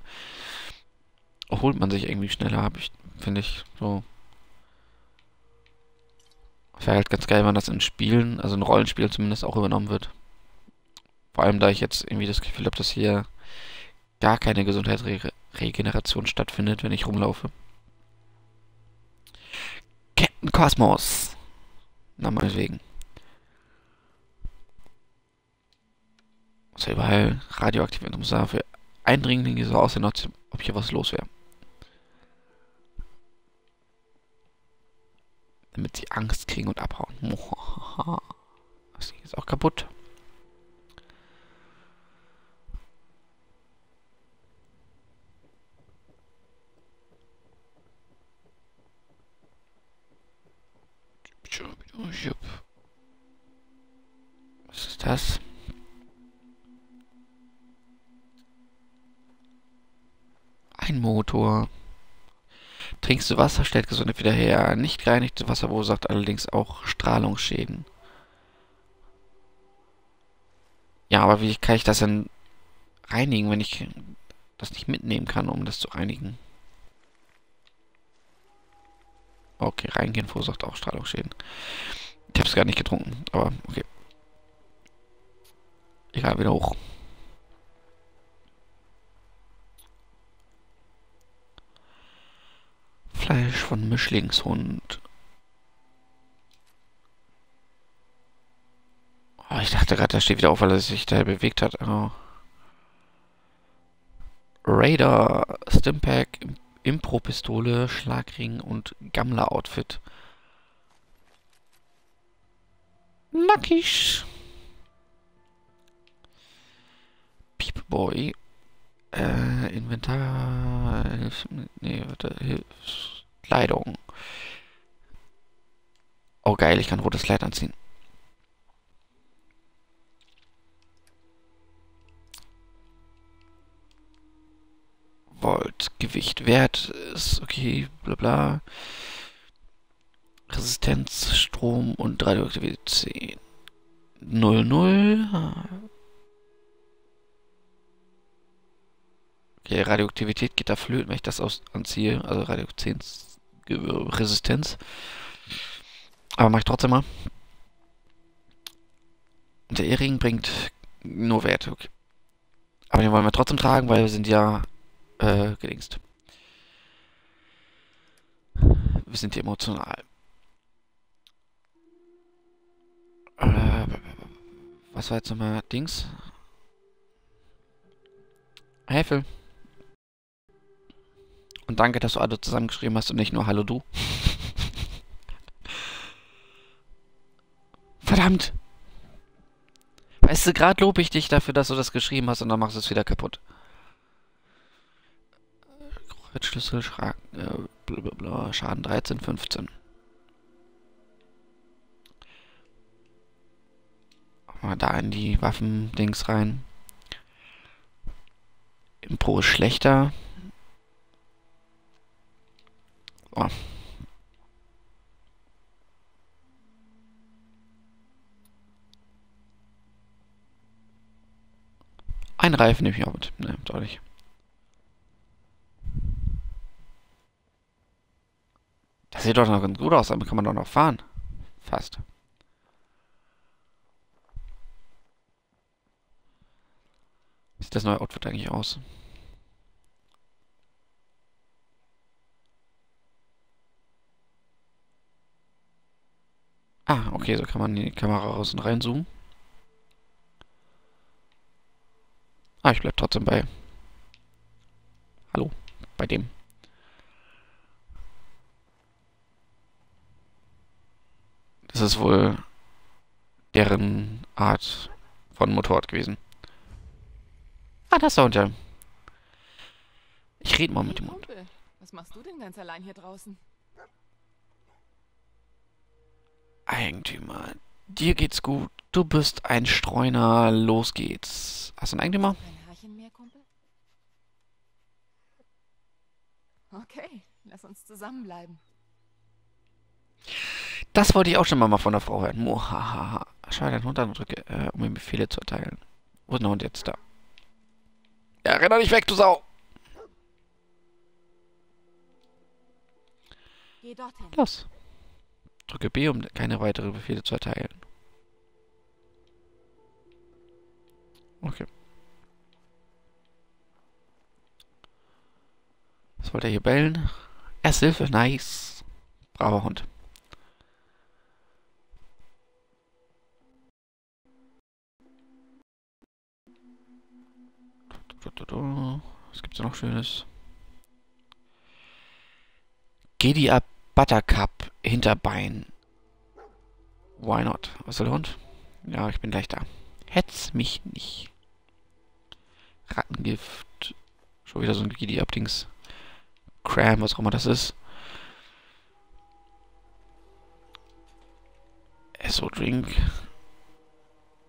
erholt man sich irgendwie schneller, habe ich, finde ich, so. Wäre halt ganz geil, wenn das in Spielen, also in Rollenspielen zumindest auch übernommen wird. Vor allem, da ich jetzt irgendwie das Gefühl habe, dass hier gar keine Gesundheitsregeneration stattfindet, wenn ich rumlaufe. Captain Cosmos. Na, meinetwegen. Also überall radioaktiv interessant für Eindringlinge so aussehen, als ob hier was los wäre. Damit sie Angst kriegen und abhauen. Das Ding ist auch kaputt. Was ist das? Ein Motor. Trinkst du Wasser, stellt Gesundheit wieder her. Nicht gereinigtes Wasser verursacht allerdings auch Strahlungsschäden. Ja, aber wie kann ich das denn reinigen, wenn ich das nicht mitnehmen kann, um das zu reinigen? Okay, reingehen verursacht auch Strahlungsschäden. Ich habe es gar nicht getrunken, aber okay. Egal, wieder hoch. Fleisch von Mischlingshund. Oh, ich dachte gerade, da steht wieder auf, weil er sich da bewegt hat. Oh. Raider, Stimpack, Impro-Pistole, Schlagring und Gammler-Outfit. Nackig. Peep Boy. Äh, Inventar. Nee, warte. Kleidung. Oh geil, ich kann rotes Kleid anziehen. Volt, Gewicht, Wert ist okay, bla bla. Resistenz, Strom und Radioaktivität 10. 00. Okay, Radioaktivität geht da flöten, wenn ich das aus anziehe. Also Radioaktivitätsresistenz. Aber mache ich trotzdem mal. Der Ehering bringt nur Werte, okay. Aber den wollen wir trotzdem tragen, weil wir sind ja äh, gedingst. Wir sind emotional. Äh, was war jetzt nochmal Dings? Phil. Und danke, dass du alle zusammengeschrieben hast und nicht nur Hallo du. Verdammt! Weißt du, gerade lobe ich dich dafür, dass du das geschrieben hast und dann machst du es wieder kaputt. Kreuzschlüssel, äh, blablabla, Schaden 13, 15. Mal da in die Waffendings rein. Impro ist schlechter. Oh. Ein Reifen nehme ich auch mit. Ne, deutlich. Das sieht doch noch ganz gut aus, damit kann man doch noch fahren. Fast. Wie sieht das neue Outfit eigentlich aus? Ah, okay, so kann man die Kamera raus und reinzoomen. Ah, ich bleib trotzdem bei... Hallo, bei dem. Das ist wohl deren Art von Motorrad gewesen. Ah, das ist unter. Ich rede mal mit dem Hund. Was machst du denn ganz allein hier draußen? Eigentümer, dir geht's gut. Du bist ein Streuner. Los geht's. Hast du einen Eigentümer? Ein mehr, Kumpel? Okay, lass uns zusammenbleiben. Das wollte ich auch schon mal von der Frau hören. Mohahaha. Schau den Hund an und drücke, äh, um ihm Befehle zu erteilen. Wo ist der Hund jetzt da? Ja, renn doch nicht weg, du Sau! Geh dorthin. Los. Drücke B, um keine weiteren Befehle zu erteilen. Okay. Was wollte er hier bellen? Erste Hilfe, nice. Braver Hund. Was gibt's noch Schönes? Gedi Buttercup Hinterbein. Why not? Was soll der Hund? Ja, ich bin gleich da. Hetz mich nicht. Rattengift. Schon wieder so ein Giddy-Up-Dings. Cram, was auch immer das ist. SO-Drink.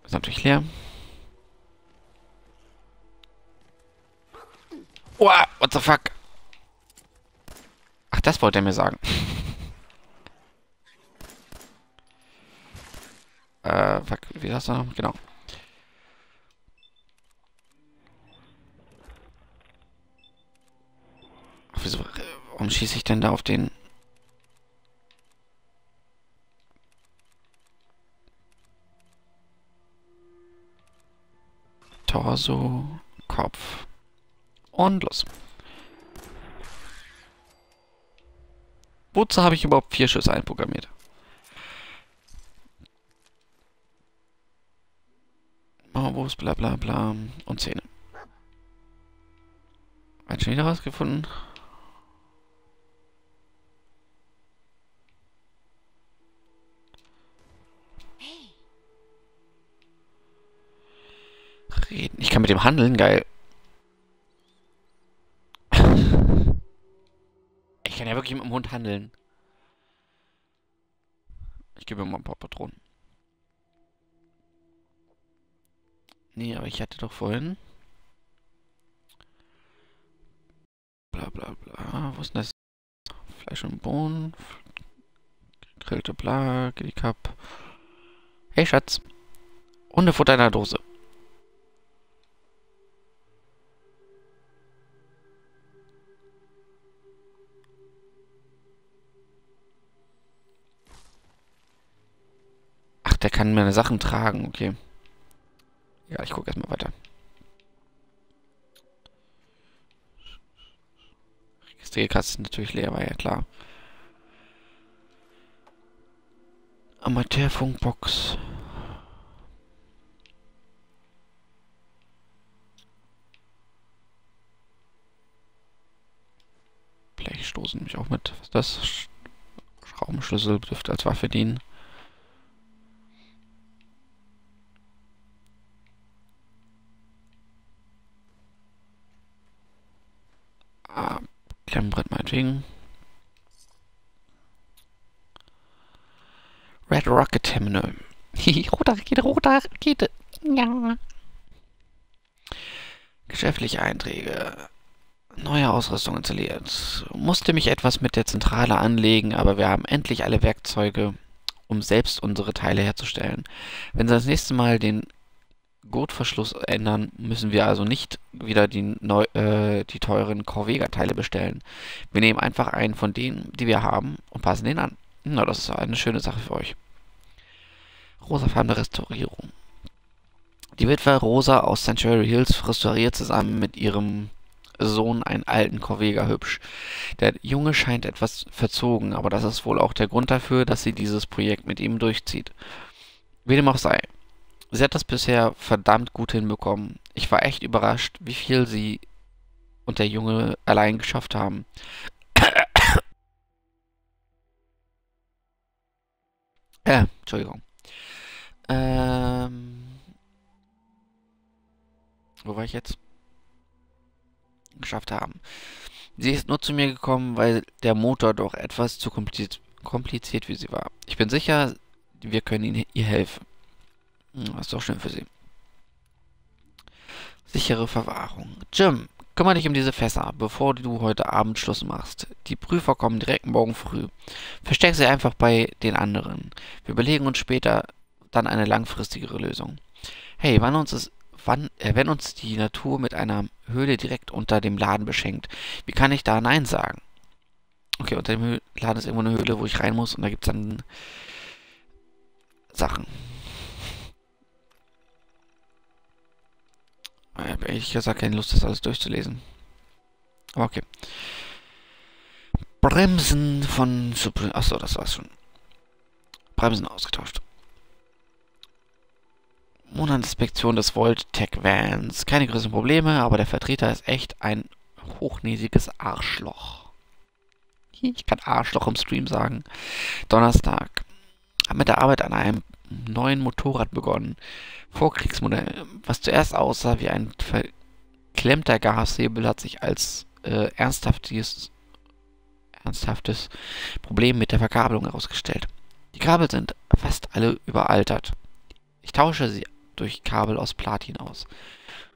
Ist natürlich leer. Wow, what the fuck? Ach, das wollte er mir sagen. Äh, fuck, wie heißt er noch? Genau. Wieso, warum schieße ich denn da auf den... Torso, Kopf und los. Wozu habe ich überhaupt vier Schüsse einprogrammiert? Ist bla bla bla und Zähne. Hat schon wieder rausgefunden? Reden. Ich kann mit dem handeln, geil. Ich kann ja wirklich mit dem Hund handeln. Ich gebe ihm mal ein paar Patronen. Nee, aber ich hatte doch vorhin... Bla bla bla. Wo ist denn das? Fleisch und Bohnen. Gegrillte Bla, Cup. Hey Schatz. Hundefutter in der Dose. Ach, der kann meine Sachen tragen, okay. Ja, ich gucke erstmal weiter. Registrierkasse ist natürlich leer, war ja klar. Amateurfunkbox. Blechstoßen mich auch mit. Was ist das? Schraubenschlüssel dürfte als Waffe dienen. Ah, Klemmbrett meinetwegen. Red Rocket Terminal. rote Rakete, rote Rakete. Ja. Geschäftliche Einträge. Neue Ausrüstung installiert. Musste mich etwas mit der Zentrale anlegen, aber wir haben endlich alle Werkzeuge, um selbst unsere Teile herzustellen. Wenn Sie das nächste Mal den Gurtverschluss ändern, müssen wir also nicht wieder die, neu, äh, die teuren Corvega-Teile bestellen. Wir nehmen einfach einen von denen, die wir haben, und passen den an. Na, das ist eine schöne Sache für euch. Rosafarbene Restaurierung. Die Witwe Rosa aus Sanctuary Hills restauriert zusammen mit ihrem Sohn einen alten Corvega hübsch. Der Junge scheint etwas verzogen, aber das ist wohl auch der Grund dafür, dass sie dieses Projekt mit ihm durchzieht. Wie dem auch sei. Sie hat das bisher verdammt gut hinbekommen. Ich war echt überrascht, wie viel sie und der Junge allein geschafft haben. äh, Entschuldigung. Ähm. Wo war ich jetzt? Geschafft haben. Sie ist nur zu mir gekommen, weil der Motor doch etwas zu kompliziert, kompliziert wie sie war. Ich bin sicher, wir können ihr helfen. Hm, das ist doch schön für sie. Sichere Verwahrung. Jim, kümmere dich um diese Fässer, bevor du heute Abend Schluss machst. Die Prüfer kommen direkt morgen früh. Versteck sie einfach bei den anderen. Wir überlegen uns später dann eine langfristigere Lösung. Hey, wann uns es, wann, äh, wenn uns die Natur mit einer Höhle direkt unter dem Laden beschenkt, wie kann ich da Nein sagen? Okay, unter dem Laden ist irgendwo eine Höhle, wo ich rein muss und da gibt es dann Sachen. Ich habe keine Lust, das alles durchzulesen. Aber okay. Bremsen von Supreme. Achso, das war's schon. Bremsen ausgetauscht. Monatsinspektion des Volt Tech Vans. Keine größeren Probleme, aber der Vertreter ist echt ein hochnäsiges Arschloch. ich kann Arschloch im Stream sagen. Donnerstag. Hab mit der Arbeit an einem neuen Motorrad begonnen. Vorkriegsmodell. Was zuerst aussah wie ein verklemmter Gashebel, hat sich als äh, ernsthaftes, ernsthaftes Problem mit der Verkabelung herausgestellt. Die Kabel sind fast alle überaltert. Ich tausche sie durch Kabel aus Platin aus.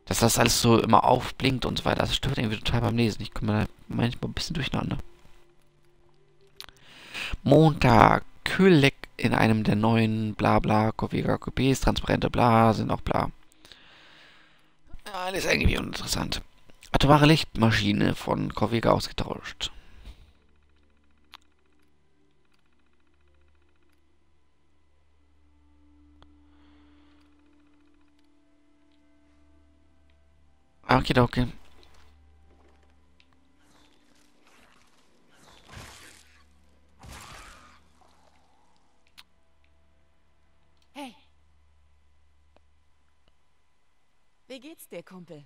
Dass das alles so immer aufblinkt und so weiter, das stört irgendwie total beim Lesen. Ich komme da manchmal ein bisschen durcheinander. Montag, Kühlleck in einem der neuen Blabla, Covega Coupés, transparente Bla, sind auch bla. Alles irgendwie uninteressant. Atomare Lichtmaschine von Covega ausgetauscht. Okay, okay. Hey. Wie geht's dir, Kumpel?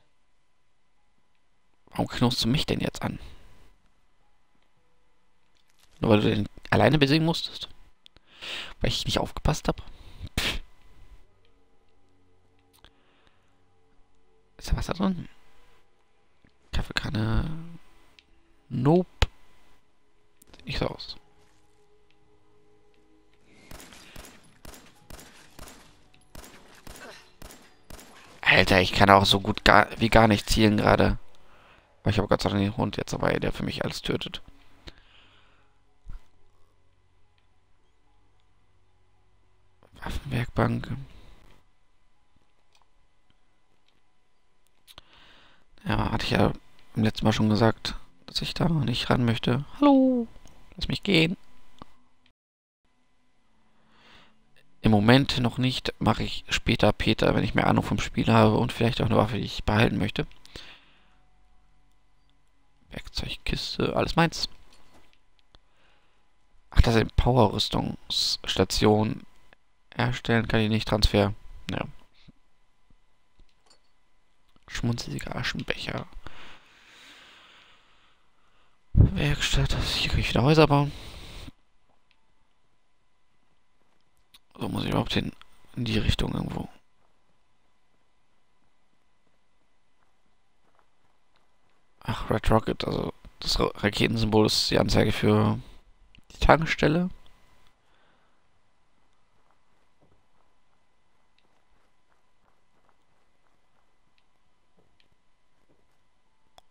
Warum knurrst du mich denn jetzt an? Nur weil du den alleine besiegen musstest? Weil ich nicht aufgepasst habe? Ist da Wasser drin? Kaffeekanne. Nope. Sieht nicht so aus. Alter, ich kann auch so gut gar, wie gar nicht zielen gerade. Aber ich habe Gott sei Dank den Hund jetzt dabei, der für mich alles tötet. Waffenwerkbank. Ja, hatte ich ja im letzten Mal schon gesagt, dass ich da nicht ran möchte. Hallo, lass mich gehen. Im Moment noch nicht, mache ich später Peter, wenn ich mehr Ahnung vom Spiel habe und vielleicht auch eine Waffe, die ich behalten möchte. Werkzeugkiste, alles meins. Ach, das ist Power-Rüstungsstation. Erstellen kann ich nicht, Transfer. Ja. Schmutzige Aschenbecher. Werkstatt. Hier kann ich wieder Häuser bauen. So muss ich überhaupt hin. In die Richtung irgendwo. Ach, Red Rocket. Also das Raketensymbol ist die Anzeige für die Tankstelle.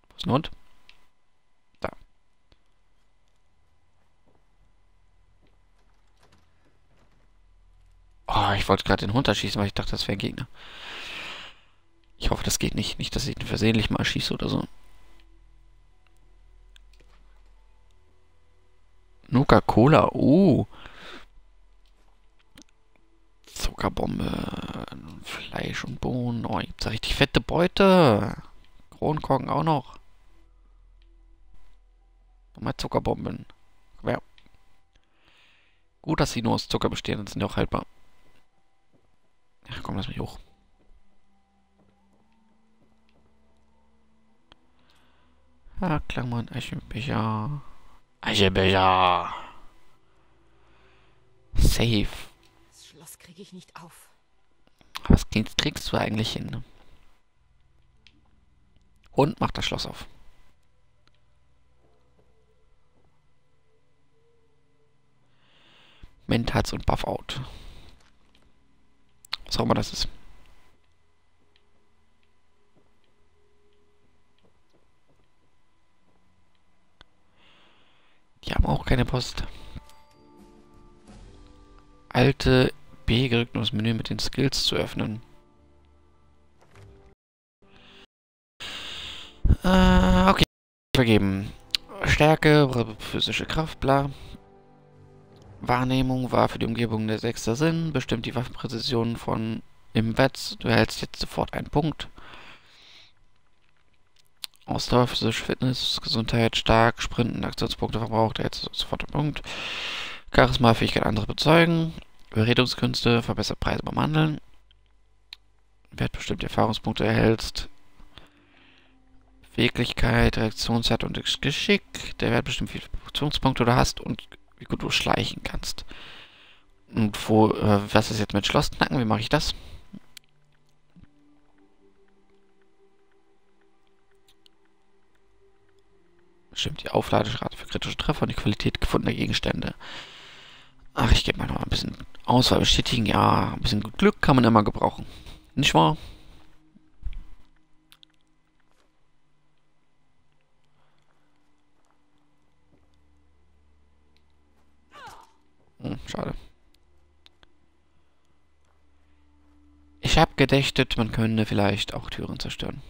Wo ist ein Hund? Da. Oh, ich wollte gerade den Hund erschießen, weil ich dachte, das wäre ein Gegner. Ich hoffe, das geht nicht. Nicht, dass ich ihn versehentlich mal erschieße oder so. Nuka-Cola, uh. Zuckerbombe, Fleisch und Bohnen. Oh, gibt's da richtig fette Beute. Kronkorken auch noch. Nochmal Zuckerbomben. Ja. Gut, dass sie nur aus Zucker bestehen, dann sind die auch haltbar. Ach komm, lass mich hoch. Ah, Klammern, Eichenbecher. Eichenbecher. Safe. Das Schloss kriege ich nicht auf. Was kriegst du eigentlich hin? Und mach das Schloss auf. Mentats und Buff-Out. Was auch immer das ist. Die haben auch keine Post. Alte B gedrückt, um das Menü mit den Skills zu öffnen. Äh, okay. Vergeben. Stärke, physische Kraft, bla. Wahrnehmung war für die Umgebung der sechste Sinn, bestimmt die Waffenpräzision von im Wetz. Du erhältst jetzt sofort einen Punkt. Ausdauer, physische Fitness, Gesundheit, stark, Sprinten, Aktionspunkte verbraucht, jetzt sofort einen Punkt. Charisma, Fähigkeit, andere bezeugen. Überredungskünste, verbessert Preise beim Handeln. Wert bestimmt Erfahrungspunkte erhältst. Beweglichkeit, Reaktionszeit und Geschick. Der Wert bestimmt, wie Konzentrationspunkte du hast und wie gut du schleichen kannst. Und wo, äh, was ist jetzt mit Schlossknacken? Wie mache ich das? Stimmt, die Aufladerate für kritische Treffer und die Qualität gefundener Gegenstände. Ach, ich gebe mal noch ein bisschen Auswahl bestätigen. Ja, ein bisschen Glück kann man immer gebrauchen. Nicht wahr? Schade. Ich habe gedächtet, man könnte vielleicht auch Türen zerstören.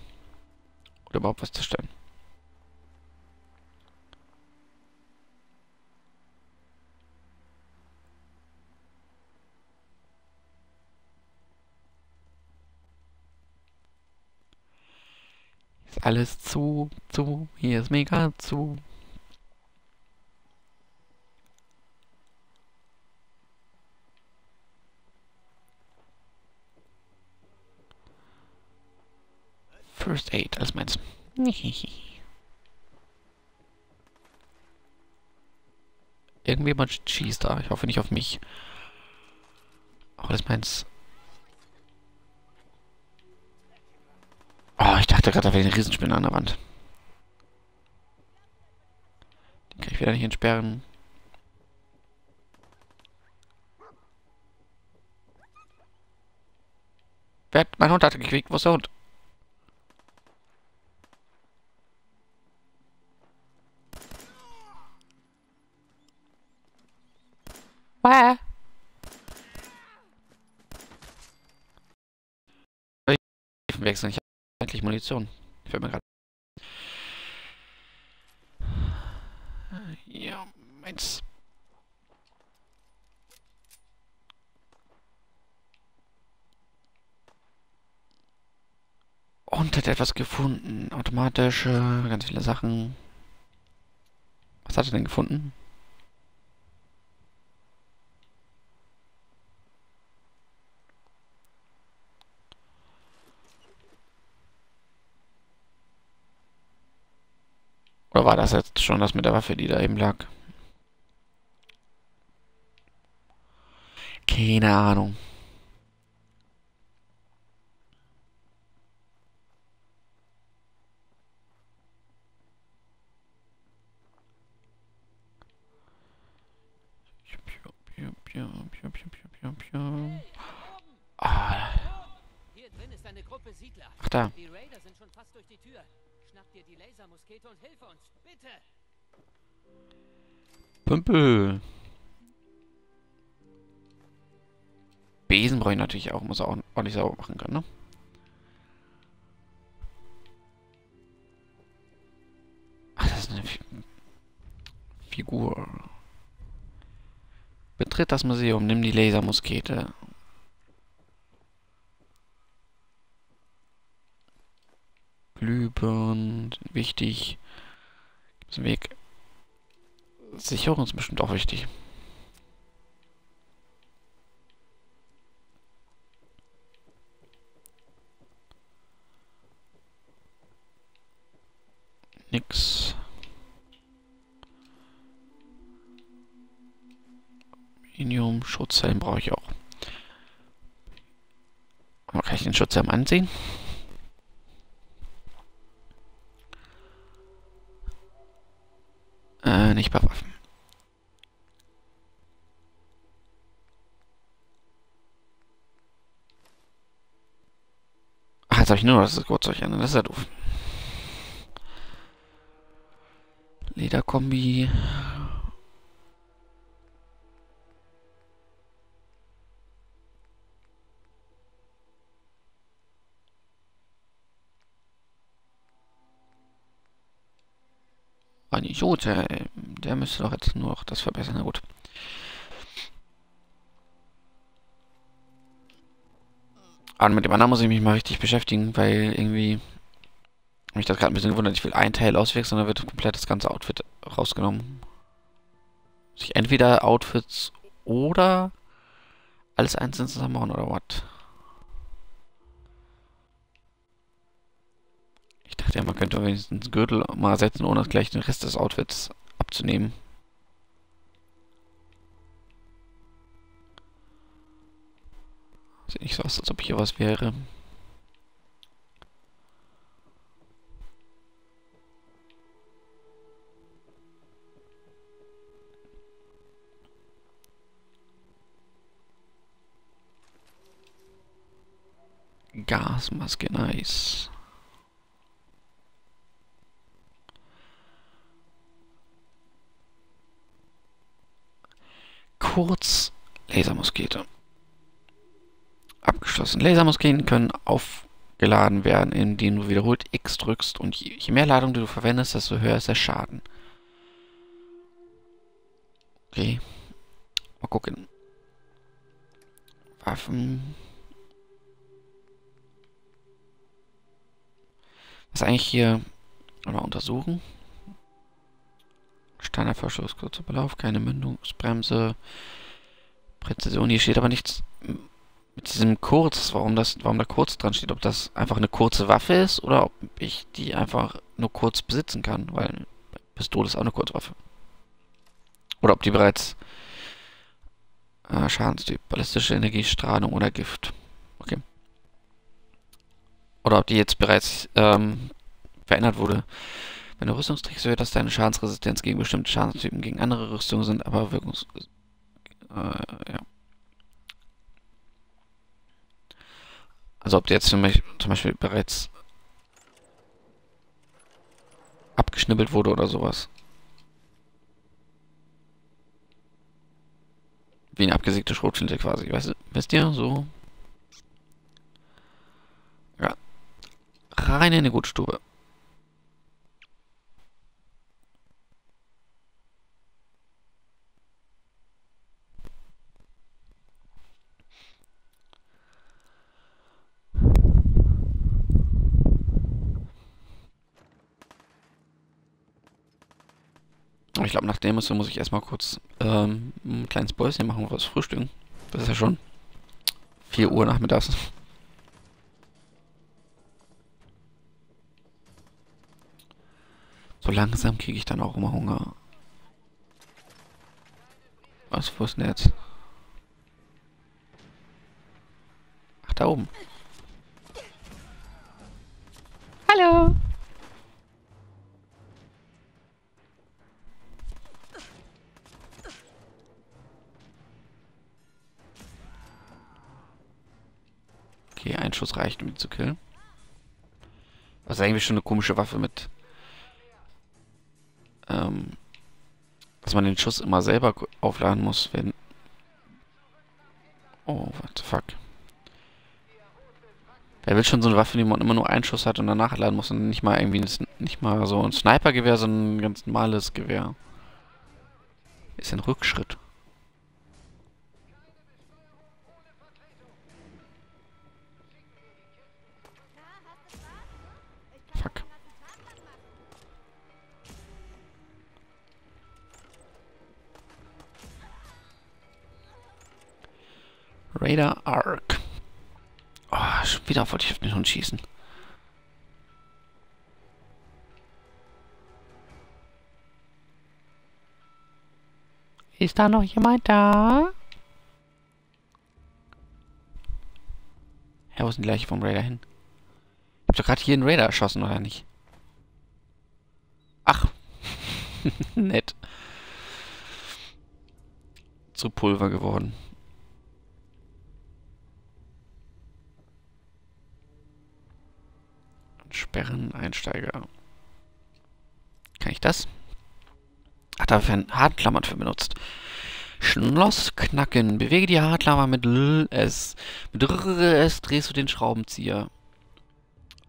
Oder überhaupt was zerstören. Ist alles zu, zu, hier ist mega zu. First Aid, alles meins. Irgendjemand schießt da. Ich hoffe nicht auf mich. Aber das meins. Oh, ich dachte gerade, da wäre ein Riesenspinner an der Wand. Den kann ich wieder nicht entsperren. Wer hat, mein Hund hat gekriegt. Wo ist der Hund? Bäh. wechseln. Ich habe endlich Munition. Fällt mir gerade. Ja, meins. Und hat etwas gefunden. Automatische, ganz viele Sachen. Was hat er denn gefunden? Oder war das jetzt schon das mit der Waffe, die da eben lag? Keine Ahnung. Ah. Ach da. Die Raider sind schon fast durch die Tür. Schnapp dir die Lasermuskete und hilf uns, bitte. Pümpel. Besen brauche ich natürlich auch, muss er auch ordentlich sauber machen können, ne? Ach, das ist eine Fi Figur. Betritt das Museum, nimm die Lasermuskete. Glühbirnen wichtig. Gibt's einen Weg. Sicherung ist bestimmt auch wichtig. Nix. Aluminium, Schutzhelm brauche ich auch. Aber kann ich den Schutzhelm ansehen? Nicht bei Waffen. Ach, jetzt habe ich nur das Kurzzeug an. Das ist ja doof. Lederkombi. Anisote, der müsste doch jetzt nur noch das verbessern. Na gut. Aber mit dem anderen muss ich mich mal richtig beschäftigen, weil irgendwie mich das gerade ein bisschen gewundert. Ich will ein Teil auswechseln, dann wird komplett das ganze Outfit rausgenommen. Sich entweder Outfits oder alles einzeln zusammenbauen oder what? Ich dachte ja, man könnte wenigstens einen Gürtel mal setzen, ohne gleich den Rest des Outfits abzunehmen. Sieht nicht so aus, als ob hier was wäre. Gasmaske, nice. Kurz Lasermuskete. Abgeschlossen. Lasermusketen können aufgeladen werden, indem du wiederholt X drückst und je, mehr Ladung du verwendest, desto höher ist der Schaden. Okay. Mal gucken. Waffen. Was eigentlich hier... Mal untersuchen. Standardverschluss, kurzer Belauf, keine Mündungsbremse. Präzision. Hier steht aber nichts mit diesem Kurz, warum das, warum da kurz dran steht, ob das einfach eine kurze Waffe ist oder ob ich die einfach nur kurz besitzen kann, weil Pistole ist auch eine Kurzwaffe. Oder ob die bereits äh, Schadenstyp, ballistische Energiestrahlung oder Gift. Okay. Oder ob die jetzt bereits ähm, verändert wurde. Wenn du Rüstung trägst, wird das deine Schadensresistenz gegen bestimmte Schadenstypen gegen andere Rüstungen sind, aber wirkungs... Äh, ja. Also ob der jetzt zum Beispiel, zum Beispiel bereits abgeschnibbelt wurde oder sowas. Wie eine abgesägte Schrotflinte quasi, weißt, wisst ihr? So. Ja. Rein in eine gute ich glaube, nach dem muss, muss ich erstmal kurz ähm, ein kleines Päuschen machen, was frühstücken. Das ist ja schon 4 Uhr nachmittags. So langsam kriege ich dann auch immer Hunger. Was, wo ist denn jetzt? Ach, da oben. Hallo. Okay, ein Schuss reicht, um ihn zu killen. Das ist eigentlich schon eine komische Waffe mit... Ähm, dass man den Schuss immer selber aufladen muss, wenn... Oh, what the fuck. Wer will schon so eine Waffe, die man immer nur einen Schuss hat und danach laden muss und nicht mal irgendwie nicht mal so ein Snipergewehr, sondern ein ganz normales Gewehr. Ist ein Rückschritt. Raider Arc. Oh, schon wieder wollte ich auf den Hund schießen. Ist da noch jemand da? Ja, wo sind die Leiche vom Raider hin? Ich hab doch gerade hier einen Raider erschossen, oder nicht? Ach. Nett. Zu Pulver geworden. Sperren, Einsteiger. Kann ich das? Ach, da werden Hartklammern für benutzt. Schloss knacken. Bewege die Hartklammer mit LS. Mit RS drehst du den Schraubenzieher.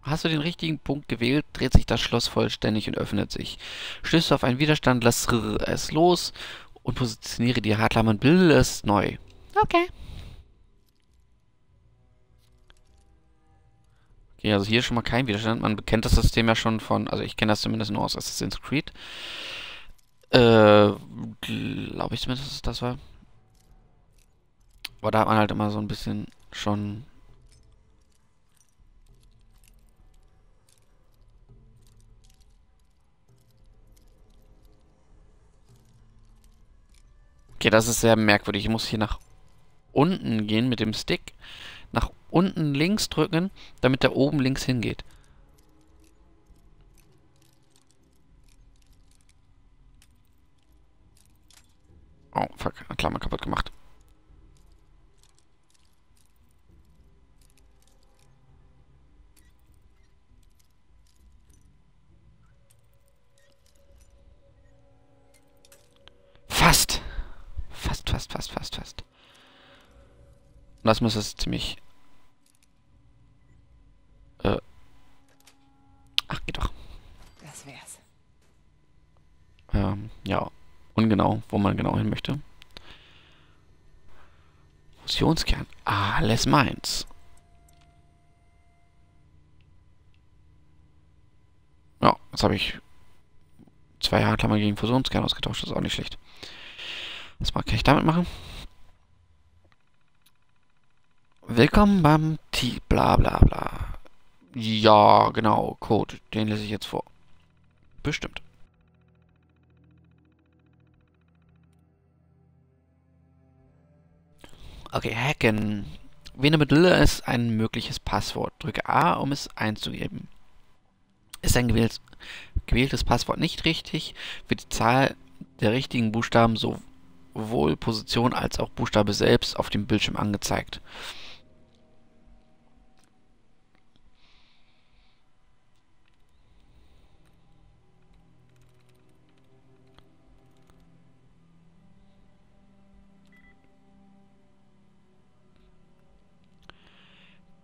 Hast du den richtigen Punkt gewählt, dreht sich das Schloss vollständig und öffnet sich. Stößt du auf einen Widerstand, lass es los und positioniere die Hartklammer mit LS neu. Okay. Okay, also hier schon mal kein Widerstand. Man kennt das System ja schon von, also ich kenne das zumindest nur aus Assassin's Creed. Äh, glaube ich zumindest, dass das war. Aber da hat man halt immer so ein bisschen schon... Okay, das ist sehr merkwürdig. Ich muss hier nach unten gehen mit dem Stick unten links drücken, damit der oben links hingeht. Oh, fuck. Klammer kaputt gemacht. Fast. Fast, fast, fast, fast, fast. Das muss es ziemlich... Äh. Ach, geht doch. Das wär's. Ähm, ja. Ungenau, wo man genau hin möchte. Fusionskern. Alles meins. Ja, jetzt habe ich zwei Hardhammer gegen Fusionskern ausgetauscht. Das ist auch nicht schlecht. Was kann ich damit machen? Willkommen beim T. Bla bla bla. Ja, genau. Code. Den lese ich jetzt vor. Bestimmt. Okay, hacken. Wähle mit ist ein mögliches Passwort. Drücke A, um es einzugeben. Ist ein gewähltes, gewähltes Passwort nicht richtig, wird die Zahl der richtigen Buchstaben sowohl Position als auch Buchstabe selbst auf dem Bildschirm angezeigt.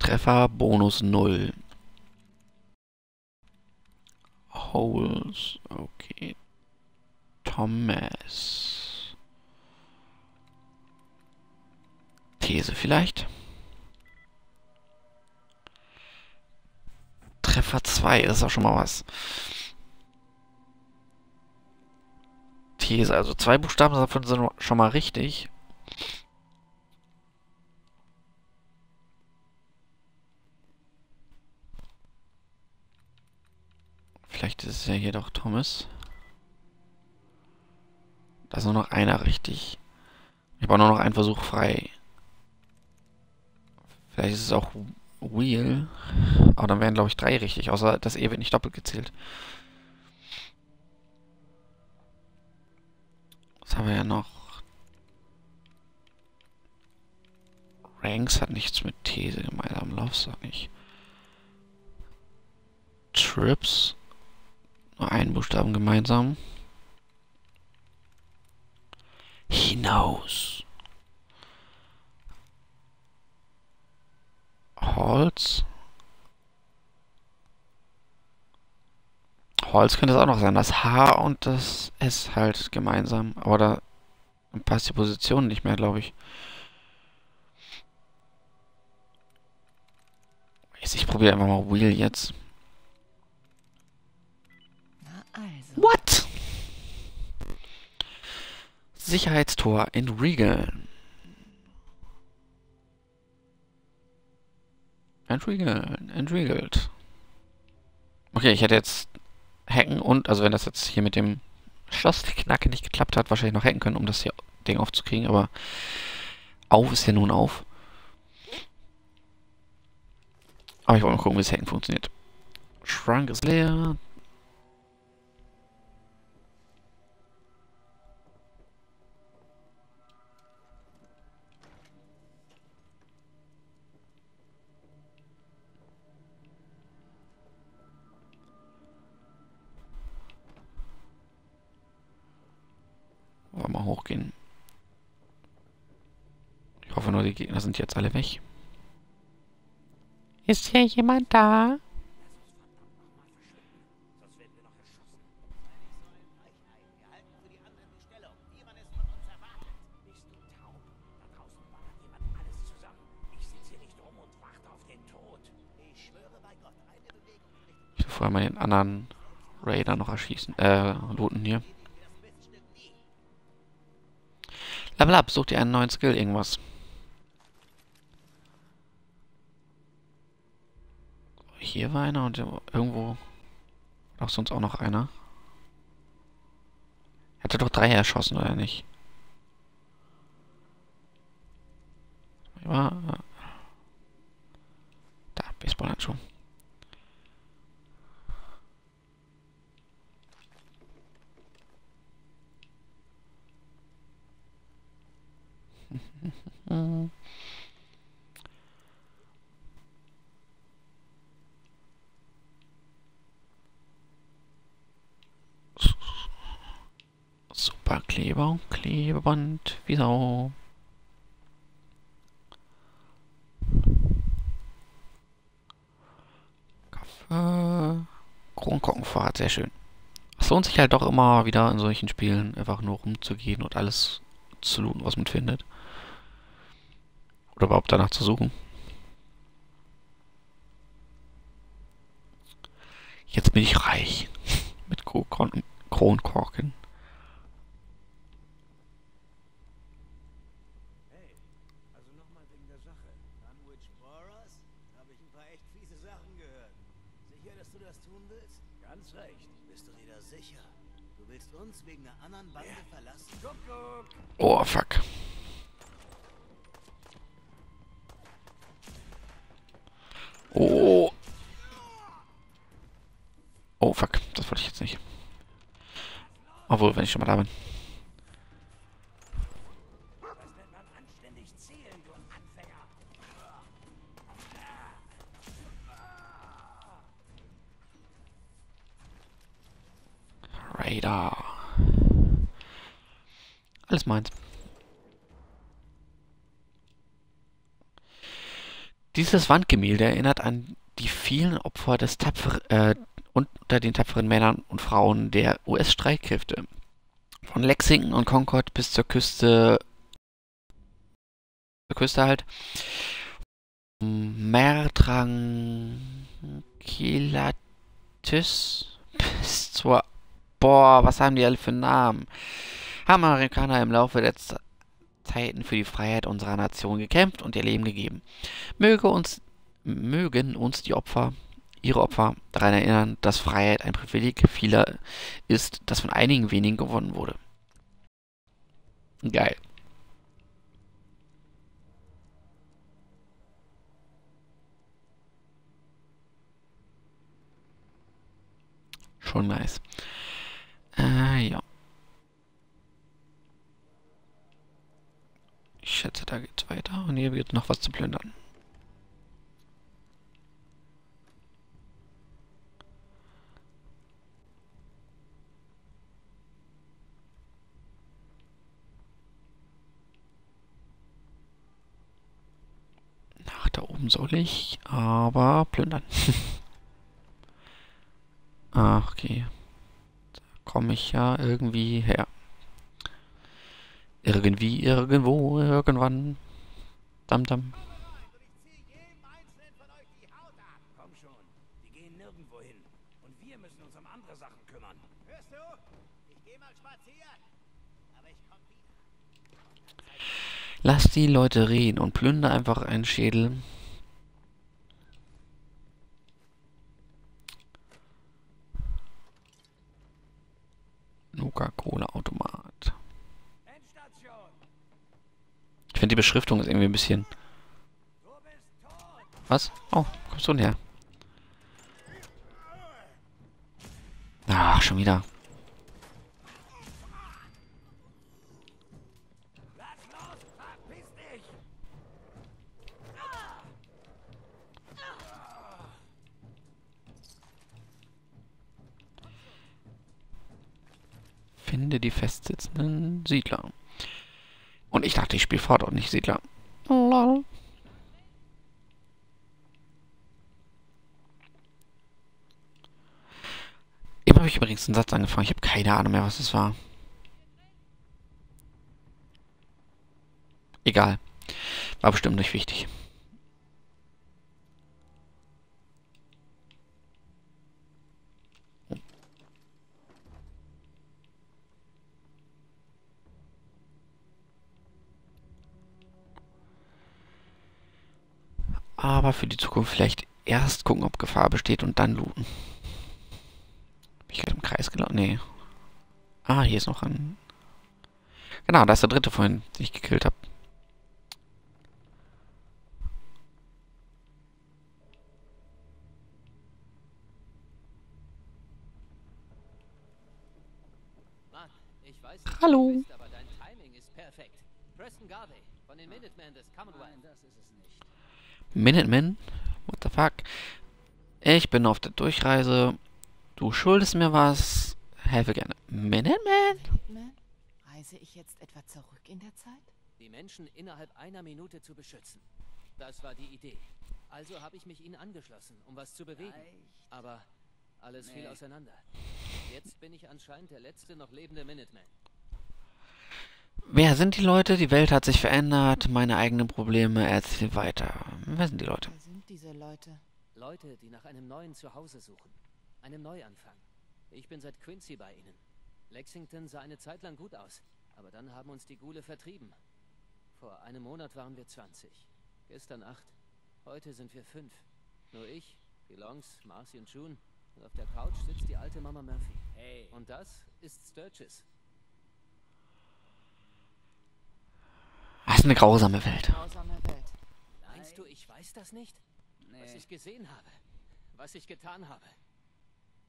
Treffer Bonus 0. Holes. Okay. Thomas. These vielleicht? Treffer 2, das ist auch schon mal was. These, also zwei Buchstaben davon sind schon mal richtig. Vielleicht ist es ja hier doch Thomas. Da ist nur noch einer richtig. Ich habe nur noch einen Versuch frei. Vielleicht ist es auch Wheel. Aber dann wären, glaube ich, drei richtig. Außer das E wird nicht doppelt gezählt. Was haben wir ja noch? Ranks hat nichts mit These gemeinsam. Laufsag nicht. Trips. Nur einen Buchstaben gemeinsam. Hinaus. Holz. Holz könnte es auch noch sein. Das H und das S halt gemeinsam. Aber da passt die Position nicht mehr, glaube ich. Ich probiere einfach mal Wheel jetzt. What? Sicherheitstor in Regal. Entriegeln, entriegelt. Okay, ich hätte jetzt hacken und, also wenn das jetzt hier mit dem Schlossknacke nicht geklappt hat, wahrscheinlich noch hacken können, um das hier Ding aufzukriegen, aber auf ist ja nun auf. Aber ich wollte mal gucken, wie das Hacken funktioniert. Schrank ist leer, Wir mal hochgehen. Ich hoffe nur, die Gegner sind jetzt alle weg. Ist hier jemand da? Ich will vorher mal den anderen Raider noch erschießen, äh, looten hier. Level up, such dir einen neuen Skill, irgendwas. Hier war einer und irgendwo auch sonst auch noch einer. Hatte doch drei erschossen, oder nicht? Ja. Super Kleber Klebeband. Wieso? Kaffee. Kronkockenfahrt, sehr schön. Es lohnt sich halt doch immer wieder in solchen Spielen einfach nur rumzugehen und alles zu looten, was man findet. Oder überhaupt danach zu suchen. Jetzt bin ich reich. Mit Kron Kronkorken. Hey, also nochmal wegen der Sache. Dunwich Boras? Habe ich ein paar echt fiese Sachen gehört. Sicher, dass du das tun willst? Ganz recht. Bist du dir da sicher? Du willst uns wegen einer anderen Bande verlassen? Guck, guck. Oh, fuck. Oh. Oh, fuck. Das wollte ich jetzt nicht. Obwohl, wenn ich schon mal da bin. Radar. Alles meins. Dieses Wandgemälde erinnert an die vielen Opfer äh, unter den tapferen Männern und Frauen der US-Streitkräfte. Von Lexington und Concord bis zur Küste, zur Küste halt. Mertranquilatis bis zur, boah, was haben die alle für Namen? Haben Amerikaner im Laufe der Z Zeiten für die Freiheit unserer Nation gekämpft und ihr Leben gegeben. Möge uns, mögen uns die Opfer, ihre Opfer daran erinnern, dass Freiheit ein Privileg vieler ist, das von einigen wenigen gewonnen wurde. Geil. Schon nice. Äh, ja. Ich schätze, da geht's weiter. Und hier wird noch was zu plündern. Nach da oben soll ich aber plündern. Ach, okay. Da komme ich ja irgendwie her. Irgendwie, irgendwo, irgendwann. Dam, dam. Lass die Leute reden und plünder einfach einen Schädel. Nuka-Cola-Automat. Finde die Beschriftung ist irgendwie ein bisschen... Was? Oh, kommst du denn her? Ach, schon wieder. Finde die festsitzenden Siedler. Und ich dachte, ich spiele Fahrt und nicht Siedler. Lol. Eben habe ich übrigens einen Satz angefangen. Ich habe keine Ahnung mehr, was es war. Egal. War bestimmt nicht wichtig. Aber für die Zukunft vielleicht erst gucken, ob Gefahr besteht und dann looten. Bin ich gerade im Kreis gelaufen? Nee. Ah, hier ist noch ein... Genau, da ist der dritte vorhin, den ich gekillt habe. Mann, ich weiß nicht, Hallo. bist, aber dein Timing ist perfekt. Preston Garvey von den Minutemen des Commonwealth. Nein, das ist es. Minutemen? What the fuck? Ich bin auf der Durchreise. Du schuldest mir was. Helfe gerne. Minuteman? Reise ich jetzt etwa zurück in der Zeit? Die Menschen innerhalb einer Minute zu beschützen. Das war die Idee. Also habe ich mich ihnen angeschlossen, um was zu bewegen. Aber alles fiel Nee. auseinander. Jetzt bin ich anscheinend der letzte noch lebende Minuteman. Wer sind die Leute? Die Welt hat sich verändert. Meine eigenen Probleme. Erzähl weiter. Wer sind die Leute? Wer sind diese Leute? Leute, die nach einem neuen Zuhause suchen. Einem Neuanfang. Ich bin seit Quincy bei ihnen. Lexington sah eine Zeit lang gut aus, aber dann haben uns die Gule vertrieben. Vor einem Monat waren wir 20. Gestern 8. Heute sind wir 5. Nur ich, die Longs, Marcy und June. Und auf der Couch sitzt die alte Mama Murphy. Hey. Und das ist Sturgis. Das ist eine grausame Welt. Grausame Welt. Meinst du, ich weiß das nicht? Was Nee. ich gesehen habe. Was ich getan habe.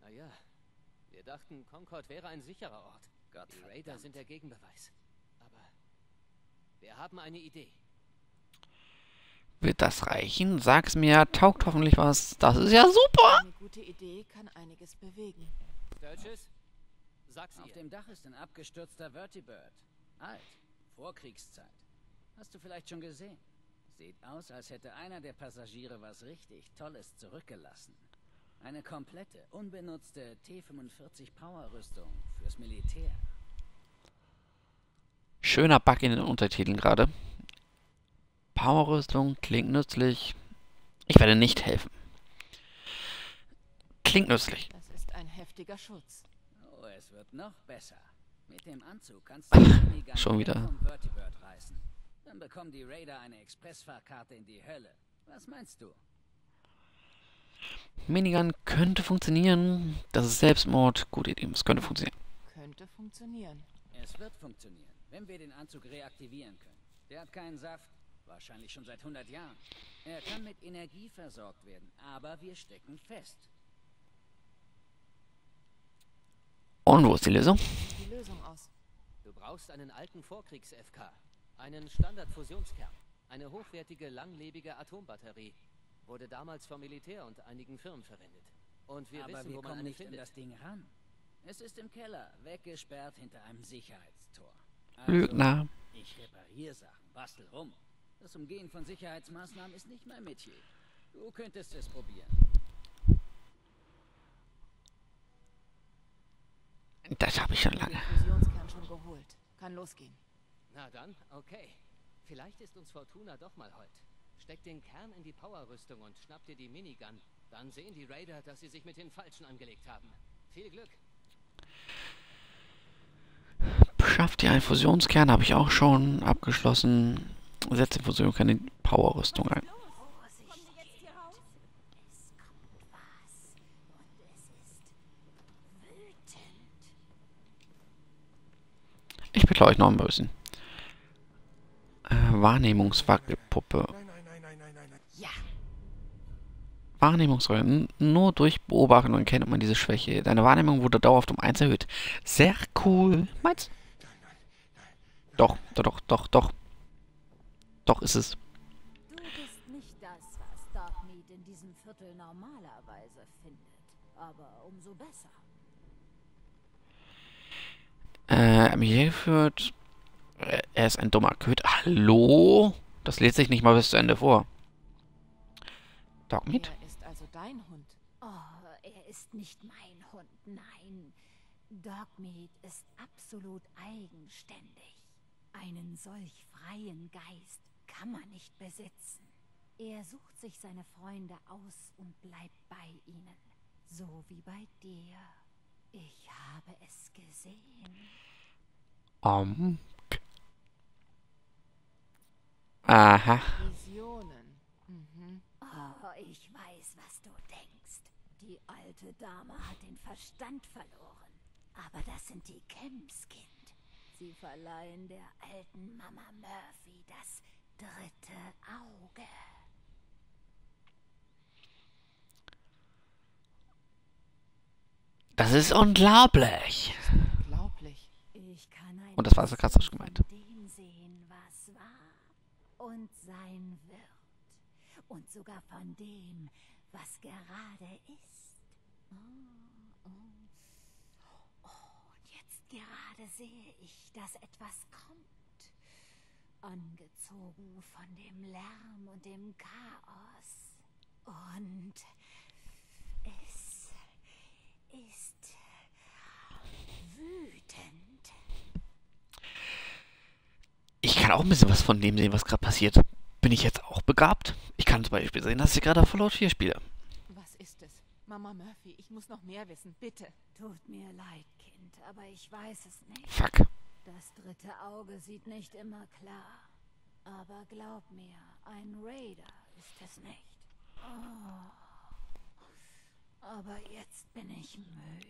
Naja, wir dachten, Concord wäre ein sicherer Ort. Gott Die Raider sind der Gegenbeweis. Aber wir haben eine Idee. Wird das reichen? Sag's mir. Taugt hoffentlich was. Das ist ja super. Eine gute Idee kann einiges bewegen. Sturgis, sag's Auf ihr. dem Dach ist ein abgestürzter Vertibird. Alt. Vorkriegszeit. Hast du vielleicht schon gesehen? Sieht aus, als hätte einer der Passagiere was richtig Tolles zurückgelassen. Eine komplette, unbenutzte T-45 Power-Rüstung fürs Militär. Schöner Bug in den Untertiteln gerade. Powerrüstung klingt nützlich. Ich werde nicht helfen. Klingt nützlich. Das ist ein heftiger Schutz. Oh, es wird noch besser. Mit dem Anzug kannst du Schon wieder. vom Vertibird reißen. Dann bekommen die Raider eine Expressfahrkarte in die Hölle. Was meinst du? Minigun könnte funktionieren. Das ist Selbstmord. Gute Idee. Es könnte funktionieren. Könnte funktionieren. Es wird funktionieren, wenn wir den Anzug reaktivieren können. Der hat keinen Saft, wahrscheinlich schon seit 100 Jahren. Er kann mit Energie versorgt werden, aber wir stecken fest. Und wo ist die Lösung? Die Lösung aus? Du brauchst einen alten Vorkriegs-FK. Einen Standard-Fusionskern. Eine hochwertige, langlebige Atombatterie. Wurde damals vom Militär und einigen Firmen verwendet. Und wir aber wissen, wir wo man kommen eine nicht findet. an das Ding ran. Es ist im Keller, weggesperrt hinter einem Sicherheitstor. Also, Lügner. Ich repariere Sachen, bastel rum. Das Umgehen von Sicherheitsmaßnahmen ist nicht mein Metier. Du könntest es probieren. Das habe ich schon lange. Den Fusionskern schon geholt. Kann losgehen. Na dann, okay. Vielleicht ist uns Fortuna doch mal hold. Steck den Kern in die Powerrüstung und schnapp dir die Minigun. Dann sehen die Raider, dass sie sich mit den Falschen angelegt haben. Viel Glück. Schafft ihr einen Fusionskern? Habe ich auch schon abgeschlossen. Fusionskern in die Powerrüstung ein. Ich beklaue euch noch ein bisschen. Wahrnehmungswackelpuppe. Ja. Wahrnehmungsrolle. N- Nur durch Beobachtung erkennt man diese Schwäche. Deine Wahrnehmung wurde dauerhaft um 1 erhöht. Sehr cool. Meinst Doch, doch, doch, doch, doch. Doch ist es. Du bist nicht das, was Darkmeat in diesem Viertel normalerweise findet. Aber umso besser. Äh, er mich hergeführt. Äh, Er ist ein dummer Köter. Hallo? Das lädt sich nicht mal bis zu Ende vor. Dogmeat? Er ist also dein Hund. Oh, er ist nicht mein Hund, nein. Dogmeat ist absolut eigenständig. Einen solch freien Geist kann man nicht besitzen. Er sucht sich seine Freunde aus und bleibt bei ihnen. So wie bei dir. Ich habe es gesehen. Um. Aha. Visionen. Mhm. Oh, ich weiß, was du denkst. Die alte Dame hat den Verstand verloren. Aber das sind die Camps, Kind. Sie verleihen der alten Mama Murphy das dritte Auge. Das ist unglaublich. Unglaublich. Ich kann Und das war sarkastisch gemeint. sehen, was war und sein wird. Und sogar von dem, was gerade ist. Oh, oh. Und jetzt gerade sehe ich, dass etwas kommt. Angezogen von dem Lärm und dem Chaos. Und es ist wütend. Ich kann auch ein bisschen was von dem sehen, was gerade passiert. Bin ich jetzt auch begabt? Ich kann zum Beispiel sehen, dass ich gerade Fallout 4 spiele. Was ist es? Mama Murphy, ich muss noch mehr wissen, bitte. Tut mir leid, Kind, aber ich weiß es nicht. Fuck. Das dritte Auge sieht nicht immer klar. Aber glaub mir, ein Raider ist es nicht. Oh. Aber jetzt bin ich müde.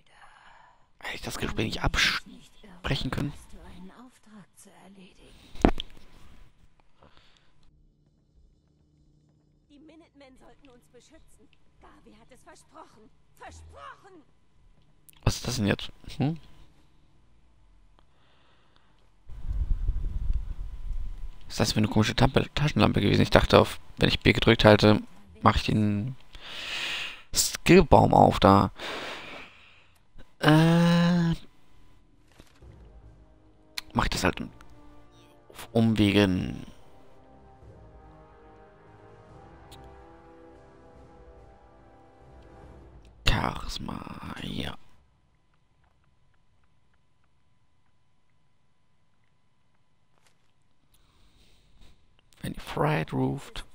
Hätte ich das Gespräch nicht absprechen können? Hast du einen Auftrag zu erledigen? Minutemen sollten uns beschützen. Garvey hat es versprochen. Versprochen! Was ist das denn jetzt? Hm? Was ist das für eine komische Tampe Taschenlampe gewesen? Ich dachte, auf, wenn ich B gedrückt halte, mache ich den Skillbaum auf da. Äh, mache ich das halt auf Umwegen. Charisma, ja. Wenn die Fried ruft.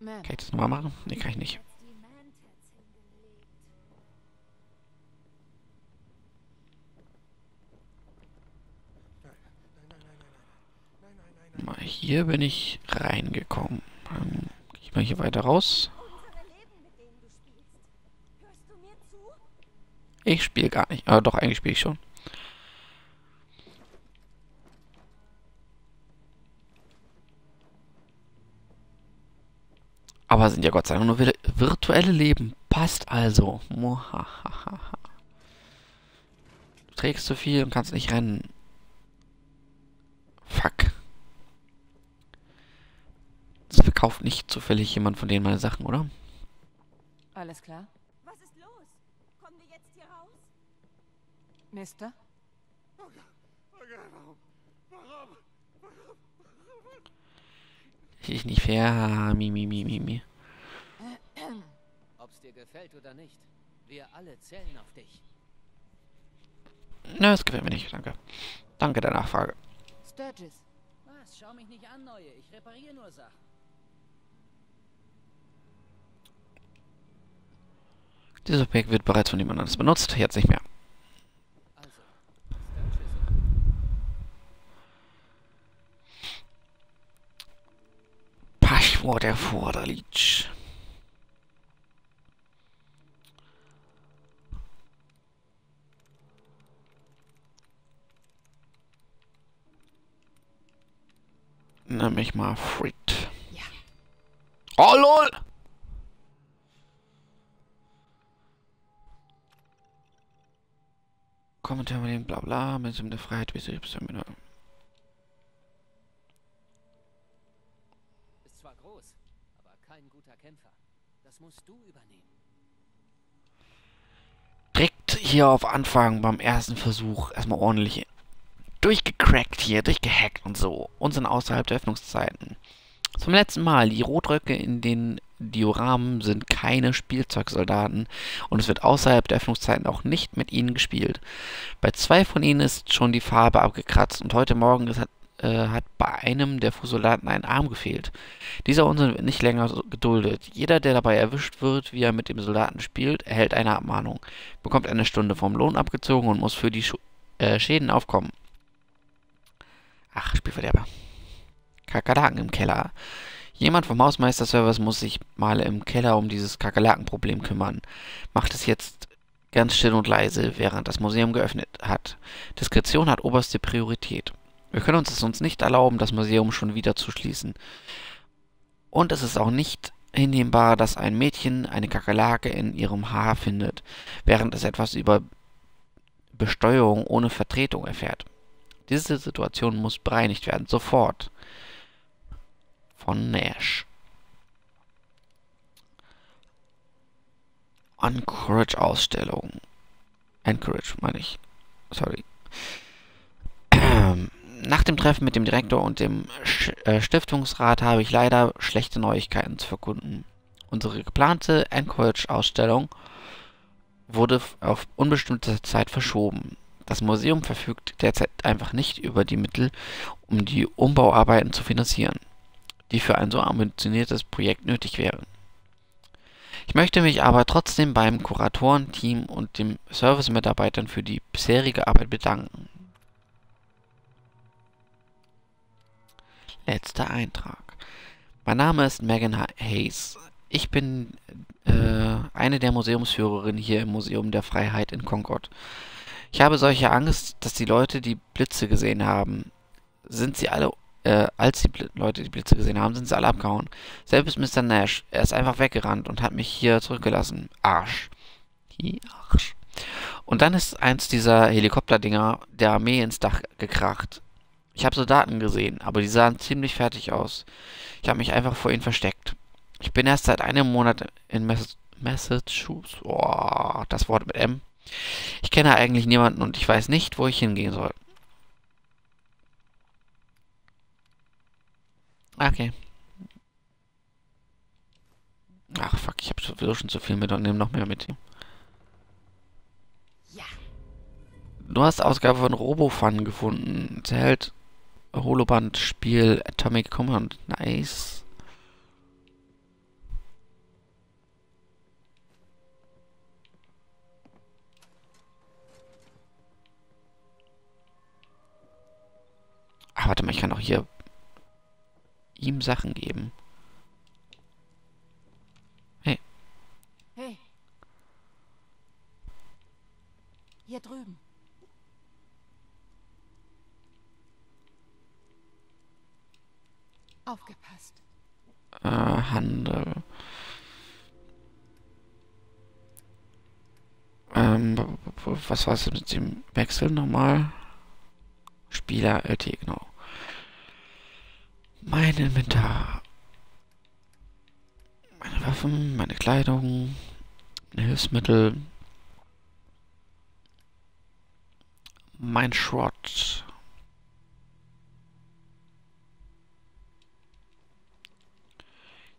Kann ich das nochmal machen? Nee, kann ich nicht. Mal hier bin ich reingekommen. Dann gehe ich mal hier weiter raus. Ich spiele gar nicht. Ah, doch, eigentlich spiele ich schon. Aber sind ja Gott sei Dank nur vir- virtuelle Leben. Passt also. Du trägst zu viel und kannst nicht rennen. Fuck. Das verkauft nicht zufällig jemand von denen meine Sachen, oder? Alles klar? Was ist los? Kommen wir jetzt hier raus? Mister? Okay, warum? Warum? Ich nicht fair. Mi, mi, mi, mi, mi. Ob's dir gefällt oder nicht, wir alle zählen auf dich. Nö, das gefällt mir nicht. Danke. Danke der Nachfrage. Sturgis. Was? Schau mich nicht an, Neue. Ich repariere nur Sachen. Dieses Objekt wird bereits von jemand anderes benutzt. Jetzt nicht mehr. Passwort erforderlich. Nämlich mal Frit. Ja. Oh lol! Kommentar mit dem Blabla mit dem der Freiheit Betriebsterminal. Ist zwar groß, aber kein guter Kämpfer. Das musst du übernehmen. direkt hier auf Anfang beim ersten Versuch erstmal ordentlich durchgecrackt hier, durchgehackt und so. Und sind außerhalb der Öffnungszeiten. Zum letzten Mal, die Rotröcke in den Dioramen sind keine Spielzeugsoldaten und es wird außerhalb der Öffnungszeiten auch nicht mit ihnen gespielt. Bei zwei von ihnen ist schon die Farbe abgekratzt und heute Morgen hat, äh, hat bei einem der Fußsoldaten ein Arm gefehlt. Dieser Unsinn wird nicht länger so geduldet. Jeder, der dabei erwischt wird, wie er mit dem Soldaten spielt, erhält eine Abmahnung, bekommt eine Stunde vom Lohn abgezogen und muss für die Schu äh, Schäden aufkommen. Ach, Spielverderber. Kakerlaken im Keller. Jemand vom Hausmeister-Service muss sich mal im Keller um dieses Kakerlakenproblem kümmern. Macht es jetzt ganz still und leise, während das Museum geöffnet hat. Diskretion hat oberste Priorität. Wir können uns es uns nicht erlauben, das Museum schon wieder zu schließen. Und es ist auch nicht unhinnehmbar, dass ein Mädchen eine Kakerlake in ihrem Haar findet, während es etwas über Besteuerung ohne Vertretung erfährt. Diese Situation muss bereinigt werden, sofort. Von Nash. Anchorage-Ausstellung. Anchorage, meine ich. Sorry. Nach dem Treffen mit dem Direktor und dem äh, Stiftungsrat habe ich leider schlechte Neuigkeiten zu verkunden. Unsere geplante Anchorage-Ausstellung wurde auf unbestimmte Zeit verschoben. Das Museum verfügt derzeit einfach nicht über die Mittel, um die Umbauarbeiten zu finanzieren, die für ein so ambitioniertes Projekt nötig wären. Ich möchte mich aber trotzdem beim Kuratorenteam und den Servicemitarbeitern für die bisherige Arbeit bedanken. Letzter Eintrag. Mein Name ist Megan Hayes. Ich bin äh, eine der Museumsführerinnen hier im Museum der Freiheit in Concord. Ich habe solche Angst, dass die Leute, die Blitze gesehen haben, sind sie alle, äh, als die Bl Leute die Blitze gesehen haben, sind sie alle abgehauen. Selbst Mr. Nash, er ist einfach weggerannt und hat mich hier zurückgelassen. Arsch. Die Arsch. Und dann ist eins dieser Helikopterdinger der Armee ins Dach gekracht. Ich habe Soldaten gesehen, aber die sahen ziemlich fertig aus. Ich habe mich einfach vor ihnen versteckt. Ich bin erst seit einem Monat in Massachusetts. Oh, das Wort mit M. Ich kenne eigentlich niemanden und ich weiß nicht, wo ich hingehen soll. Okay. Ach fuck, ich habe sowieso schon zu viel mit und nehme noch mehr mit. Ja. Du hast Ausgabe von Robofun gefunden. Zählt Holoband-Spiel Atomic Command. Nice. Ah, warte mal, ich kann auch hier ihm Sachen geben. Hey. Hey. Hier drüben. Aufgepasst. Äh, Handel. Ähm, was war es mit dem Wechsel nochmal? Spieler LT, genau. Mein Inventar. Meine Waffen, meine Kleidung, meine Hilfsmittel. Mein Schrott.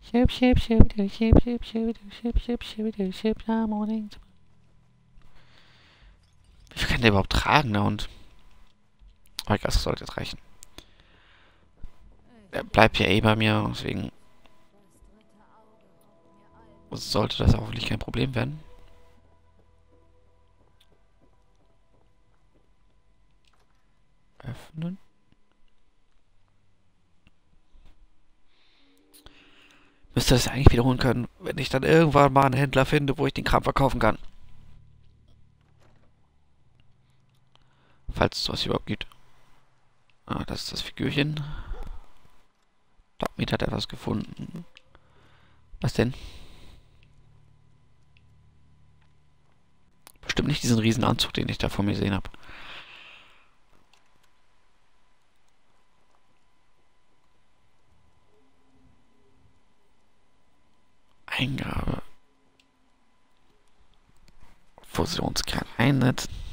Ship, ship, ship, ship, ship, ship, ship, ship, ship, ship, ship, morning. Wie viel kann der überhaupt tragen, der Hund? Oh, das sollte jetzt reichen. Er bleibt ja eh bei mir, deswegen sollte das hoffentlich kein Problem werden. Öffnen. Müsste das eigentlich wiederholen können, wenn ich dann irgendwann mal einen Händler finde, wo ich den Kram verkaufen kann. Falls es sowas überhaupt gibt. Ah, das ist das Figürchen. Dogmeat hat etwas gefunden. Was denn? Bestimmt nicht diesen riesen Anzug, den ich da vor mir gesehen habe. Eingabe. Fusionskern einsetzen.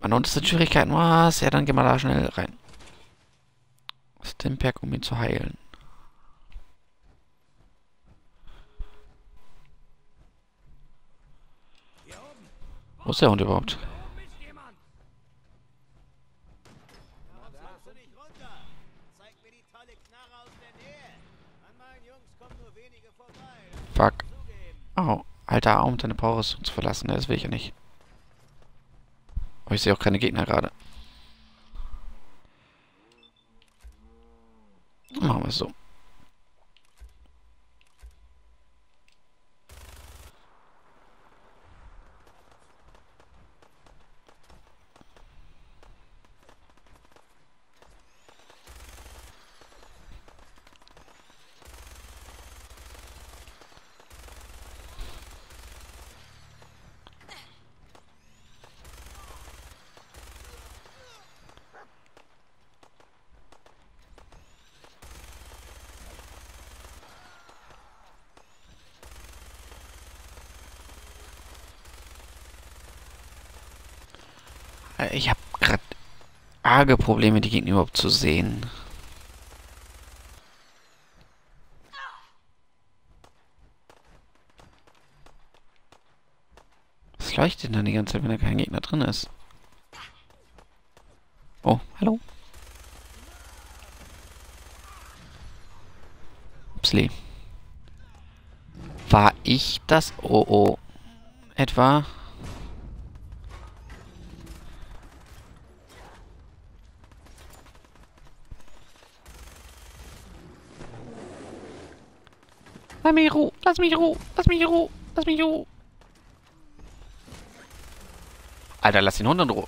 Meine unterste Schwierigkeiten was? Ja, dann gehen wir da schnell rein. Stimpack, um ihn zu heilen. Wo ist der Hund überhaupt? Fuck. Oh, alter Arm, deine Powerrüstung zu verlassen. Das will ich ja nicht. Aber ich sehe auch keine Gegner gerade. Machen wir es so. Ich habe gerade arge Probleme, die Gegner überhaupt zu sehen. Was leuchtet denn dann die ganze Zeit, wenn da kein Gegner drin ist? Oh, hallo. Upsli. War ich das? Oh, oh. Etwa? Lass mich Ruhe, lass mich Ruhe, lass mich Ruhe, lass mich Ruhe. Alter, lass den Hund in Ruhe.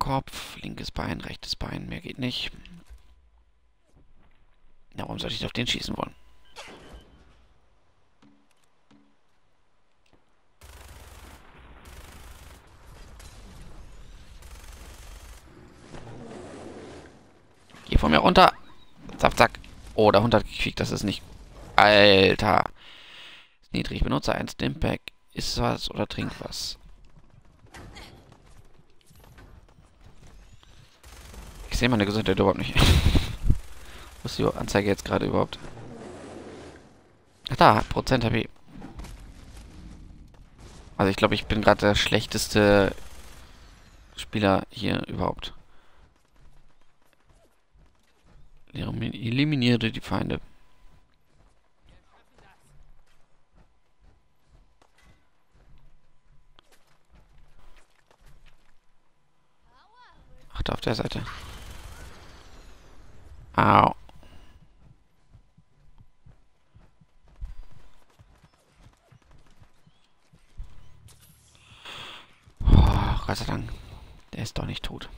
Kopf, linkes Bein, rechtes Bein, mehr geht nicht. Ja, warum sollte ich auf den schießen wollen? Runter. Zack, zack. Oh, der Hund hat gekriegt, das ist nicht... Alter. Niedrig. Benutze ein Stimpack. Iss was oder trink was. Ich sehe meine Gesundheit überhaupt nicht. Wo ist die Anzeige jetzt gerade überhaupt? Ach da, Prozent HP. Also ich glaube, ich bin gerade der schlechteste Spieler hier überhaupt. Eliminiere die Feinde. Ach, da auf der Seite. Au. Oh, Gott sei Dank. Der ist doch nicht tot.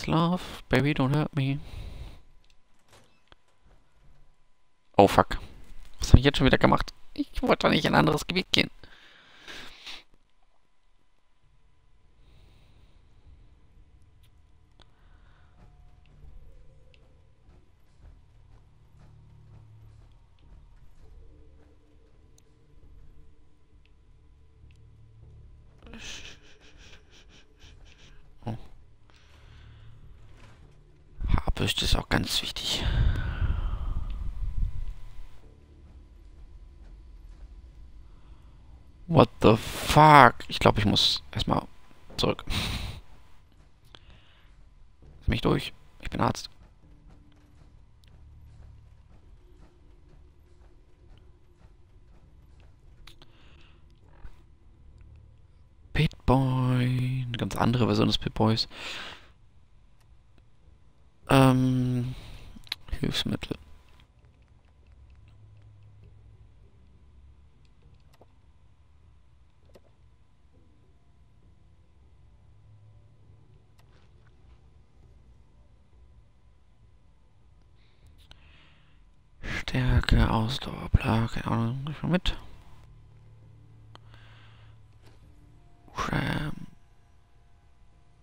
Is love? Baby, don't hurt me. Oh fuck. Was habe ich jetzt schon wieder gemacht? Ich wollte doch nicht in ein anderes Gebiet gehen. Oh. Haarbürste ist auch ganz wichtig. What the fuck? Ich glaube, ich muss erstmal zurück. Lass mich durch. Ich bin Arzt. Pitboy. Eine ganz andere Version des Pitboys. Ähm. Hilfsmittel. Ausdauer, bla, keine Ahnung, ich mal mit. Ram.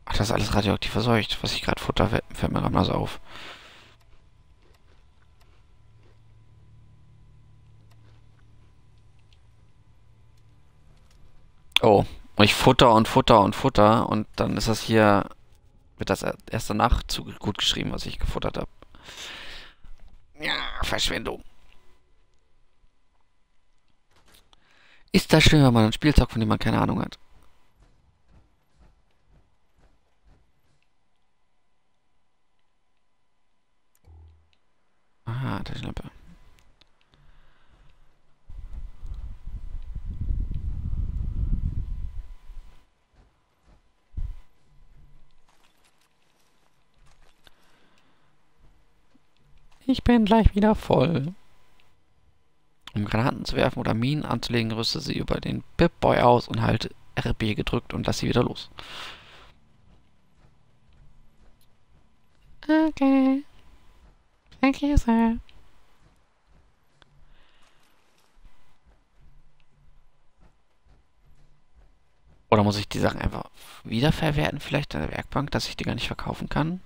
Ach, das ist alles radioaktiv verseucht, was ich gerade futter, fällt mir gerade mal so auf. Oh, und ich futter und futter und futter und dann ist das hier, wird das erst danach zu gut geschrieben, was ich gefuttert habe. Ja, Verschwendung. Ist das schön, wenn man ein Spielzeug, von dem man keine Ahnung hat? Aha, Taschenlampe. Ich bin gleich wieder voll. Um Granaten zu werfen oder Minen anzulegen, rüste sie über den Pip-Boy aus und halte RB gedrückt und lass sie wieder los. Okay. Thank you, sir. Oder muss ich die Sachen einfach wiederverwerten, vielleicht an der Werkbank, dass ich die gar nicht verkaufen kann?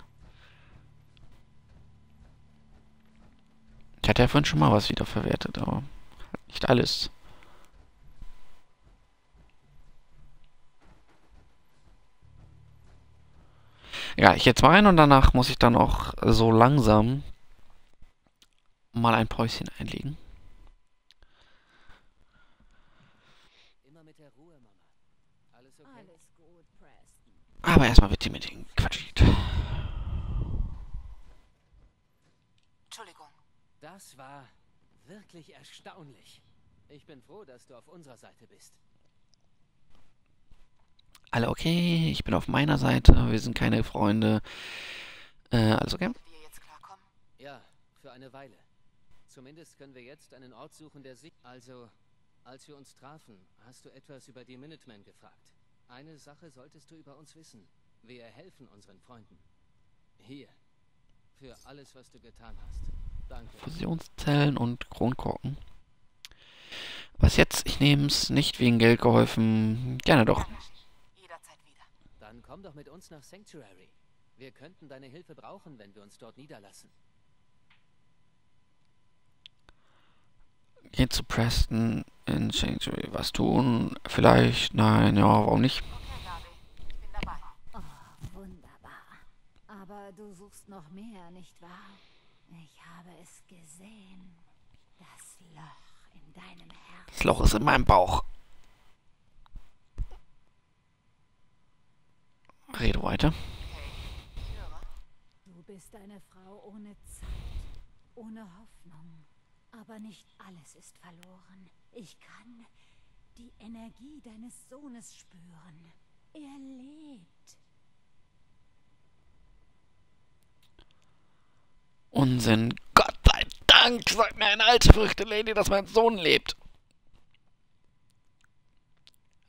Ich hatte ja vorhin schon mal was wiederverwertet, aber nicht alles. Ja, ich jetzt mal rein und danach muss ich dann auch so langsam mal ein Päuschen einlegen. Alles gut, Preston. Aber erstmal wird die mit den Quatschlied. Entschuldigung. Das war wirklich erstaunlich. Ich bin froh, dass du auf unserer Seite bist. Alle okay, ich bin auf meiner Seite, wir sind keine Freunde. Äh, alles okay? Ja, für eine Weile. Zumindest können wir jetzt einen Ort suchen, der sich... Also, als wir uns trafen, hast du etwas über die Minutemen gefragt. Eine Sache solltest du über uns wissen. Wir helfen unseren Freunden. Hier. Für alles, was du getan hast. Fusionszellen und Kronkorken. Was jetzt? Ich nehme es nicht wegen Geld geholfen. Gerne doch. Dann komm doch mit uns nach Sanctuary. Wir könnten deine Hilfe brauchen, wenn wir uns dort niederlassen. Geh zu Preston in Sanctuary. Was tun? Vielleicht? Nein, ja, warum nicht? Oh, wunderbar. Aber du suchst noch mehr, nicht wahr? Ich habe es gesehen. Das Loch in deinem Herzen. Das Loch ist in meinem Bauch. Rede weiter. Du bist eine Frau ohne Zeit, ohne Hoffnung. Aber nicht alles ist verloren. Ich kann die Energie deines Sohnes spüren. Er lebt. Unsinn. Gott sei Dank, sagt mir eine alte verrückte Lady, dass mein Sohn lebt.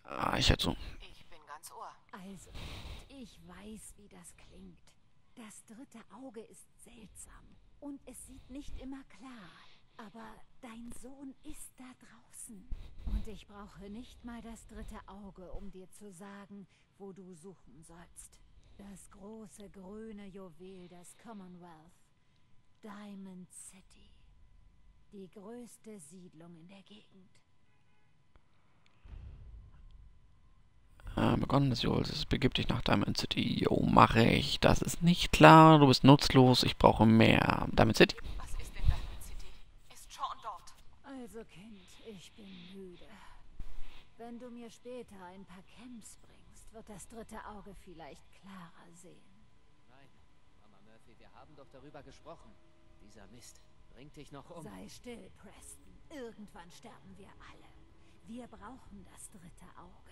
Ah, ich hätte so. Also, ich weiß, wie das klingt. Das dritte Auge ist seltsam und es sieht nicht immer klar. Aber dein Sohn ist da draußen. Und ich brauche nicht mal das dritte Auge, um dir zu sagen, wo du suchen sollst. Das große grüne Juwel des Commonwealth. Diamond City. Die größte Siedlung in der Gegend. Äh, begonnen des Jules. Begib dich nach Diamond City. Jo, mache ich. Das ist nicht klar. Du bist nutzlos. Ich brauche mehr. Diamond City? Also, Kind, ich bin müde. Wenn du mir später ein paar Camps bringst, wird das dritte Auge vielleicht klarer sehen. Wir haben doch darüber gesprochen. Dieser Mist bringt dich noch um. Sei still, Preston. Irgendwann sterben wir alle. Wir brauchen das dritte Auge.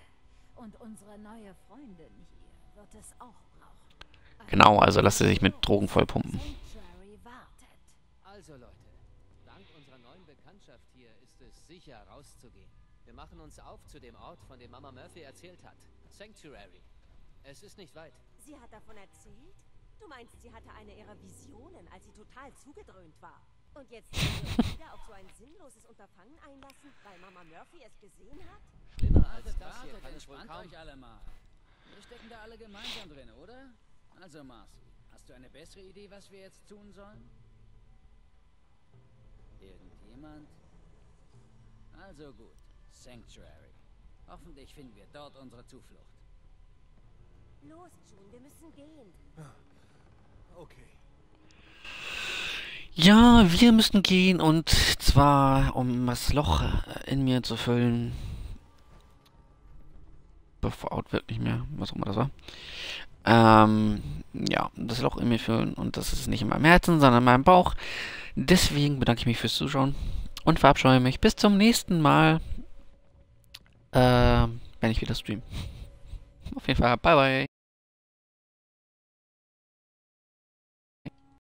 Und unsere neue Freundin hier wird es auch brauchen. Genau, also lass sie sich mit Drogen vollpumpen. Sanctuary wartet. Also Leute, dank unserer neuen Bekanntschaft hier ist es sicher rauszugehen. Wir machen uns auf zu dem Ort, von dem Mama Murphy erzählt hat. Sanctuary. Es ist nicht weit. Sie hat davon erzählt? Du meinst, sie hatte eine ihrer Visionen, als sie total zugedröhnt war. Und jetzt wieder auf so ein sinnloses Unterfangen einlassen, weil Mama Murphy es gesehen hat? Schlimmer als Wartet, das hier kann es wohl kaum... euch alle mal. Wir stecken da alle gemeinsam drin, oder? Also, Marcy, hast du eine bessere Idee, was wir jetzt tun sollen? Irgendjemand? Also gut, Sanctuary. Hoffentlich finden wir dort unsere Zuflucht. Los, June, wir müssen gehen. Okay. Ja, wir müssen gehen und zwar, um das Loch in mir zu füllen. Bevor Outwirk nicht mehr, was auch immer das war. Ähm, ja, das Loch in mir füllen und das ist nicht in meinem Herzen, sondern in meinem Bauch. Deswegen bedanke ich mich fürs Zuschauen und verabscheue mich. Bis zum nächsten Mal, äh, wenn ich wieder stream. Auf jeden Fall, bye bye.